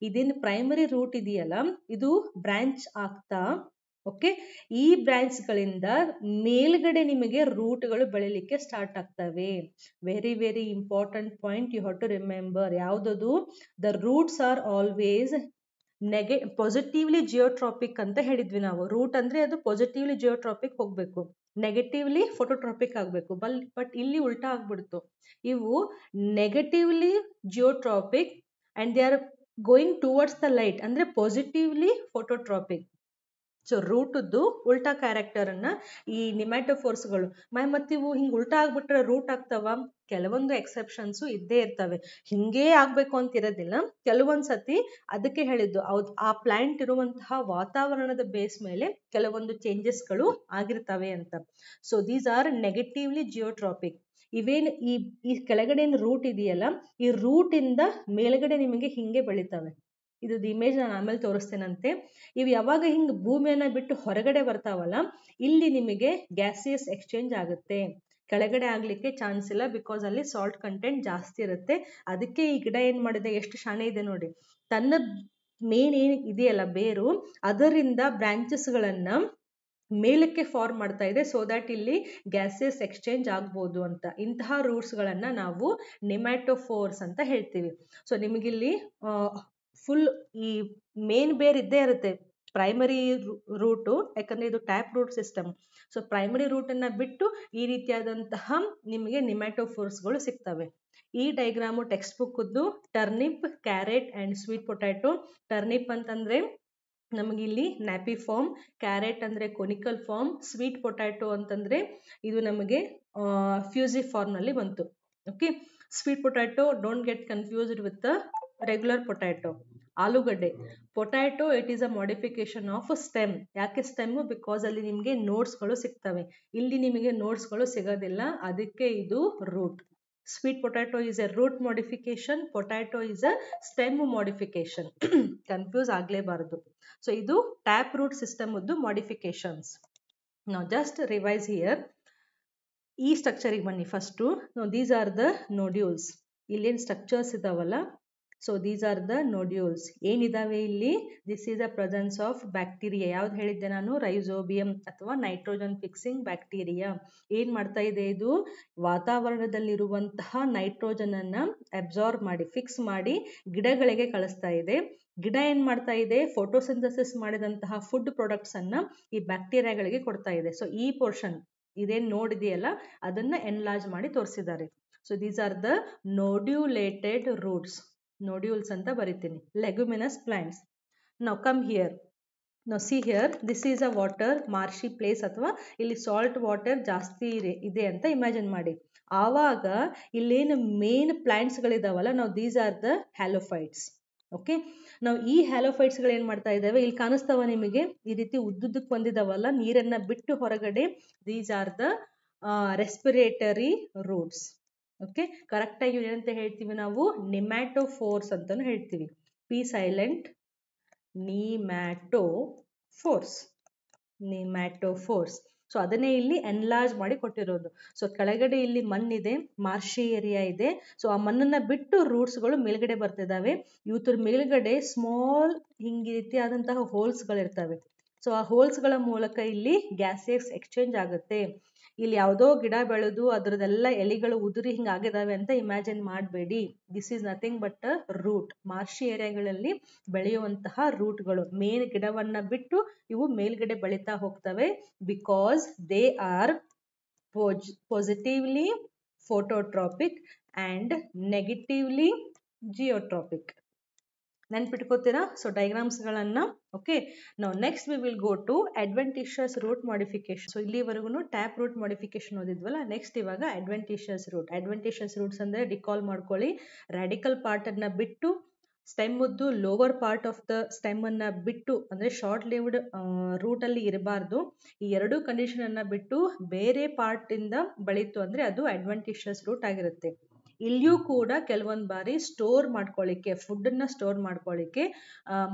ಇದೇನು ಪ್ರೈಮರಿ ರೂಟ್ ಇದೆಯಲ್ಲ, ಇದು ಬ್ರಾಂಚ್ ಆಗ್ತಾ ಓಕೆ ಈ ಬ್ರಾಂಚ್ಗಳಿಂದ ಮೇಲ್ಗಡೆ ನಿಮಗೆ ರೂಟ್ಗಳು ಬೆಳಿಲಿಕ್ಕೆ ಸ್ಟಾರ್ಟ್ ಆಗ್ತವೆ. Very very important point you have to remember ಯಾವುದದು? ದ ರೂಟ್ಸ್ ಆರ್ ಆಲ್ವೇಸ್ ನೆಗೆ ಪಾಸಿಟಿವ್ಲಿ ಜಿಯೋಟ್ರಾಪಿಕ್ ಅಂತ ಹೇಳಿದ್ವಿ ನಾವು. ರೂಟ್ ಅಂದ್ರೆ ಅದು ಪಾಸಿಟಿವ್ಲಿ ಜಿಯೋಟ್ರಾಪಿಕ್ ಹೋಗ್ಬೇಕು. ನೆಗೆಟಿವ್ಲಿ ಫೋಟೋಟ್ರಾಪಿಕ್ ಆಗಬೇಕು. ಬಲ್ ಬಟ್ ಇಲ್ಲಿ ಉಲ್ಟಾ ಆಗ್ಬಿಡ್ತು. ಇವು negatively geotropic and they are going towards the light ಅಂದ್ರೆ ಪಾಸಿಟಿವ್ಲಿ ಫೋಟೋಟ್ರಾಪಿಕ್ ಸೊ ರೂಟದ್ದು ಉಲ್ಟಾ ಕ್ಯಾರೆಕ್ಟರ್ ಅನ್ನ ಈ ನಿಮ್ಯಾಟೋಫೋರ್ಸ್ಗಳು ಮೈ ಮತ್ತೆ ಇವು ಹಿಂಗ್ ಉಲ್ಟಾ ಆಗ್ಬಿಟ್ರೆ ರೂಟ್ ಆಗ್ತಾವ. ಕೆಲವೊಂದು ಎಕ್ಸೆಪ್ಷನ್ಸ್ ಇದ್ದೇ ಇರ್ತವೆ. ಹಿಂಗೇ ಆಗ್ಬೇಕು ಅಂತ ಇರೋದಿಲ್ಲ. ಕೆಲವೊಂದ್ ಸತಿ ಅದಕ್ಕೆ ಹೇಳಿದ್ದು ಅವ್ ಆ ಪ್ಲಾಂಟ್ ಇರುವಂತಹ ವಾತಾವರಣದ ಬೇಸ್ ಮೇಲೆ ಕೆಲವೊಂದು ಚೇಂಜಸ್ಗಳು ಆಗಿರ್ತವೆ ಅಂತ. So these are negatively geotropic ಇವೇನು ಈ ಈ ಕೆಳಗಡೆ ರೂಟ್ ಇದೆಯಲ್ಲ, ಈ ರೂಟ್ ಇಂದ ಮೇಲ್ಗಡೆ ನಿಮಗೆ ಹಿಂಗೆ ಬೆಳಿತವೆ. ಇದು ಇಮೇಜ್ ನಾನು ಆಮೇಲೆ ತೋರಿಸ್ತೇನಂತೆ. ಇವು ಯಾವಾಗ ಹಿಂಗ್ ಭೂಮಿಯನ್ನ ಬಿಟ್ಟು ಹೊರಗಡೆ ಬರ್ತಾವಲ್ಲ, ಇಲ್ಲಿ ನಿಮಗೆ ಗ್ಯಾಸಿಯಸ್ ಎಕ್ಸ್ಚೇಂಜ್ ಆಗುತ್ತೆ. ಕೆಳಗಡೆ ಆಗ್ಲಿಕ್ಕೆ ಚಾನ್ಸ್ ಇಲ್ಲ ಬಿಕಾಸ್ ಅಲ್ಲಿ ಸಾಲ್ಟ್ ಕಂಟೆಂಟ್ ಜಾಸ್ತಿ ಇರುತ್ತೆ. ಅದಕ್ಕೆ ಈ ಗಿಡ ಏನ್ ಮಾಡಿದೆ, ಎಷ್ಟು ಶಾಣೆ ಇದೆ ನೋಡಿ. ತನ್ನ ಮೇನ್ ಏನ್ ಇದೆಯಲ್ಲ ಬೇರು, ಅದರಿಂದ ಬ್ರಾಂಚಸ್ ಗಳನ್ನ ಮೇಲಕ್ಕೆ ಫಾರ್ಮ್ ಮಾಡ್ತಾ ಇದೆ ಸೊ ದಟ್ ಇಲ್ಲಿ ಗ್ಯಾಸಸ್ ಎಕ್ಸ್ಚೇಂಜ್ ಆಗ್ಬೋದು ಅಂತ. ಇಂತಹ ರೂಟ್ಸ್ ಗಳನ್ನ ನಾವು ನಿಮ್ಯಾಟೋಫೋರ್ಸ್ ಅಂತ ಹೇಳ್ತೀವಿ. ಸೊ ನಿಮಗಿಲ್ಲಿ ಫುಲ್ ಈ ಮೇನ್ ಬೇರ್ ಇದ್ದೇ ಇರುತ್ತೆ. ಪ್ರೈಮರಿ ರೂಟು ಯಾಕಂದ್ರೆ ಇದು tap root system so primary root ಅನ್ನ ಬಿಟ್ಟು ಈ ರೀತಿಯಾದಂತಹ ನಿಮಗೆ ನಿಮ್ಯಾಟೋಫೋರ್ಸ್ಗಳು ಸಿಗ್ತವೆ. ಈ diagram text ಬುಕ್ಕದ್ದು turnip carrot and sweet potato turnip ಅಂತಂದ್ರೆ ನಮಗಿಲ್ಲಿ ನ್ಯಾಪಿ ಫಾರ್ಮ್ ಕ್ಯಾರೆಟ್ ಅಂದ್ರೆ ಕೊನಿಕಲ್ ಫಾರ್ಮ್ ಸ್ವೀಟ್ ಪೊಟ್ಯಾಟೊ ಅಂತಂದ್ರೆ ಇದು ನಮಗೆ ಫ್ಯೂಸಿ ಫಾರ್ಮ್ನಲ್ಲಿ ಬಂತು. Okay sweet potato don't get confused with regular potato ಆಲೂಗಡ್ಡೆ. Potato it is a modification of stem ಯಾಕೆ ಸ್ಟೆಮ್ ಬಿಕಾಸ್ ಅಲ್ಲಿ ನಿಮಗೆ ನೋಟ್ಸ್ಗಳು ಸಿಗ್ತವೆ. ಇಲ್ಲಿ ನಿಮಗೆ ನೋಟ್ಸ್ಗಳು ಸಿಗೋದಿಲ್ಲ. ಅದಕ್ಕೆ ಇದು root sweet potato is a root modification potato is a stem modification confuse ಆಗಲೇಬಾರದು. So ಇದು ಟ್ಯಾಪ್ ರೂಟ್ ಸಿಸ್ಟಮ್ ಮಾಡಿಫಿಕೇಶನ್ಸ್ ನಾವು ಜಸ್ಟ್ ರಿವೈಸ್ ಹಿಯರ್ ಈ ಸ್ಟ್ರಕ್ಚರಿಗೆ ಬನ್ನಿ first these are the nodules ಇಲ್ಲೇನು ಸ್ಟ್ರಕ್ಚರ್ಸ್ ಇದಾವಲ್ಲ? So these are the nodules ಏನಿದಾವೆ ಇಲ್ಲಿ? This is the presence of bacteria ಯಾವ್ದು ಹೇಳಿದ್ದೆ ನಾನು? ರೈಸೋಬಿಯಂ ಅಥವಾ ನೈಟ್ರೋಜನ್ ಫಿಕ್ಸಿಂಗ್ ಬ್ಯಾಕ್ಟೀರಿಯಾ ಏನ್ ಮಾಡ್ತಾ ಇದೆ ಇದು? ವಾತಾವರಣದಲ್ಲಿರುವಂತಹ ನೈಟ್ರೋಜನ್ ಅನ್ನ ಅಬ್ಸಾರ್ಬ್ ಮಾಡಿ ಫಿಕ್ಸ್ ಮಾಡಿ ಗಿಡಗಳಿಗೆ ಕಳಿಸ್ತಾ ಇದೆ. ಗಿಡ ಏನ್ ಮಾಡ್ತಾ ಇದೆ? ಫೋಟೋಸಿಂಥಸಿಸ್ ಮಾಡಿದಂತಹ ಫುಡ್ ಪ್ರಾಡಕ್ಟ್ಸ್ ಅನ್ನ ಈ ಬ್ಯಾಕ್ಟೀರಿಯಾಗಳಿಗೆ ಕೊಡ್ತಾ ಇದೆ. ಸೊ ಈ ಪೋರ್ಷನ್ ಇದೇನ್ ನೋಡಿದೆಯಲ್ಲ? ಅದನ್ನ ಎನ್ಲಾಜ್ ಮಾಡಿ ತೋರಿಸಿದ್ದಾರೆ. So these are the nodulated roots nodules ಅಂತ ಬರಿತೀನಿ. ಲೆಗ್ಯುಮಿನಸ್ ಪ್ಲಾಂಟ್ಸ್ ನಾವು ಕಮ್ ಹಿಯರ್ ನಾವು see here this is a water marshy place ಅಥವಾ ಇಲ್ಲಿ ಸಾಲ್ಟ್ ವಾಟರ್ ಜಾಸ್ತಿ ಇದೆ ಅಂತ ಇಮ್ಯಾಜಿನ್ ಮಾಡಿ. ಆವಾಗ ಇಲ್ಲೇನು ಮೇನ್ ಪ್ಲಾಂಟ್ಸ್ಗಳಿದಾವಲ್ಲ ನಾವು these are the halophytes okay ನಾವು ಈ ಹ್ಯಾಲೋಫೈಟ್ಸ್ಗಳು ಏನು ಮಾಡ್ತಾ ಇದ್ದಾವೆ ಇಲ್ಲಿ ಕಾಣಿಸ್ತಾವ ನಿಮಗೆ? ಈ ರೀತಿ ಉದ್ದುದ್ದಕ್ಕೆ ಬಂದಿದಾವಲ್ಲ, ನೀರನ್ನ ಬಿಟ್ಟು ಹೊರಗಡೆ these are the respiratory roots okay ಕರೆಕ್ಟಾಗಿ ಏನಂತ ಹೇಳ್ತೀವಿ ನಾವು? ನಿಮ್ಯಾಟೋಫೋರ್ಸ್ ಅಂತಲೂ ಹೇಳ್ತೀವಿ. P silent pneumatophores pneumatophores so ಅದನ್ನೇ ಇಲ್ಲಿ ಎನ್ಲಾರ್ಜ್ ಮಾಡಿ ಕೊಟ್ಟಿರೋದು. ಸೊ ಕೆಳಗಡೆ ಇಲ್ಲಿ ಮಣ್ಣಿದೆ ಮಾರ್ಷಿ ಏರಿಯಾ ಇದೆ. ಸೊ ಆ ಮಣ್ಣನ್ನ ಬಿಟ್ಟು ರೂಟ್ಸ್ಗಳು ಮೇಲ್ಗಡೆ ಬರ್ತಿದ್ದಾವೆ ಇವತ್ತರ ಮೇಲ್ಗಡೆ ಸ್ಮಾಲ್ ಹಿಂಗ್ ರೀತಿಯಾದಂತಹ ಹೋಲ್ಸ್ಗಳಿರ್ತವೆ ಸೊ ಆ ಹೋಲ್ಸ್ಗಳ ಮೂಲಕ ಇಲ್ಲಿ ಗ್ಯಾಸಿಯಸ್ ಎಕ್ಸ್ಚೇಂಜ್ ಆಗುತ್ತೆ. ಇಲ್ಲಿ ಯಾವುದೋ ಗಿಡ ಬೆಳೆದು ಅದರದೆಲ್ಲ ಎಲೆಗಳು ಉದುರಿ ಹಿಂಗ ಆಗಿದಾವೆ ಅಂತ ಇಮ್ಯಾಜಿನ್ ಮಾಡಬೇಡಿ. This is nothing but root marshy ಏರಿಯಾಗಳಲ್ಲಿ ಬೆಳೆಯುವಂತಹ ರೂಟ್ಗಳು ಮೇನ್ ಗಿಡವನ್ನ ಬಿಟ್ಟು ಇವು ಮೇಲ್ಗಡೆ ಬೆಳೀತಾ ಹೋಗ್ತವೆ because they are positively phototropic and negatively geotropic ನೆನ್ಪಿಟ್ಕೋತೀರಾ? So ಡೈಗ್ರಾಮ್ಸ್ಗಳನ್ನ ಓಕೆ ನಾವು next we will go to adventitious root modification so ಇಲ್ಲಿವರೆಗೂ ಟ್ಯಾಪ್ ರೂಟ್ ಮಾಡಿಫಿಕೇಶನ್ ಓದಿದ್ವಲ್ಲ? ನೆಕ್ಸ್ಟ್ ಇವಾಗ ಅಡ್ವೆಂಟಿಷಿಯಸ್ ರೂಟ್ ಅಡ್ವೆಂಟಿಷಿಯಸ್ ರೂಟ್ಸ್ ಅಂದ್ರೆ ರಿಕಾಲ್ ಮಾಡ್ಕೊಳ್ಳಿ. ರಾಡಿಕಲ್ ಪಾರ್ಟ್ ಅನ್ನ ಬಿಟ್ಟು ಸ್ಟೆಮ್ ಉದ್ದು lower part of the stem ಅನ್ನ ಬಿಟ್ಟು, ಅಂದ್ರೆ ಶಾರ್ಟ್ ಲಿವ್ಡ್ ರೂಟ್ ಅಲ್ಲಿ ಇರಬಾರ್ದು. ಈ ಎರಡು ಕಂಡೀಷನ್ ಅನ್ನ ಬಿಟ್ಟು ಬೇರೆ ಪಾರ್ಟ್ ಇಂದ ಬೆಳೀತು ಅಂದ್ರೆ ಅದು ಅಡ್ವೆಂಟಿಷಿಯಸ್ ರೂಟ್ ಆಗಿರುತ್ತೆ. ಇಲ್ಲಿಯೂ ಕೂಡ ಕೆಲವೊಂದು ಬಾರಿ ಸ್ಟೋರ್ ಮಾಡ್ಕೊಳ್ಳಿಕ್ಕೆ ಫುಡ್ಡನ್ನ ಸ್ಟೋರ್ ಮಾಡ್ಕೊಳ್ಳಿಕ್ಕೆ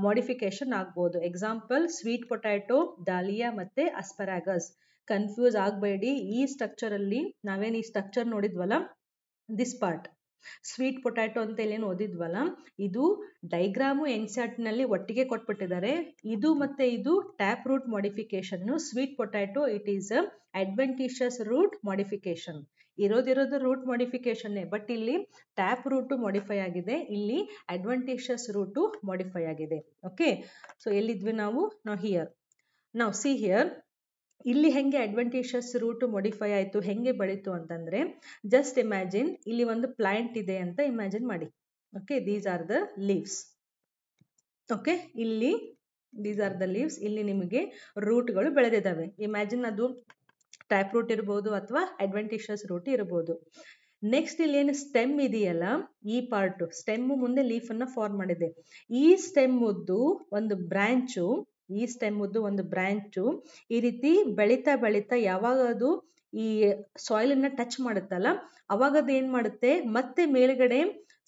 ಮಾಡಿಫಿಕೇಶನ್ ಆಗ್ಬೋದು. ಎಕ್ಸಾಂಪಲ್ ಸ್ವೀಟ್ ಪೊಟ್ಯಾಟೊ ಡಾಲಿಯಾ ಮತ್ತೆ ಅಸ್ಪರಾಗಸ್ ಕನ್ಫ್ಯೂಸ್ ಆಗಬೇಡಿ. ಈ ಸ್ಟ್ರಕ್ಚರ್ ಅಲ್ಲಿ ನಾವೇನು ಈ ಸ್ಟ್ರಕ್ಚರ್ ನೋಡಿದ್ವಲ್ಲ? ದಿಸ್ ಪಾರ್ಟ್ ಸ್ವೀಟ್ ಪೊಟ್ಯಾಟೊ ಅಂತ ಏನೇನು ಓದಿದ್ವಲ್ಲ? ಇದು ಡೈಗ್ರಾಮು ನಲ್ಲಿ ಒಟ್ಟಿಗೆ ಕೊಟ್ಬಿಟ್ಟಿದ್ದಾರೆ. ಇದು ಮತ್ತೆ ಇದು tap root modification sweet potato it is adventitious root modification ಇರೋದಿರೋದು root ಮಾಡಿಫಿಕೇಶನ್ನೇ ಬಟ್ ಇಲ್ಲಿ ಟ್ಯಾಪ್ ರೂಟು ಮಾಡಿಫೈ ಆಗಿದೆ. ಇಲ್ಲಿ ಅಡ್ವಾಂಟೇಜಸ್ ರೂಟು ಮಾಡಿಫೈ ಆಗಿದೆ. ಓಕೆ ಸೊ ಎಲ್ಲಿದ್ವಿ ನಾವು? ನಾವು ಹಿಯರ್ ನಾವು ಸಿ ಹಿಯರ್ ಇಲ್ಲಿ ಹೆಂಗೆ ಅಡ್ವಾಂಟೇಜಸ್ ರೂಟು ಮಾಡಿಫೈ ಆಯಿತು, ಹೆಂಗೆ ಬೆಳೀತು ಅಂತಂದ್ರೆ ಜಸ್ಟ್ ಇಮ್ಯಾಜಿನ್ ಇಲ್ಲಿ ಒಂದು ಪ್ಲ್ಯಾಂಟ್ ಇದೆ ಅಂತ ಇಮ್ಯಾಜಿನ್ ಮಾಡಿ. Okay these are the leaves okay ಇಲ್ಲಿ ದೀಸ್ ಆರ್ ದ ಲೀವ್ಸ್ ಇಲ್ಲಿ ನಿಮಗೆ ರೂಟ್ಗಳು ಬೆಳೆದಿದ್ದಾವೆ. ಇಮ್ಯಾಜಿನ್ ಅದು ಟ್ಯಾಪ್ ರೂಟ್ ಇರ್ಬೋದು ಅಥವಾ ಅಡ್ವೆಂಟಿಷಸ್ ರೂಟ್ ಇರ್ಬೋದು. ನೆಕ್ಸ್ಟ್ ಇಲ್ಲಿ ಏನು ಸ್ಟೆಮ್ ಇದೆಯಲ್ಲ, ಈ ಪಾರ್ಟ್ ಸ್ಟೆಮ್ ಮುಂದೆ ಲೀಫ್ ಅನ್ನ ಫಾರ್ಮ್ ಮಾಡಿದೆ. ಈ ಸ್ಟೆಮ್ ಉದ್ದು ಒಂದು ಬ್ರಾಂಚು ಈ ಸ್ಟೆಮ್ ಉದ್ದು ಒಂದು ಬ್ರಾಂಚು ಈ ರೀತಿ ಬೆಳೀತಾ ಬೆಳೀತಾ ಯಾವಾಗ ಅದು ಈ ಸಾಯಿಲ್ ಅನ್ನ ಟಚ್ ಮಾಡುತ್ತಲ್ಲ, ಅವಾಗ ಅದು ಏನ್ ಮಾಡುತ್ತೆ? ಮತ್ತೆ ಮೇಲ್ಗಡೆ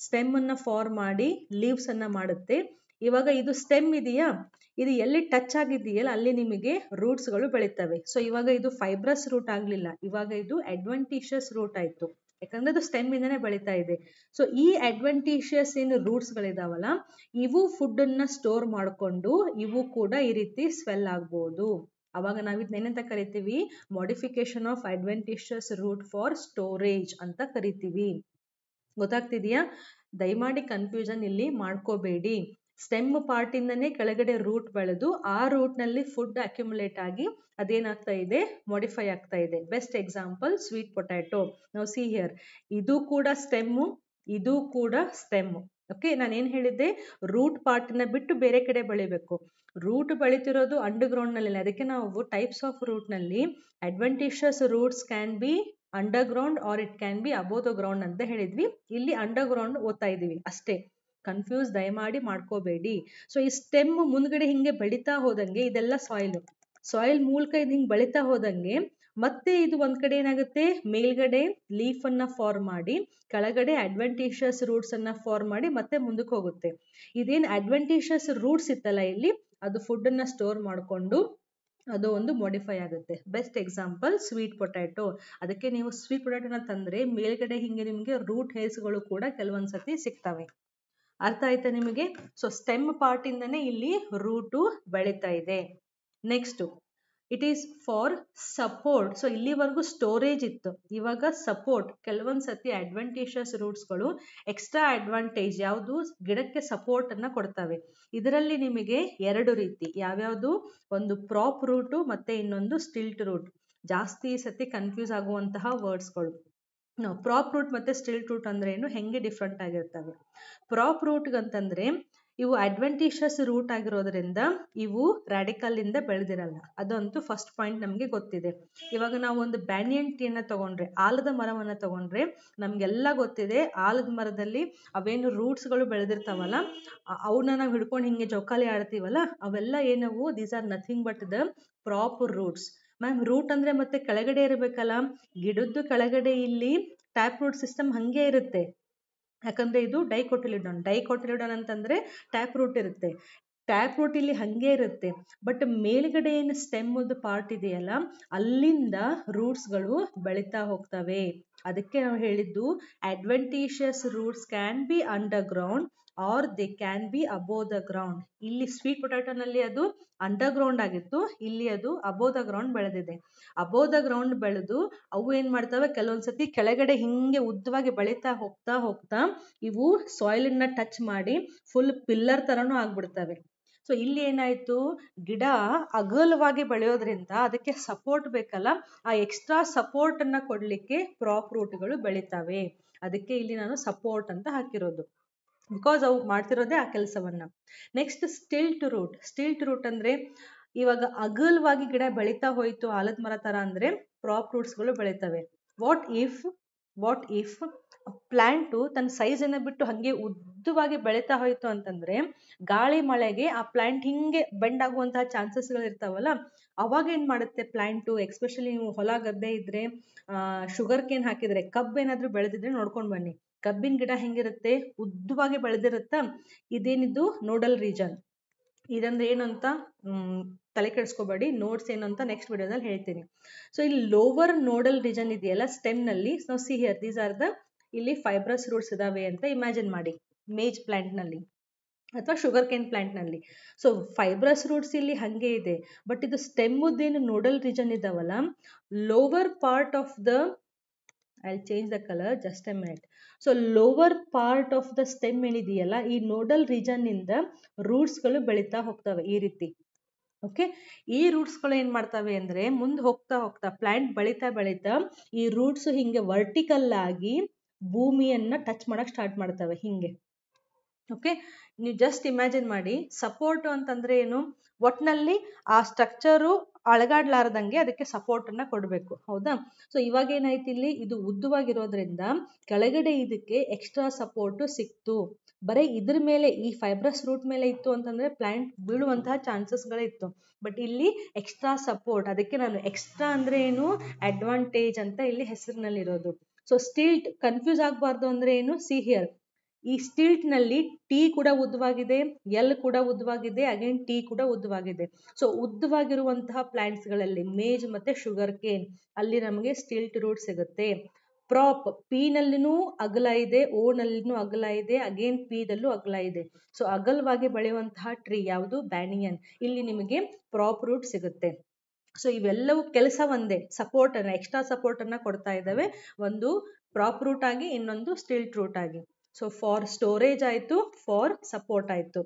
ಸ್ಟೆಮ್ ಅನ್ನ ಫಾರ್ಮ್ ಮಾಡಿ ಲೀವ್ಸ್ ಅನ್ನ ಮಾಡುತ್ತೆ. ಇವಾಗ ಇದು ಸ್ಟೆಮ್ ಇದೆಯಾ? ಇದು ಎಲ್ಲಿ ಟಚ್ ಆಗಿದೆಯಲ್ಲ ಅಲ್ಲಿ ನಿಮಗೆ ರೂಟ್ಸ್ಗಳು ಬೆಳೀತವೆ. ಸೊ ಇವಾಗ ಇದು ಫೈಬ್ರಸ್ ರೂಟ್ ಆಗ್ಲಿಲ್ಲ. ಇವಾಗ ಇದು ಅಡ್ವೆಂಟಿಷಿಯಸ್ ರೂಟ್ ಆಯ್ತು. ಯಾಕಂದ್ರೆ ಅದು ಸ್ಟೆಮ್ ಇಂದನೇ ಬೆಳೀತಾ ಇದೆ. ಸೊ ಈ ಅಡ್ವೆಂಟಿಷಿಯಸ್ ಏನು ರೂಟ್ಸ್ ಗಳಿದಾವಲ್ಲ, ಇವು ಫುಡ್ ಅನ್ನ ಸ್ಟೋರ್ ಮಾಡಿಕೊಂಡು ಇವು ಕೂಡ ಈ ರೀತಿ ಸ್ವೆಲ್ ಆಗ್ಬೋದು. ಅವಾಗ ನಾವು ಇದನ್ನೇನಂತ ಕರಿತೀವಿ? Modification of adventitious root for storage ಅಂತ ಕರಿತೀವಿ. ಗೊತ್ತಾಗ್ತಿದೆಯಾ? ದಯಮಾಡಿ ಕನ್ಫ್ಯೂಷನ್ ಇಲ್ಲಿ ಮಾಡ್ಕೋಬೇಡಿ. ಸ್ಟೆಮ್ ಪಾರ್ಟ್ ಇಂದನೇ ಕೆಳಗಡೆ ರೂಟ್ ಬೆಳೆದು ಆ ರೂಟ್ನಲ್ಲಿ ಫುಡ್ ಅಕ್ಯುಮುಲೇಟ್ ಆಗಿ ಅದೇನಾಗ್ತಾ ಇದೆ? ಮಾಡಿಫೈ ಆಗ್ತಾ ಇದೆ. ಬೆಸ್ಟ್ ಎಕ್ಸಾಂಪಲ್ ಸ್ವೀಟ್ ಪೊಟ್ಯಾಟೊ ನಾವು ಸಿ ಹಿಯರ್ ಇದು ಕೂಡ ಸ್ಟೆಮ್ಮು ಇದು ಕೂಡ ಸ್ಟೆಮ್ಮು ಓಕೆ ನಾನು ಏನ್ ಹೇಳಿದ್ದೆ? ರೂಟ್ ಪಾರ್ಟ್ನ ಬಿಟ್ಟು ಬೇರೆ ಕಡೆ ಬೆಳಿಬೇಕು. ರೂಟ್ ಬೆಳಿತಿರೋದು ಅಂಡರ್ ಗ್ರೌಂಡ್ನಲ್ಲಿ ಅದಕ್ಕೆ ನಾವು types of ರೂಟ್ನಲ್ಲಿ adventitious roots can be underground or it can be above the ground ಅಂತ ಹೇಳಿದ್ವಿ. ಇಲ್ಲಿ ಅಂಡರ್ ಗ್ರೌಂಡ್ ಓದ್ತಾ ಇದೀವಿ ಅಷ್ಟೇ. ಕನ್ಫ್ಯೂಸ್ ದಯಮಾಡಿ ಮಾಡ್ಕೋಬೇಡಿ. ಸೊ ಈ ಸ್ಟೆಮ್ ಮುಂದ್ಗಡೆ ಹಿಂಗೆ ಬೆಳೀತಾ ಹೋದಂಗೆ ಇದೆಲ್ಲ ಸಾಯಿಲ್ ಸಾಯಿಲ್ ಮೂಲಕ ಇದು ಹಿಂಗೆ ಬೆಳೀತಾ ಹೋದಂಗೆ ಮತ್ತೆ ಇದು ಒಂದ್ ಕಡೆ ಏನಾಗುತ್ತೆ? ಮೇಲ್ಗಡೆ ಲೀಫ್ ಅನ್ನ ಫಾರ್ಮ್ ಮಾಡಿ, ಕೆಳಗಡೆ ಅಡ್ವೆಂಟಿಷಿಯಸ್ ರೂಟ್ಸ್ ಅನ್ನ ಫಾರ್ಮ್ ಮಾಡಿ ಮತ್ತೆ ಮುಂದಕ್ಕೆ ಹೋಗುತ್ತೆ. ಇದೇನ್ ಅಡ್ವೆಂಟಿಷಿಯಸ್ ರೂಟ್ಸ್ ಇತ್ತಲ್ಲ ಇಲ್ಲಿ? ಅದು ಫುಡ್ ಅನ್ನ ಸ್ಟೋರ್ ಮಾಡಿಕೊಂಡು ಅದು ಒಂದು ಮಾಡಿಫೈ ಆಗುತ್ತೆ. ಬೆಸ್ಟ್ ಎಕ್ಸಾಂಪಲ್ ಸ್ವೀಟ್ ಪೊಟ್ಯಾಟೊ ಅದಕ್ಕೆ ನೀವು ಸ್ವೀಟ್ ಪೊಟ್ಯಾಟೊನ ತಂದ್ರೆ ಮೇಲ್ಗಡೆ ಹಿಂಗೆ ನಿಮ್ಗೆ ರೂಟ್ ಹೇರ್ಸ್ಗಳು ಕೂಡ ಕೆಲವೊಂದ್ಸತಿ ಸಿಗ್ತವೆ. ಅರ್ಥ ಆಯ್ತಾ ನಿಮಗೆ? ಸೊ ಸ್ಟೆಮ್ ಪಾರ್ಟ್ ಇಂದನೇ ಇಲ್ಲಿ ರೂಟು ಬೆಳೀತಾ ಇದೆ. Next it is for support so ಇಲ್ಲಿವರೆಗೂ ಸ್ಟೋರೇಜ್ ಇತ್ತು. ಇವಾಗ ಸಪೋರ್ಟ್ ಕೆಲವೊಂದ್ ಸತಿ ರೂಟ್ಸ್ ರೂಟ್ಸ್ಗಳು ಎಕ್ಸ್ಟ್ರಾ ಅಡ್ವಾಂಟೇಜ್ ಯಾವುದು? ಗಿಡಕ್ಕೆ ಸಪೋರ್ಟ್ ಅನ್ನ ಕೊಡ್ತವೆ. ಇದರಲ್ಲಿ ನಿಮಗೆ ಎರಡು ರೀತಿ. ಯಾವ್ಯಾವುದು? ಒಂದು ಪ್ರಾಪ್ ರೂಟು ಮತ್ತೆ ಇನ್ನೊಂದು ಸ್ಟಿಲ್ಟ್ ರೂಟ್ ಜಾಸ್ತಿ ಸತಿ ಕನ್ಫ್ಯೂಸ್ ಆಗುವಂತಹ ವರ್ಡ್ಸ್ಗಳು ಪ್ರಾಪ್ ರೂಟ್ ಮತ್ತೆ ಸ್ಟಿಲ್ಟ್ ರೂಟ್ ಅಂದ್ರೆ ಏನು? ಹೆಂಗೆ ಡಿಫ್ರೆಂಟ್ ಆಗಿರ್ತವೆ? ಪ್ರಾಪ್ ರೂಟ್ ಅಂತಂದ್ರೆ ಇವು ಅಡ್ವೆಂಟಿಷಿಯಸ್ ರೂಟ್ ಆಗಿರೋದ್ರಿಂದ ಇವು ರಾಡಿಕಲ್ ಇಂದ ಬೆಳೆದಿರಲ್ಲ. ಅದಂತೂ ಫಸ್ಟ್ ಪಾಯಿಂಟ್ ನಮಗೆ ಗೊತ್ತಿದೆ. ಇವಾಗ ನಾವು ಒಂದು ಬ್ಯಾನಿಯನ್ ಟೀನ ತಗೊಂಡ್ರೆ, ಆಲದ ಮರವನ್ನ ತಗೊಂಡ್ರೆ ನಮ್ಗೆಲ್ಲ ಗೊತ್ತಿದೆ ಆಲದ ಮರದಲ್ಲಿ ಅವೇನು ರೂಟ್ಸ್ಗಳು ಬೆಳೆದಿರ್ತಾವಲ್ಲ ಅವನ್ನ ನಾವು ಹಿಡ್ಕೊಂಡು ಹಿಂಗೆ ಜೋಕಾಲಿ ಆಡ್ತೀವಲ್ಲ, ಅವೆಲ್ಲ ಏನವು? These are nothing but the proper roots ma'am root ಅಂದ್ರೆ ಮತ್ತೆ ಕೆಳಗಡೆ ಇರಬೇಕಲ್ಲ? ಗಿಡದ್ದು ಕೆಳಗಡೆ ಇಲ್ಲಿ ಟ್ಯಾಪ್ ರೂಟ್ ಸಿಸ್ಟಮ್ ಹಂಗೆ ಇರುತ್ತೆ. ಯಾಕಂದ್ರೆ ಇದು ಡೈಕೋಟಿಲಿಡಾನ್ ಡೈಕೋಟಿಲಿಡಾನ್ ಅಂತಂದ್ರೆ ಟ್ಯಾಪ್ ರೂಟ್ ಇರುತ್ತೆ. ಟ್ಯಾಪ್ ರೂಟ್ ಇಲ್ಲಿ ಹಂಗೆ ಇರುತ್ತೆ. ಬಟ್ ಮೇಲ್ಗಡೆ ಏನು ಸ್ಟೆಮ್ ಪಾರ್ಟ್ ಇದೆಯಲ್ಲ, ಅಲ್ಲಿಂದ ರೂಟ್ಸ್ಗಳು ಬೆಳೀತಾ ಹೋಗ್ತವೆ. ಅದಕ್ಕೆ ನಾವು ಹೇಳಿದ್ದು adventitious roots can be underground or they can be above the ground ಇಲ್ಲಿ ಸ್ವೀಟ್ ಪೊಟ್ಯಾಟೋನಲ್ಲಿ ಅದು ಅಂಡರ್ ಗ್ರೌಂಡ್ ಆಗಿತ್ತು. ಇಲ್ಲಿ ಅದು ಅಬೋ ದ ಗ್ರೌಂಡ್ ಬೆಳೆದಿದೆ. ಅಬೋ ದ ಗ್ರೌಂಡ್ ಬೆಳೆದು ಅವು ಏನ್ ಮಾಡ್ತವೆ? ಕೆಲವೊಂದ್ಸತಿ ಕೆಳಗಡೆ ಹಿಂಗೆ ಉದ್ದವಾಗಿ ಬೆಳೀತಾ ಹೋಗ್ತಾ ಹೋಗ್ತಾ ಇವು ಸಾಯಿಲ್ನ ಟಚ್ ಮಾಡಿ ಫುಲ್ ಪಿಲ್ಲರ್ ತರನು ಆಗ್ಬಿಡ್ತವೆ. ಸೊ ಇಲ್ಲಿ ಏನಾಯ್ತು? ಗಿಡ ಅಗಲವಾಗಿ ಬೆಳೆಯೋದ್ರಿಂದ ಅದಕ್ಕೆ ಸಪೋರ್ಟ್ ಬೇಕಲ್ಲ. ಆ ಎಕ್ಸ್ಟ್ರಾ ಸಪೋರ್ಟ್ ಅನ್ನ ಕೊಡ್ಲಿಕ್ಕೆ ಪ್ರಾಪ್ ರೂಟ್ಗಳು ಬೆಳಿತಾವೆ. ಅದಕ್ಕೆ ಇಲ್ಲಿ ನಾನು ಸಪೋರ್ಟ್ ಅಂತ ಹಾಕಿರೋದು. ಬಿಕಾಸ್ ಅವು ಮಾಡ್ತಿರೋದೇ ಆ ಕೆಲಸವನ್ನ. Next stilt root stilt root ಅಂದ್ರೆ ಇವಾಗ ಅಗಲವಾಗಿ ಗಿಡ ಬೆಳೀತಾ ಹೋಯ್ತು, ಆಲದ ಮರ ತರ ಅಂದ್ರೆ ಪ್ರಾಪ್ ರೂಟ್ಸ್ಗಳು ಬೆಳಿತವೆ. What if what if plant ತನ್ನ ಸೈಜ್ ಅನ್ನ ಬಿಟ್ಟು ಹಂಗೆ ಉದ್ದವಾಗಿ ಬೆಳೀತಾ ಹೋಯ್ತು ಅಂತಂದ್ರೆ ಗಾಳಿ ಮಳೆಗೆ ಆ ಪ್ಲಾಂಟ್ ಹಿಂಗೆ ಬೆಂಡ್ ಆಗುವಂತಹ ಚಾನ್ಸಸ್ಗಳು ಇರ್ತಾವಲ್ಲ, ಅವಾಗ ಏನ್ ಮಾಡುತ್ತೆ ಪ್ಲಾಂಟು ಎಕ್ಸ್ಪೆಷಲಿ ನೀವು ಹೊಲ ಗದ್ದೆ ಇದ್ರೆ ಶುಗರ್ ಕೇನ್ ಹಾಕಿದ್ರೆ, ಕಬ್ಬ್ ಏನಾದರೂ ಬೆಳೆದಿದ್ರೆ ನೋಡ್ಕೊಂಡ್ ಬನ್ನಿ. ಕಬ್ಬಿನ ಗಿಡ ಹೆಂಗಿರುತ್ತೆ? ಉದ್ದವಾಗಿ ಬೆಳೆದಿರುತ್ತಾ? ಇದೇನಿದು? Nodal region. ಇದಂದ್ರೆ ಏನು ಅಂತ ತಲೆ ಕೆಡಿಸ್ಕೋಬೇಡಿ. ನೋಟ್ಸ್ ಏನು ಅಂತ ನೆಕ್ಸ್ಟ್ ವಿಡಿಯೋದಲ್ಲಿ ಹೇಳ್ತೀನಿ. ಸೊ ಇಲ್ಲಿ ಲೋವರ್ ನೋಡಲ್ ರೀಜನ್ ಇದೆಯಲ್ಲ ಸ್ಟೆಮ್ನಲ್ಲಿ. ನಾವು see here these are the ಇಲ್ಲಿ ಫೈಬ್ರಸ್ ರೂಟ್ಸ್ ಇದಾವೆ ಅಂತ ಇಮ್ಯಾಜಿನ್ ಮಾಡಿ. ಮೇಜ್ ಪ್ಲಾಂಟ್ನಲ್ಲಿ ಅಥವಾ ಶುಗರ್ ಕೇನ್ ಪ್ಲಾಂಟ್ನಲ್ಲಿ. ಸೊ ಫೈಬ್ರಸ್ ರೂಟ್ಸ್ ಇಲ್ಲಿ ಹಾಗೆ ಇದೆ. ಬಟ್ ಇದು ಸ್ಟೆಮ್ಮುದ್ದೇನು ನೋಡಲ್ ರೀಜನ್ ಇದಾವಲ್ಲ lower part of the I change the colour just a minute so lower part of the stem ಏನಿದೆಯಲ್ಲ, ಈ ನೋಡಲ್ ರೀಜನ್ನಿಂದ ರೂಟ್ಸ್ಗಳು ಬೆಳೀತಾ ಹೋಗ್ತವೆ ಈ ರೀತಿ. ಓಕೆ ಈ ರೂಟ್ಸ್ಗಳು ಏನು ಮಾಡ್ತವೆ ಅಂದರೆ, ಮುಂದೆ ಹೋಗ್ತಾ ಹೋಗ್ತಾ ಪ್ಲಾಂಟ್ ಬೆಳೀತಾ ಬೆಳೀತಾ ಈ ರೂಟ್ಸ್ ಹಿಂಗೆ ವರ್ಟಿಕಲ್ ಆಗಿ ಭೂಮಿಯನ್ನ ಟಚ್ ಮಾಡಕ್ ಸ್ಟಾರ್ಟ್ ಮಾಡ್ತವೆ ಹಿಂಗೆ. ಓಕೆ ನೀವು ಜಸ್ಟ್ ಇಮ್ಯಾಜಿನ್ ಮಾಡಿ ಸಪೋರ್ಟ್ ಅಂತಂದ್ರೆ ಏನು? ಒಟ್ನಲ್ಲಿ ಆ ಸ್ಟ್ರಕ್ಚರು ಅಳಗಾಡ್ಲಾರ್ದಂಗೆ ಅದಕ್ಕೆ ಸಪೋರ್ಟ್ ಅನ್ನ ಕೊಡಬೇಕು, ಹೌದಾ? ಸೊ ಇವಾಗ ಏನಾಯ್ತು ಇಲ್ಲಿ? ಇದು ಉದ್ದವಾಗಿರೋದ್ರಿಂದ ಕೆಳಗಡೆ ಇದಕ್ಕೆ ಎಕ್ಸ್ಟ್ರಾ ಸಪೋರ್ಟ್ ಸಿಕ್ತು. ಬರೀ ಇದ್ರ ಮೇಲೆ, ಈ ಫೈಬ್ರಸ್ ರೂಟ್ ಮೇಲೆ ಇತ್ತು ಅಂತಂದ್ರೆ ಪ್ಲಾಂಟ್ ಬೀಳುವಂತಹ ಚಾನ್ಸಸ್ಗಳೇ ಇತ್ತು ಬಟ್ ಇಲ್ಲಿ ಎಕ್ಸ್ಟ್ರಾ ಸಪೋರ್ಟ್ ಅದಕ್ಕೆ ನಾನು ಎಕ್ಸ್ಟ್ರಾ ಅಂದ್ರೆ ಏನು? ಅಡ್ವಾಂಟೇಜ್ ಅಂತ ಇಲ್ಲಿ ಹೆಸರಿನಲ್ಲಿರೋದು. ಸೊ ಸ್ಟಿಲ್ಟ್ ಕನ್ಫ್ಯೂಸ್ ಆಗಬಾರ್ದು ಅಂದ್ರೆ ಏನು? ಸಿ ಹಿಯರ್ ಈ ಸ್ಟಿಲ್ಟ್ನಲ್ಲಿ ಟಿ ಕೂಡ ಉದ್ದವಾಗಿದೆ ಎಲ್ ಕೂಡ ಉದ್ದವಾಗಿದೆ ಅಗೇನ್ ಟಿ ಕೂಡ ಉದ್ದವಾಗಿದೆ. ಸೊ ಉದ್ದವಾಗಿರುವಂತಹ ಪ್ಲಾಂಟ್ಸ್ಗಳಲ್ಲಿ ಮೇಜ್ ಮತ್ತೆ ಶುಗರ್ ಕೇನ್ ಅಲ್ಲಿ ನಮಗೆ ಸ್ಟಿಲ್ಟ್ ರೂಟ್ ಸಿಗುತ್ತೆ. ಪ್ರಾಪ್ ಪಿ ನಲ್ಲಿನೂ ಅಗಲ ಇದೆ ಓ ನಲ್ಲಿನೂ ಅಗಲ ಇದೆ ಅಗೇನ್ ಪಿ ದಲ್ಲೂ ಅಗಲ ಇದೆ. ಸೊ ಅಗಲವಾಗಿ ಬೆಳೆಯುವಂತಹ ಟ್ರೀ ಯಾವುದು? ಬ್ಯಾನಿಯನ್ ಇಲ್ಲಿ ನಿಮಗೆ ಪ್ರಾಪ್ ರೂಟ್ ಸಿಗುತ್ತೆ. ಸೊ ಇವೆಲ್ಲವೂ ಕೆಲಸ ಒಂದೇ ಸಪೋರ್ಟ್ ಅನ್ನ ಎಕ್ಸ್ಟ್ರಾ ಸಪೋರ್ಟ್ ಅನ್ನ ಕೊಡ್ತಾ ಇದ್ದಾವೆ. ಒಂದು ಪ್ರಾಪ್ ರೂಟ್ ಆಗಿ, ಇನ್ನೊಂದು ಸ್ಟಿಲ್ಟ್ ರೂಟ್ ಆಗಿ. ಸೊ ಫಾರ್ ಸ್ಟೋರೇಜ್ ಆಯಿತು ಫಾರ್ ಸಪೋರ್ಟ್ ಆಯಿತು.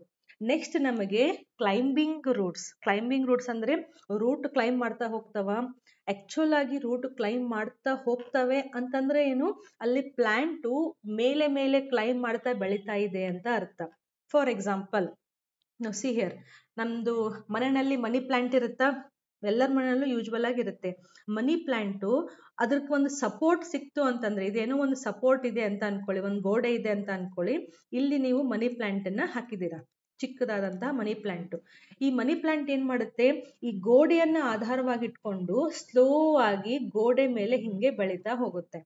ನೆಕ್ಸ್ಟ್ ನಮಗೆ ಕ್ಲೈಂಬಿಂಗ್ ರೂಟ್ಸ್ ಕ್ಲೈಂಬಿಂಗ್ ರೂಟ್ಸ್ ಅಂದರೆ ರೂಟ್ ಕ್ಲೈಂಬ್ ಮಾಡ್ತಾ ಹೋಗ್ತಾವ. ಆಕ್ಚುಲ್ ಆಗಿ ರೂಟ್ ಕ್ಲೈಂಬ್ ಮಾಡ್ತಾ ಹೋಗ್ತವೆ ಅಂತಂದ್ರೆ ಏನು? ಅಲ್ಲಿ ಪ್ಲಾಂಟು ಮೇಲೆ ಮೇಲೆ ಕ್ಲೈಂಬ್ ಮಾಡ್ತಾ ಬೆಳೀತಾ ಇದೆ ಅಂತ ಅರ್ಥ. ಫಾರ್ ಎಕ್ಸಾಂಪಲ್ ನಾವು ಸಿ ಹಿಯರ್ ನಮ್ದು ಮನೆಯಲ್ಲಿ ಮನಿ ಪ್ಲಾಂಟ್ ಇರುತ್ತಾ? ಎಲ್ಲರ ಮನೆಯಲ್ಲೂ ಯೂಶ್ವಲ್ ಆಗಿರುತ್ತೆ ಮನಿ ಪ್ಲಾಂಟು ಅದಕ್ಕೆ ಒಂದು ಸಪೋರ್ಟ್ ಸಿಕ್ತು ಅಂತಂದ್ರೆ, ಇದೇನೋ ಒಂದು ಸಪೋರ್ಟ್ ಇದೆ ಅಂತ ಅನ್ಕೊಳ್ಳಿ, ಒಂದು ಗೋಡೆ ಇದೆ ಅಂತ ಅನ್ಕೊಳ್ಳಿ, ಇಲ್ಲಿ ನೀವು ಮನಿ ಪ್ಲಾಂಟ್ ಅನ್ನ ಹಾಕಿದ್ದೀರಾ. ಚಿಕ್ಕದಾದಂತಹ ಮನಿ ಪ್ಲಾಂಟ್ ಈ ಮನಿ ಪ್ಲಾಂಟ್ ಏನ್ ಮಾಡುತ್ತೆ? ಈ ಗೋಡೆಯನ್ನ ಆಧಾರವಾಗಿಟ್ಕೊಂಡು ಸ್ಲೋ ಆಗಿ ಗೋಡೆ ಮೇಲೆ ಹಿಂಗೆ ಬೆಳೀತಾ ಹೋಗುತ್ತೆ.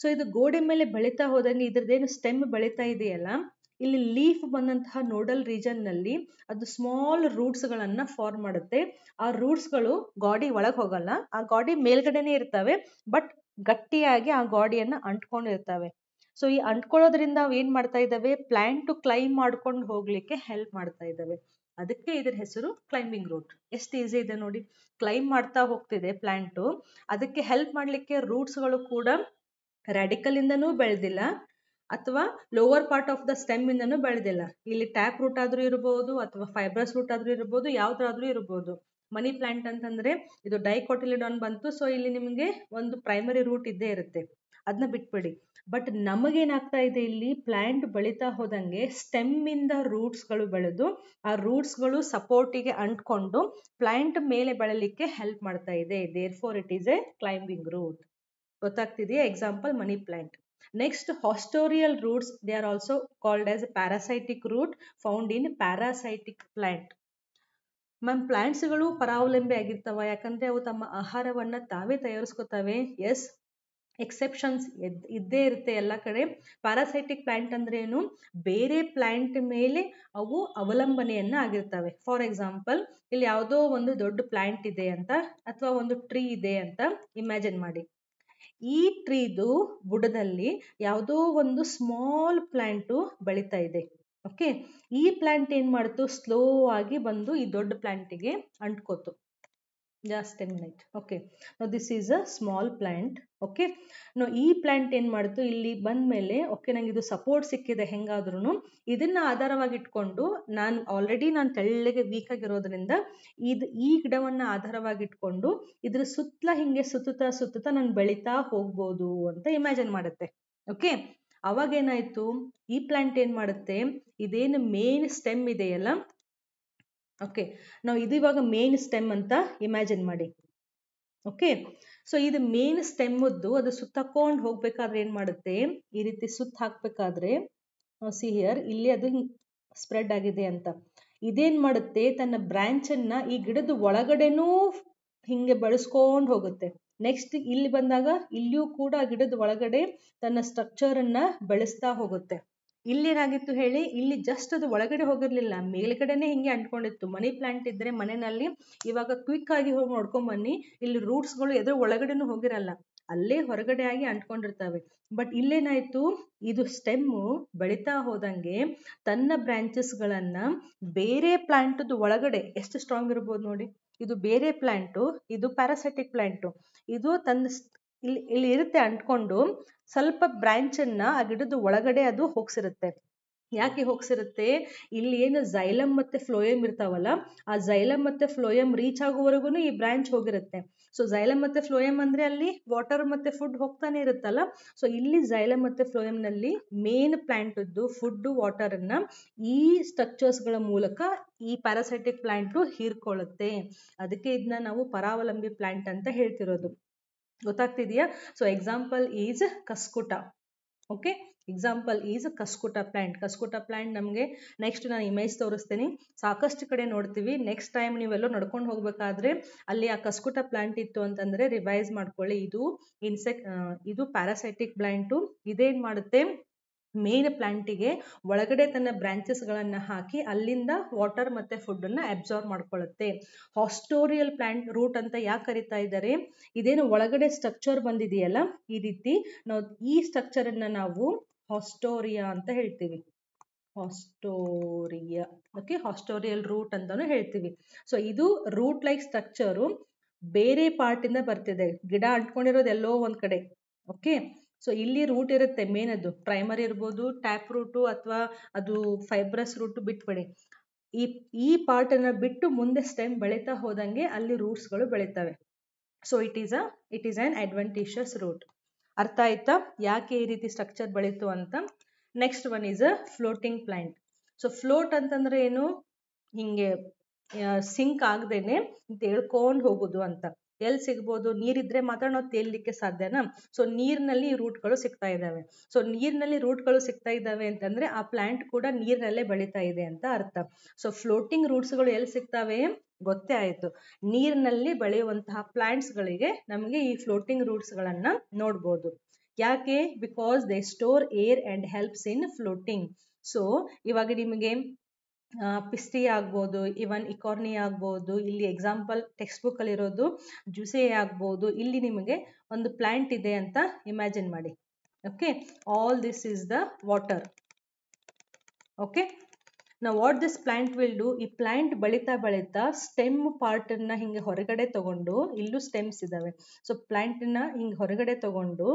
ಸೊ ಇದು ಗೋಡೆ ಮೇಲೆ ಬೆಳೀತಾ ಹೋದಂಗೆ ಇದ್ರದ್ದೇನು ಸ್ಟೆಮ್ ಬೆಳೀತಾ ಇದೆಯಲ್ಲ? ಇಲ್ಲಿ ಲೀಫ್ ಬಂದಂತಹ ನೋಡಲ್ ರೀಜನ್ನಲ್ಲಿ ಅದು ಸ್ಮಾಲ್ ರೂಟ್ಸ್ ಗಳನ್ನ ಫಾರ್ಮ್ ಮಾಡುತ್ತೆ. ಆ ರೂಟ್ಸ್ಗಳು ಗಾಡಿ ಒಳಗ್ ಹೋಗಲ್ಲ. ಆ ಗಾಡಿ ಮೇಲ್ಗಡೆನೆ ಇರ್ತವೆ ಬಟ್ ಗಟ್ಟಿಯಾಗಿ ಆ ಗಾಡಿಯನ್ನ ಅಂಟ್ಕೊಂಡಿರ್ತವೆ ಸೊ ಈ ಅಂಟ್ಕೊಳ್ಳೋದ್ರಿಂದ ಅವು ಏನ್ ಮಾಡ್ತಾ ಇದ್ದಾವೆ ಪ್ಲಾಂಟ್ ಕ್ಲೈಮ್ ಮಾಡ್ಕೊಂಡು ಹೋಗ್ಲಿಕ್ಕೆ ಹೆಲ್ಪ್ ಮಾಡ್ತಾ ಇದ್ದಾವೆ ಅದಕ್ಕೆ ಇದ್ರ ಹೆಸರು ಕ್ಲೈಂಬಿಂಗ್ ರೂಟ್ ಎಷ್ಟು ಈಸಿ ಇದೆ ನೋಡಿ. ಕ್ಲೈಮ್ ಮಾಡ್ತಾ ಹೋಗ್ತಿದೆ ಪ್ಲಾಂಟು ಅದಕ್ಕೆ ಹೆಲ್ಪ್ ಮಾಡ್ಲಿಕ್ಕೆ ರೂಟ್ಸ್ಗಳು ಕೂಡ ರ್ಯಾಡಿಕಲ್ ಇಂದನೂ ಬೆಳೆದಿಲ್ಲ. ಅಥವಾ lower part of the stem ಇಂದನೂ ಬೆಳೆದಿಲ್ಲ. ಇಲ್ಲಿ ಟ್ಯಾಪ್ ರೂಟ್ ಆದ್ರೂ ಇರಬಹುದು ಅಥವಾ ಫೈಬ್ರಸ್ ರೂಟ್ ಆದ್ರೂ ಇರಬಹುದು ಯಾವ್ದಾದ್ರೂ ಇರಬಹುದು ಮನಿ ಪ್ಲಾಂಟ್ ಅಂತಂದ್ರೆ ಇದು ಡೈಕೋಟಿಲಿಡಾನ್ ಬಂತು ಸೊ ಇಲ್ಲಿ ನಿಮಗೆ ಒಂದು ಪ್ರೈಮರಿ ರೂಟ್ ಇದ್ದೇ ಇರುತ್ತೆ. ಅದನ್ನ ಬಿಟ್ಬಿಡಿ. ಬಟ್ ನಮಗೇನಾಗ್ತಾ ಇದೆ ಇಲ್ಲಿ ಪ್ಲಾಂಟ್ ಬೆಳೀತಾ ಹೋದಂಗೆ ಸ್ಟೆಮ್ ಇಂದ ರೂಟ್ಸ್ಗಳು ಬೆಳೆದು, ಆ ರೂಟ್ಸ್ಗಳು ಸಪೋರ್ಟಿಗೆ ಅಂಟ್ಕೊಂಡು ಪ್ಲಾಂಟ್ ಮೇಲೆ ಬೆಳಲಿಕ್ಕೆ ಹೆಲ್ಪ್ ಮಾಡ್ತಾ ಇದೆ. Therefore it is a climbing root ಗೊತ್ತಾಗ್ತಿದೆಯಾ example money plant next haustorial roots they are also called as parasitic root found in parasitic plant ma'am ಪ್ಲಾಂಟ್ಸ್ಗಳು ಪರಾವಲಂಬಿ ಆಗಿರ್ತಾವ, ಯಾಕಂದ್ರೆ ಅವು ತಮ್ಮ ಆಹಾರವನ್ನ ತಾವೇ ತಯಾರಿಸ್ಕೊತಾವೆ. ಎಸ್ ಎಕ್ಸೆಪ್ಷನ್ಸ್ ಇದ್ದೇ ಇರುತ್ತೆ ಎಲ್ಲ ಕಡೆ. ಪ್ಯಾರಾಸೈಟಿಕ್ ಪ್ಲಾಂಟ್ ಅಂದ್ರೆ ಏನು? ಬೇರೆ ಪ್ಲ್ಯಾಂಟ್ ಮೇಲೆ ಅವು ಅವಲಂಬನೆಯನ್ನ ಆಗಿರ್ತವೆ. ಫಾರ್ ಎಕ್ಸಾಂಪಲ್ ಇಲ್ಲಿ ಯಾವುದೋ ಒಂದು ದೊಡ್ಡ ಪ್ಲ್ಯಾಂಟ್ ಇದೆ ಅಂತ, ಅಥವಾ ಒಂದು ಟ್ರೀ ಇದೆ ಅಂತ ಇಮ್ಯಾಜಿನ್ ಮಾಡಿ. ಈ ಟ್ರೀದು ಬುಡದಲ್ಲಿ ಯಾವುದೋ ಒಂದು ಸ್ಮಾಲ್ ಪ್ಲಾಂಟು ಬೆಳೀತಾ ಇದೆ. ಓಕೆ ಈ ಪ್ಲಾಂಟ್ ಏನು ಮಾಡ್ತು? ಸ್ಲೋ ಆಗಿ ಬಂದು ಈ ದೊಡ್ಡ ಪ್ಲಾಂಟಿಗೆ ಅಂಟ್ಕೋತು. ಜಾಸ್ತಿ minute okay this is a small okay no ಈ ಪ್ಲಾಂಟ್ ಏನ್ ಮಾಡ್ತು? ಇಲ್ಲಿ ಬಂದ್ಮೇಲೆ ಓಕೆ ನಂಗೆ ಇದು ಸಪೋರ್ಟ್ ಸಿಕ್ಕಿದೆ ಹೆಂಗಾದ್ರೂ ಇದನ್ನ ಆಧಾರವಾಗಿ ಇಟ್ಕೊಂಡು ನಾನು ಆಲ್ರೆಡಿ ನಾನು ತೆಳ್ಳಗೆ ವೀಕ್ ಆಗಿರೋದ್ರಿಂದ ಇದು, ಈ ಗಿಡವನ್ನ ಆಧಾರವಾಗಿ ಇಟ್ಕೊಂಡು ಇದ್ರ ಸುತ್ತಲ ಹಿಂಗೆ ಸುತ್ತುತ್ತಾ ಸುತ್ತುತ್ತಾ ನಾನು ಬೆಳೀತಾ ಹೋಗ್ಬೋದು ಅಂತ ಇಮ್ಯಾಜಿನ್ ಮಾಡುತ್ತೆ. ಓಕೆ ಅವಾಗ ಏನಾಯ್ತು? ಈ ಪ್ಲಾಂಟ್ ಏನ್ ಮಾಡುತ್ತೆ? ಇದೇನು ಮೇನ್ ಸ್ಟೆಮ್ ಇದೆಯಲ್ಲ ಓಕೆ ನಾವು ಇದು ಇವಾಗ ಮೇನ್ ಸ್ಟೆಮ್ ಅಂತ ಇಮ್ಯಾಜಿನ್ ಮಾಡಿ. ಓಕೆ ಸೊ ಇದು ಮೇನ್ ಸ್ಟೆಮ್ಮದ್ದು ಅದು ಸುತ್ತಕೊಂಡು ಹೋಗ್ಬೇಕಾದ್ರೆ ಏನ್ ಮಾಡುತ್ತೆ? ಈ ರೀತಿ ಸುತ್ತ ಹಾಕ್ಬೇಕಾದ್ರೆ ಸಿ ಹಿಯರ್ ಇಲ್ಲಿ ಅದು ಸ್ಪ್ರೆಡ್ ಆಗಿದೆ ಅಂತ. ಇದೇನ್ ಮಾಡುತ್ತೆ? ತನ್ನ ಬ್ರಾಂಚ್ ಅನ್ನ ಈ ಗಿಡದ ಒಳಗಡೆನೂ ಹಿಂಗೆ ಬಳಸ್ಕೊಂಡು ಹೋಗುತ್ತೆ. ನೆಕ್ಸ್ಟ್ ಇಲ್ಲಿ ಬಂದಾಗ ಇಲ್ಲಿಯೂ ಕೂಡ ಗಿಡದ ಒಳಗಡೆ ತನ್ನ ಸ್ಟ್ರಕ್ಚರ್ ಅನ್ನ ಬೆಳೆಸ್ತಾ ಹೋಗುತ್ತೆ. ಇಲ್ಲೇನಾಗಿತ್ತು ಹೇಳಿ, ಇಲ್ಲಿ ಜಸ್ಟ್ ಅದು ಒಳಗಡೆ ಹೋಗಿರ್ಲಿಲ್ಲ. ಮೇಲ್ಗಡೆನೆ ಹಿಂಗೆ ಅಂಟ್ಕೊಂಡಿತ್ತು. ಮನಿ ಪ್ಲಾಂಟ್ ಇದ್ರೆ ಮನೆಯಲ್ಲಿ ಇವಾಗ ಕ್ವಿಕ್ ಆಗಿ ಹೋಗಿ ನೋಡ್ಕೊಂಡ್ ಬನ್ನಿ ಇಲ್ಲಿ ರೂಟ್ಸ್ಗಳು ಎದುರು ಒಳಗಡೆನೂ ಹೋಗಿರಲ್ಲ. ಅಲ್ಲೇ ಹೊರಗಡೆ ಆಗಿ ಅಂಟ್ಕೊಂಡಿರ್ತವೆ. ಬಟ್ ಇಲ್ಲೇನಾಯ್ತು, ಇದು ಸ್ಟೆಮ್ಮು ಬೆಳೀತಾ ಹೋದಂಗೆ ತನ್ನ ಬ್ರಾಂಚಸ್ಗಳನ್ನ ಬೇರೆ ಪ್ಲಾಂಟದ ಒಳಗಡೆ, ಎಷ್ಟು ಸ್ಟ್ರಾಂಗ್ ಇರ್ಬೋದು ನೋಡಿ. ಇದು ಬೇರೆ ಪ್ಲಾಂಟು ಇದು ಪ್ಯಾರಾಸೈಟಿಕ್ ಪ್ಲಾಂಟು ಇದು ತನ್ನ ಇಲ್ಲಿ ಇಲ್ಲಿ ಇರುತ್ತೆ ಅಂಟ್ಕೊಂಡು ಸ್ವಲ್ಪ ಬ್ರಾಂಚನ್ನ ಆ ಗಿಡದ ಒಳಗಡೆ ಅದು ಹೋಗ್ಸಿರುತ್ತೆ. ಯಾಕೆ ಹೋಗ್ಸಿರುತ್ತೆ? ಇಲ್ಲಿ ಏನು ಝೈಲಮ್ ಮತ್ತೆ ಫ್ಲೋಯಮ್ ಇರ್ತಾವಲ್ಲ, ಆ ಝೈಲಮ್ ಮತ್ತೆ ಫ್ಲೋಯಮ್ ರೀಚ್ ಆಗುವವರೆಗೂ ಈ ಬ್ರಾಂಚ್ ಹೋಗಿರುತ್ತೆ. ಸೊ ಝೈಲಮ್ ಮತ್ತೆ ಫ್ಲೋಯಮ್ ಅಂದ್ರೆ ಅಲ್ಲಿ ವಾಟರ್ ಮತ್ತೆ ಫುಡ್ ಹೋಗ್ತಾನೆ ಇರುತ್ತಲ್ಲ ಸೊ ಇಲ್ಲಿ ಝೈಲಮ್ ಮತ್ತೆ ಫ್ಲೋಯಮ್ನಲ್ಲಿ ಮೇನ್ ಫುಡ್ ವಾಟರ್ ಅನ್ನ ಈ ಸ್ಟ್ರಕ್ಚರ್ಸ್ಗಳ ಮೂಲಕ ಈ ಪ್ಯಾರಾಸೈಟಿಕ್ ಪ್ಲಾಂಟ್ ಹೀರ್ಕೊಳ್ಳುತ್ತೆ. ಅದಕ್ಕೆ ಇದನ್ನ ನಾವು ಪರಾವಲಂಬಿ ಪ್ಲಾಂಟ್ ಅಂತ ಹೇಳ್ತಿರೋದು. ಗೊತ್ತಾಗ್ತಿದೆಯಾ? So example is cuscuta okay example is cuscuta plant cuscuta plant ನಮಗೆ ನೆಕ್ಸ್ಟ್ ನಾನು ಇಮೇಜ್ ತೋರಿಸ್ತೀನಿ. ಸಾಕಷ್ಟು ಕಡೆ ನೋಡ್ತೀವಿ. ನೆಕ್ಸ್ಟ್ ಟೈಮ್ ನೀವೆಲ್ಲೋ ನಡ್ಕೊಂಡು ಹೋಗ್ಬೇಕಾದ್ರೆ ಅಲ್ಲಿ ಆ ಕಸ್ಕುಟ ಪ್ಲ್ಯಾಂಟ್ ಇತ್ತು ಅಂತಂದ್ರೆ ರಿವೈಸ್ ಮಾಡ್ಕೊಳ್ಳಿ. ಇದು ಇನ್ಸೆಕ್ಟ್ ಇದು ಪ್ಯಾರಾಸೈಟಿಕ್ ಪ್ಲ್ಯಾಂಟು ಇದೇನು ಮಾಡುತ್ತೆ? ಮೇನ್ ಪ್ಲಾಂಟಿಗೆ ಒಳಗಡೆ ತನ್ನ ಬ್ರಾಂಚಸ್ಗಳನ್ನು ಹಾಕಿ ಅಲ್ಲಿಂದ ವಾಟರ್ ಮತ್ತೆ ಫುಡ್ ಅನ್ನ ಅಬ್ಸಾರ್ವ್ ಮಾಡ್ಕೊಳ್ಳುತ್ತೆ ಹಾಸ್ಟೋರಿಯಲ್ ಪ್ಲಾಂಟ್ ರೂಟ್ ಅಂತ ಯಾಕೆ ಕರಿತಾ ಇದ್ದಾರೆ? ಇದೇನು ಒಳಗಡೆ ಸ್ಟ್ರಕ್ಚರ್ ಬಂದಿದೆಯಲ್ಲ, ಈ ರೀತಿ ನಾವು ಈ ಸ್ಟ್ರಕ್ಚರ್ ಅನ್ನ ನಾವು ಹಾಸ್ಟೋರಿಯಾ ಅಂತ ಹೇಳ್ತೀವಿ. ಹಾಸ್ಟೋರಿಯಾ ಓಕೆ ಹಾಸ್ಟೋರಿಯಲ್ ರೂಟ್ ಅಂತಾನು ಹೇಳ್ತೀವಿ. ಸೊ ಇದು ರೂಟ್ ಲೈಕ್ ಸ್ಟ್ರಕ್ಚರು ಬೇರೆ ಪಾರ್ಟಿಂದ ಬರ್ತಿದೆ. ಗಿಡ ಅಂಟ್ಕೊಂಡಿರೋದು ಎಲ್ಲೋ ಒಂದ್ ಕಡೆ ಓಕೆ ಸೊ ಇಲ್ಲಿ ರೂಟ್ ಇರುತ್ತೆ. ಮೇನ್ ಅದು. ಪ್ರೈಮರಿ ಇರ್ಬೋದು ಟ್ಯಾಪ್ ರೂಟು ಅಥವಾ ಅದು ಫೈಬ್ರಸ್ ರೂಟ್ ಬಿಟ್ಬಿಡಿ. ಈ ಈ ಪಾರ್ಟನ್ನು ಬಿಟ್ಟು ಮುಂದೆ ಸ್ಟೆಮ್ ಬೆಳೀತಾ ಹೋದಂಗೆ ಅಲ್ಲಿ ರೂಟ್ಸ್ಗಳು ಬೆಳೀತವೆ. So it is a it is an advantageous root ಅರ್ಥ ಆಯ್ತಾ? ಯಾಕೆ ಈ ರೀತಿ ಸ್ಟ್ರಕ್ಚರ್ ಬೆಳೀತು ಅಂತ? Next one is a floating plant so float ಅಂತಂದ್ರೆ ಏನು? ಹಿಂಗೆ ಸಿಂಕ್ ಆಗದೇನೆ ತೇಳ್ಕೊಂಡು ಹೋಗೋದು ಅಂತ. ಎಲ್ಲಿ ಸಿಗ್ಬೋದು? ನೀರಿದ್ರೆ ಮಾತ್ರ ನಾವು ತೇಲ್ಲಿಕ್ಕೆ ಸಾಧ್ಯನಾ? ಸೊ ನೀರಿನಲ್ಲಿ ರೂಟ್ಗಳು ಸಿಗ್ತಾ ಇದ್ದಾವೆ. ಸೊ ನೀರಿನಲ್ಲಿ ರೂಟ್ಗಳು ಸಿಗ್ತಾ ಇದ್ದಾವೆ ಅಂತಂದ್ರೆ ಆ ಪ್ಲಾಂಟ್ ಕೂಡ ನೀರಿನಲ್ಲೇ ಬೆಳೀತಾ ಇದೆ ಅಂತ ಅರ್ಥ. ಸೊ ಫ್ಲೋಟಿಂಗ್ ರೂಟ್ಸ್ಗಳು ಎಲ್ಲಿ ಸಿಗ್ತಾವೆ? ಗೊತ್ತೇ ಆಯ್ತು. ನೀರಿನಲ್ಲಿ ಬೆಳೆಯುವಂತಹ ಪ್ಲಾಂಟ್ಸ್ಗಳಿಗೆ ನಮಗೆ ಈ ಫ್ಲೋಟಿಂಗ್ ರೂಟ್ಸ್ಗಳನ್ನು ನೋಡ್ಬೋದು. ಯಾಕೆ? Because they store air and helps in floating so ಇವಾಗ ನಿಮಗೆ ಪಿಸ್ಟಿ ಆಗ್ಬೋದು ಇವನ್ ಇಕಾರ್ನಿ ಆಗ್ಬೋದು, ಇಲ್ಲಿ ಎಕ್ಸಾಂಪಲ್ ಟೆಕ್ಸ್ಟ್ ಬುಕ್ ಅಲ್ಲಿರೋದು ಜ್ಯೂಸೆ ಆಗ್ಬೋದು, ಇಲ್ಲಿ ನಿಮಗೆ ಒಂದು ಪ್ಲಾಂಟ್ ಇದೆ ಅಂತ ಇಮ್ಯಾಜಿನ್ ಮಾಡಿ. Okay all this is the water okay ನಾವು what this plant will do ಈ ಪ್ಲಾಂಟ್ ಬಳಿತಾ ಬಳಿತಾ ಸ್ಟೆಮ್ ಪಾರ್ಟ್ ಅನ್ನ ಹಿಂಗೆ ಹೊರಗಡೆ ತಗೊಂಡು, ಇಲ್ಲೂ ಸ್ಟೆಮ್ಸ್ ಇದಾವೆ. ಸೊ ಪ್ಲಾಂಟ್ನ ಹಿಂಗೆ ಹೊರಗಡೆ ತಗೊಂಡು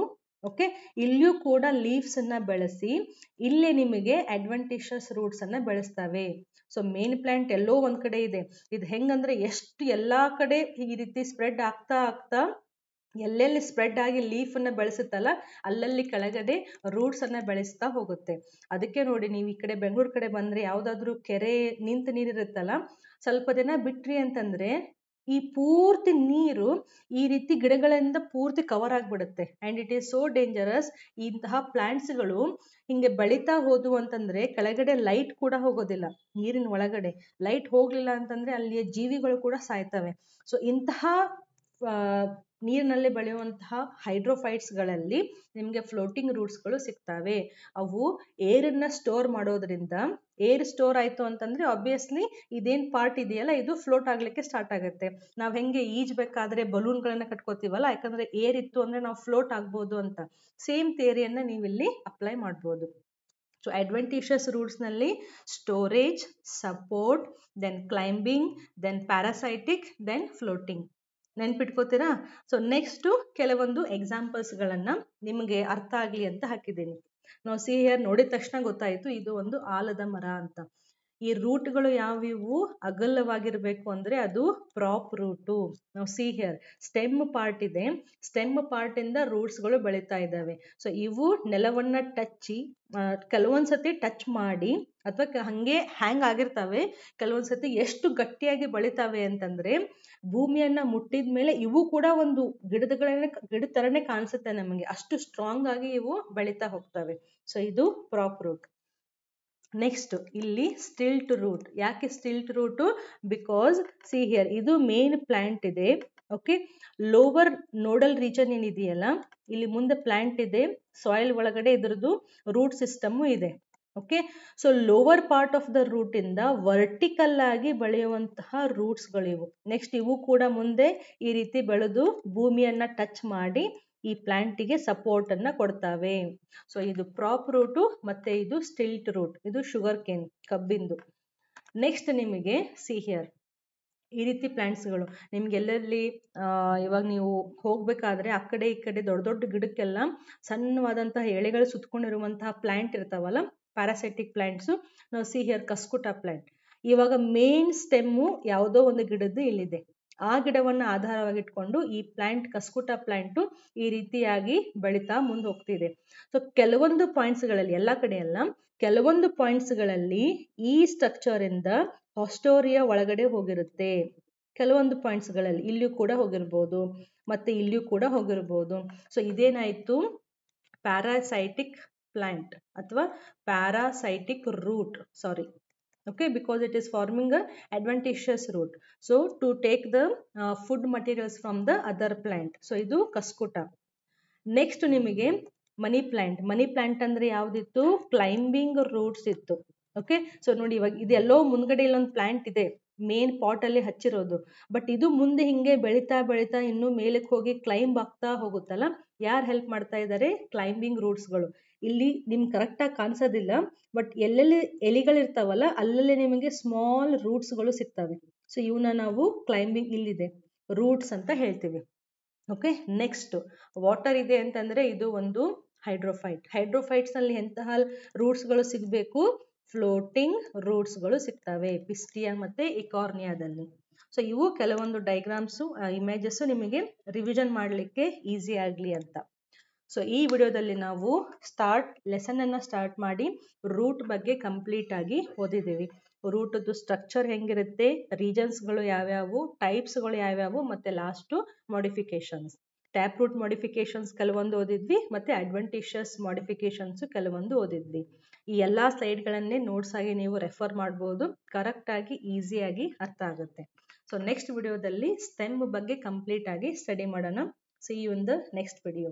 ಓಕೆ ಇಲ್ಲಿಯೂ ಕೂಡ ಲೀವ್ಸ್ ಅನ್ನ ಬೆಳೆಸಿ, ಇಲ್ಲೇ ನಿಮಗೆ ರೂಟ್ಸ್ ಅನ್ನ ಬೆಳೆಸ್ತವೆ. ಸೊ ಮೇನ್ ಪ್ಲಾಂಟ್ ಎಲ್ಲೋ ಒಂದ್ ಕಡೆ ಇದೆ. ಇದು ಹೆಂಗಂದ್ರೆ ಎಷ್ಟು ಎಲ್ಲಾ ಕಡೆ ಈ ರೀತಿ ಸ್ಪ್ರೆಡ್ ಆಗ್ತಾ ಆಗ್ತಾ ಎಲ್ಲೆಲ್ಲಿ ಸ್ಪ್ರೆಡ್ ಆಗಿ ಲೀಫ್ ಅನ್ನ ಬೆಳೆಸುತ್ತಲ್ಲ, ಅಲ್ಲಲ್ಲಿ ಕೆಳಗಡೆ ರೂಟ್ಸ್ ಅನ್ನ ಬೆಳೆಸ್ತಾ ಹೋಗುತ್ತೆ. ಅದಕ್ಕೆ ನೋಡಿ, ನೀವು ಈ ಕಡೆ ಬೆಂಗಳೂರು ಕಡೆ ಬಂದ್ರೆ ಯಾವ್ದಾದ್ರು ಕೆರೆ ನಿಂತ ನೀರಿರುತ್ತಲ್ಲ, ಸ್ವಲ್ಪ ದಿನ ಬಿಟ್ರಿ ಅಂತಂದ್ರೆ ಈ ಪೂರ್ತಿ ನೀರು ಈ ರೀತಿ ಗಿಡಗಳಿಂದ ಪೂರ್ತಿ ಕವರ್ ಆಗ್ಬಿಡುತ್ತೆ. And it is so dangerous ಇಂತಹ ಪ್ಲಾಂಟ್ಸ್ಗಳು ಹಿಂಗೆ ಬೆಳೀತಾ ಹೋದ್ವು ಅಂತಂದ್ರೆ ಕೆಳಗಡೆ ಲೈಟ್ ಕೂಡ ಹೋಗೋದಿಲ್ಲ. ನೀರಿನ ಒಳಗಡೆ ಲೈಟ್ ಹೋಗಲಿಲ್ಲ ಅಂತಂದ್ರೆ ಅಲ್ಲಿಯ ಜೀವಿಗಳು ಕೂಡ ಸಾಯ್ತವೆ. ಸೊ ಇಂತಹ ನೀರಿನಲ್ಲಿ ಬೆಳೆಯುವಂತಹ ಹೈಡ್ರೋಫೈಟ್ಸ್ಗಳಲ್ಲಿ ನಿಮಗೆ ಫ್ಲೋಟಿಂಗ್ ರೂಟ್ಸ್ಗಳು ಸಿಗ್ತವೆ. ಅವು ಏರನ್ನ ಸ್ಟೋರ್ ಮಾಡೋದ್ರಿಂದ, ಏರ್ ಸ್ಟೋರ್ ಆಯ್ತು ಅಂತಂದ್ರೆ ಆಬ್ವಿಯಸ್ಲಿ ಇದೇನ್ ಪಾರ್ಟ್ ಇದೆಯಲ್ಲ, ಇದು ಫ್ಲೋಟ್ ಆಗ್ಲಿಕ್ಕೆ ಸ್ಟಾರ್ಟ್ ಆಗುತ್ತೆ. ನಾವು ಹೆಂಗೆ ಈಜ್ಬೇಕಾದ್ರೆ ಬಲೂನ್ಗಳನ್ನು ಕಟ್ಕೋತೀವಲ್ಲ, ಯಾಕಂದ್ರೆ ಏರ್ ಇತ್ತು ಅಂದ್ರೆ ನಾವು ಫ್ಲೋಟ್ ಆಗ್ಬೋದು ಅಂತ. ಸೇಮ್ ಥಿಯರಿಯನ್ನ ನೀವಿಲ್ಲಿ ಅಪ್ಲೈ ಮಾಡ್ಬೋದು. So adventitious ರೂಟ್ಸ್ನಲ್ಲಿ storage support then climbing then parasitic then floating ನೆನ್ಪಿಟ್ಕೋತೀರಾ? So next ಕೆಲವೊಂದು ಎಕ್ಸಾಂಪಲ್ಸ್ಗಳನ್ನು ನಿಮಗೆ ಅರ್ಥ ಆಗಲಿ ಅಂತ ಹಾಕಿದ್ದೀನಿ. ನಾವು ಸಿ ಹಿಯರ್ ನೋಡಿದ ತಕ್ಷಣ ಗೊತ್ತಾಯಿತು, ಇದು ಒಂದು ಆಲದ ಮರ ಅಂತ. ಈ ರೂಟ್ಗಳು ಯಾವಿವು ಅಗಲವಾಗಿರ್ಬೇಕು ಅಂದ್ರೆ ಅದು ಪ್ರಾಪ್ ರೂಟು ನಾವು ಸಿ ಹಿಯರ್ ಸ್ಟೆಮ್ ಪಾರ್ಟ್ ಇದೆ. ಸ್ಟೆಮ್ ಪಾರ್ಟ್ ಇಂದ ರೂಟ್ಸ್ಗಳು ಬೆಳೀತಾ ಇದ್ದಾವೆ. ಸೊ ಇವು ನೆಲವನ್ನ ಟಚ್ಚಿ ಕೆಲವೊಂದ್ಸತಿ ಟಚ್ ಮಾಡಿ ಅಥವಾ ಹಂಗೆ ಹ್ಯಾಂಗ್ ಆಗಿರ್ತವೆ. ಕೆಲವೊಂದ್ಸತಿ ಎಷ್ಟು ಗಟ್ಟಿಯಾಗಿ ಬೆಳಿತಾವೆ ಅಂತಂದ್ರೆ ಭೂಮಿಯನ್ನ ಮುಟ್ಟಿದ ಮೇಲೆ ಇವು ಕೂಡ ಒಂದು ಗಿಡದಗಳನ್ನ ಗಿಡ ತರನೇ ಕಾಣಿಸುತ್ತೆ ನಮಗೆ. ಅಷ್ಟು ಸ್ಟ್ರಾಂಗ್ ಆಗಿ ಇವು ಬೆಳೀತಾ ಹೋಗ್ತವೆ. ಸೊ ಇದು ಪ್ರಾಪ್ ರೂಟ್ ನೆಕ್ಸ್ಟ್ ಇಲ್ಲಿ ಸ್ಟಿಲ್ಟ್ ರೂಟ್ ಯಾಕೆ stilt root because see here ಇದು ಮೇನ್ ಪ್ಲಾಂಟ್ ಇದೆ. ಓಕೆ ಲೋವರ್ ನೋಡಲ್ ರೀಜನ್ ಏನಿದೆಯಲ್ಲ, ಇಲ್ಲಿ ಮುಂದೆ ಪ್ಲಾಂಟ್ ಇದೆ. ಸಾಯಿಲ್ ಒಳಗಡೆ ಇದ್ರದ್ದು ರೂಟ್ ಸಿಸ್ಟಮ್ ಇದೆ. Okay so lower part of the root ಇಂದ ವರ್ಟಿಕಲ್ ಆಗಿ ಬೆಳೆಯುವಂತಹ ರೂಟ್ಸ್ಗಳಿವು ನೆಕ್ಸ್ಟ್ ಇವು ಕೂಡ ಮುಂದೆ ಈ ರೀತಿ ಬೆಳೆದು ಭೂಮಿಯನ್ನು ಟಚ್ ಮಾಡಿ ಈ ಪ್ಲಾಂಟಿಗೆ ಸಪೋರ್ಟ್ ಅನ್ನ ಕೊಡ್ತಾವೆ. ಸೊ ಇದು ಪ್ರಾಪ್ ರೂಟು ಮತ್ತೆ ಇದು ಸ್ಟಿಲ್ಟ್ ರೂಟ್ ಇದು ಶುಗರ್ ಕೇನ್ ಕಬ್ಬಿಂದು. ನೆಕ್ಸ್ಟ್ ನಿಮಗೆ ಸಿಹಿಯರ್ ಈ ರೀತಿ ಪ್ಲಾಂಟ್ಸ್ಗಳು ನಿಮ್ಗೆ ಎಲ್ಲೆಲ್ಲಿ ಇವಾಗ ನೀವು ಹೋಗ್ಬೇಕಾದ್ರೆ ಆ ಕಡೆ ಈ ಕಡೆ ದೊಡ್ಡ ದೊಡ್ಡ ಗಿಡಕ್ಕೆಲ್ಲ ಸಣ್ಣವಾದಂತಹ ಎಳೆಗಳು ಸುತ್ಕೊಂಡಿರುವಂತಹ ಪ್ಲಾಂಟ್ ಇರ್ತಾವಲ್ಲ ಪ್ಯಾರಾಸೆಟಿಕ್ ಪ್ಲಾಂಟ್ಸು ನಾವು ಸಿಹಿಯರ್ ಕಸ್ಕುಟ ಪ್ಲಾಂಟ್ ಇವಾಗ ಮೇನ್ ಸ್ಟೆಮ್ಮು ಯಾವುದೋ ಒಂದು ಗಿಡದ್ದು ಇಲ್ಲಿದೆ. ಆ ಗಿಡವನ್ನು ಆಧಾರವಾಗಿ ಇಟ್ಕೊಂಡು ಈ ಪ್ಲಾಂಟ್ ಕಸ್ಕುಟ ಪ್ಲಾಂಟು ಈ ರೀತಿಯಾಗಿ ಬೆಳೀತಾ ಮುಂದೆ ಹೋಗ್ತಿದೆ. ಸೊ ಕೆಲವೊಂದು ಪಾಯಿಂಟ್ಸ್ಗಳಲ್ಲಿ ಎಲ್ಲ ಕಡೆ ಎಲ್ಲ ಕೆಲವೊಂದು ಪಾಯಿಂಟ್ಸ್ಗಳಲ್ಲಿ ಈ ಸ್ಟ್ರಕ್ಚರ್ ಇಂದ ಹಾಸ್ಟೋರಿಯಾ ಒಳಗಡೆ ಹೋಗಿರುತ್ತೆ. ಕೆಲವೊಂದು ಪಾಯಿಂಟ್ಸ್ಗಳಲ್ಲಿ ಇಲ್ಲಿಯೂ ಕೂಡ ಹೋಗಿರ್ಬೋದು, ಮತ್ತೆ ಇಲ್ಲಿಯೂ ಕೂಡ ಹೋಗಿರ್ಬೋದು. ಸೊ ಇದೇನಾಯ್ತು? ಪ್ಯಾರಾಸೈಟಿಕ್ ಪ್ಲಾಂಟ್ ಅಥವಾ parasitic root sorry okay because it is forming a adventitious root so to take the uh, food materials from the other plant. So ಇದು ಕಸ್ಕುಟ. ನೆಕ್ಸ್ಟ್ ನಿಮಗೆ ಮನಿ ಪ್ಲಾಂಟ್ ಮನಿ ಪ್ಲಾಂಟ್ ಅಂದ್ರೆ ಯಾವ್ದಿತ್ತು? Climbing roots ಇತ್ತು. Okay so ನೋಡಿ ಇವಾಗ ಇದೆಲ್ಲೋ ಮುಂದ್ಗಡೆ ಇಲ್ಲೊಂದು plant ಇದೆ. ಮೇನ್ ಪಾಟ್ ಅಲ್ಲಿ ಹಚ್ಚಿರೋದು. ಬಟ್ ಇದು ಮುಂದೆ ಹಿಂಗೆ ಬೆಳೀತಾ ಬೆಳೀತಾ ಇನ್ನು ಮೇಲಕ್ಕೆ ಹೋಗಿ ಕ್ಲೈಂಬ್ ಆಗ್ತಾ ಹೋಗುತ್ತಲ್ಲ? ಯಾರು ಹೆಲ್ಪ್ ಮಾಡ್ತಾ ಇದ್ದಾರೆ ಕ್ಲೈಂಬಿಂಗ್ ರೂಟ್ಸ್ಗಳು ಇಲ್ಲಿ ನಿಮ್ಗೆ ಕರೆಕ್ಟಾಗಿ ಕಾಣಿಸೋದಿಲ್ಲ ಬಟ್ ಎಲ್ಲೆಲ್ಲಿ ಎಲೆಗಳಿರ್ತಾವಲ್ಲ, ಅಲ್ಲಲ್ಲಿ ನಿಮಗೆ ಸ್ಮಾಲ್ ರೂಟ್ಸ್ಗಳು ಸಿಗ್ತವೆ. ಸೊ ಇವನ್ನ ನಾವು ಕ್ಲೈಂಬಿಂಗ್ ಇಲ್ಲಿದೆ ರೂಟ್ಸ್ ಅಂತ ಹೇಳ್ತೀವಿ. ಓಕೆ ನೆಕ್ಸ್ಟ್ ವಾಟರ್ ಇದೆ ಅಂತಂದ್ರೆ ಇದು ಒಂದು ಹೈಡ್ರೋಫೈಟ್ ಹೈಡ್ರೋಫೈಟ್ಸ್ನಲ್ಲಿ ಎಂತಹ ರೂಟ್ಸ್ಗಳು ಸಿಗಬೇಕು? ಫ್ಲೋಟಿಂಗ್ ರೂಟ್ಸ್ಗಳು ಸಿಗ್ತವೆ ಪಿಸ್ಟಿಯಾ ಮತ್ತೆ ಇಕಾರ್ನಿಯಾದಲ್ಲಿ ಸೊ ಇವು ಕೆಲವೊಂದು ಡೈಗ್ರಾಮ್ಸು ಇಮೇಜಸ್ಸು ನಿಮಗೆ ರಿವಿಷನ್ ಮಾಡಲಿಕ್ಕೆ ಈಸಿ ಆಗಲಿ ಅಂತ. ಸೊ ಈ ವಿಡಿಯೋದಲ್ಲಿ ನಾವು ಸ್ಟಾರ್ಟ್ ಲೆಸನ್ ಅನ್ನ ಸ್ಟಾರ್ಟ್ ಮಾಡಿ ರೂಟ್ ಬಗ್ಗೆ ಕಂಪ್ಲೀಟ್ ಆಗಿ ಓದಿದ್ದೀವಿ. ರೂಟದ್ದು ಸ್ಟ್ರಕ್ಚರ್ ಹೆಂಗಿರುತ್ತೆ ರೀಜನ್ಸ್ಗಳು ಯಾವ್ಯಾವು ಟೈಪ್ಸ್ಗಳು ಯಾವ್ಯಾವು, ಮತ್ತೆ last modifications tap root modifications ಕೆಲವೊಂದು ಓದಿದ್ವಿ, ಮತ್ತೆ ಅಡ್ವಾಂಟೇಜಸ್ ಮಾಡಿಫಿಕೇಶನ್ಸ್ ಕೆಲವೊಂದು ಓದಿದ್ವಿ. ಈ ಎಲ್ಲ ನೋಟ್ಸ್ ಆಗಿ ನೀವು ರೆಫರ್ ಮಾಡ್ಬೋದು ಕರೆಕ್ಟಾಗಿ ಈಸಿಯಾಗಿ ಅರ್ಥ ಆಗುತ್ತೆ. ಸೊ ನೆಕ್ಸ್ಟ್ ವಿಡಿಯೋದಲ್ಲಿ ಸ್ಟೆಮ್ ಬಗ್ಗೆ ಕಂಪ್ಲೀಟ್ ಆಗಿ ಸ್ಟಡಿ ಮಾಡೋಣ. See you in the next video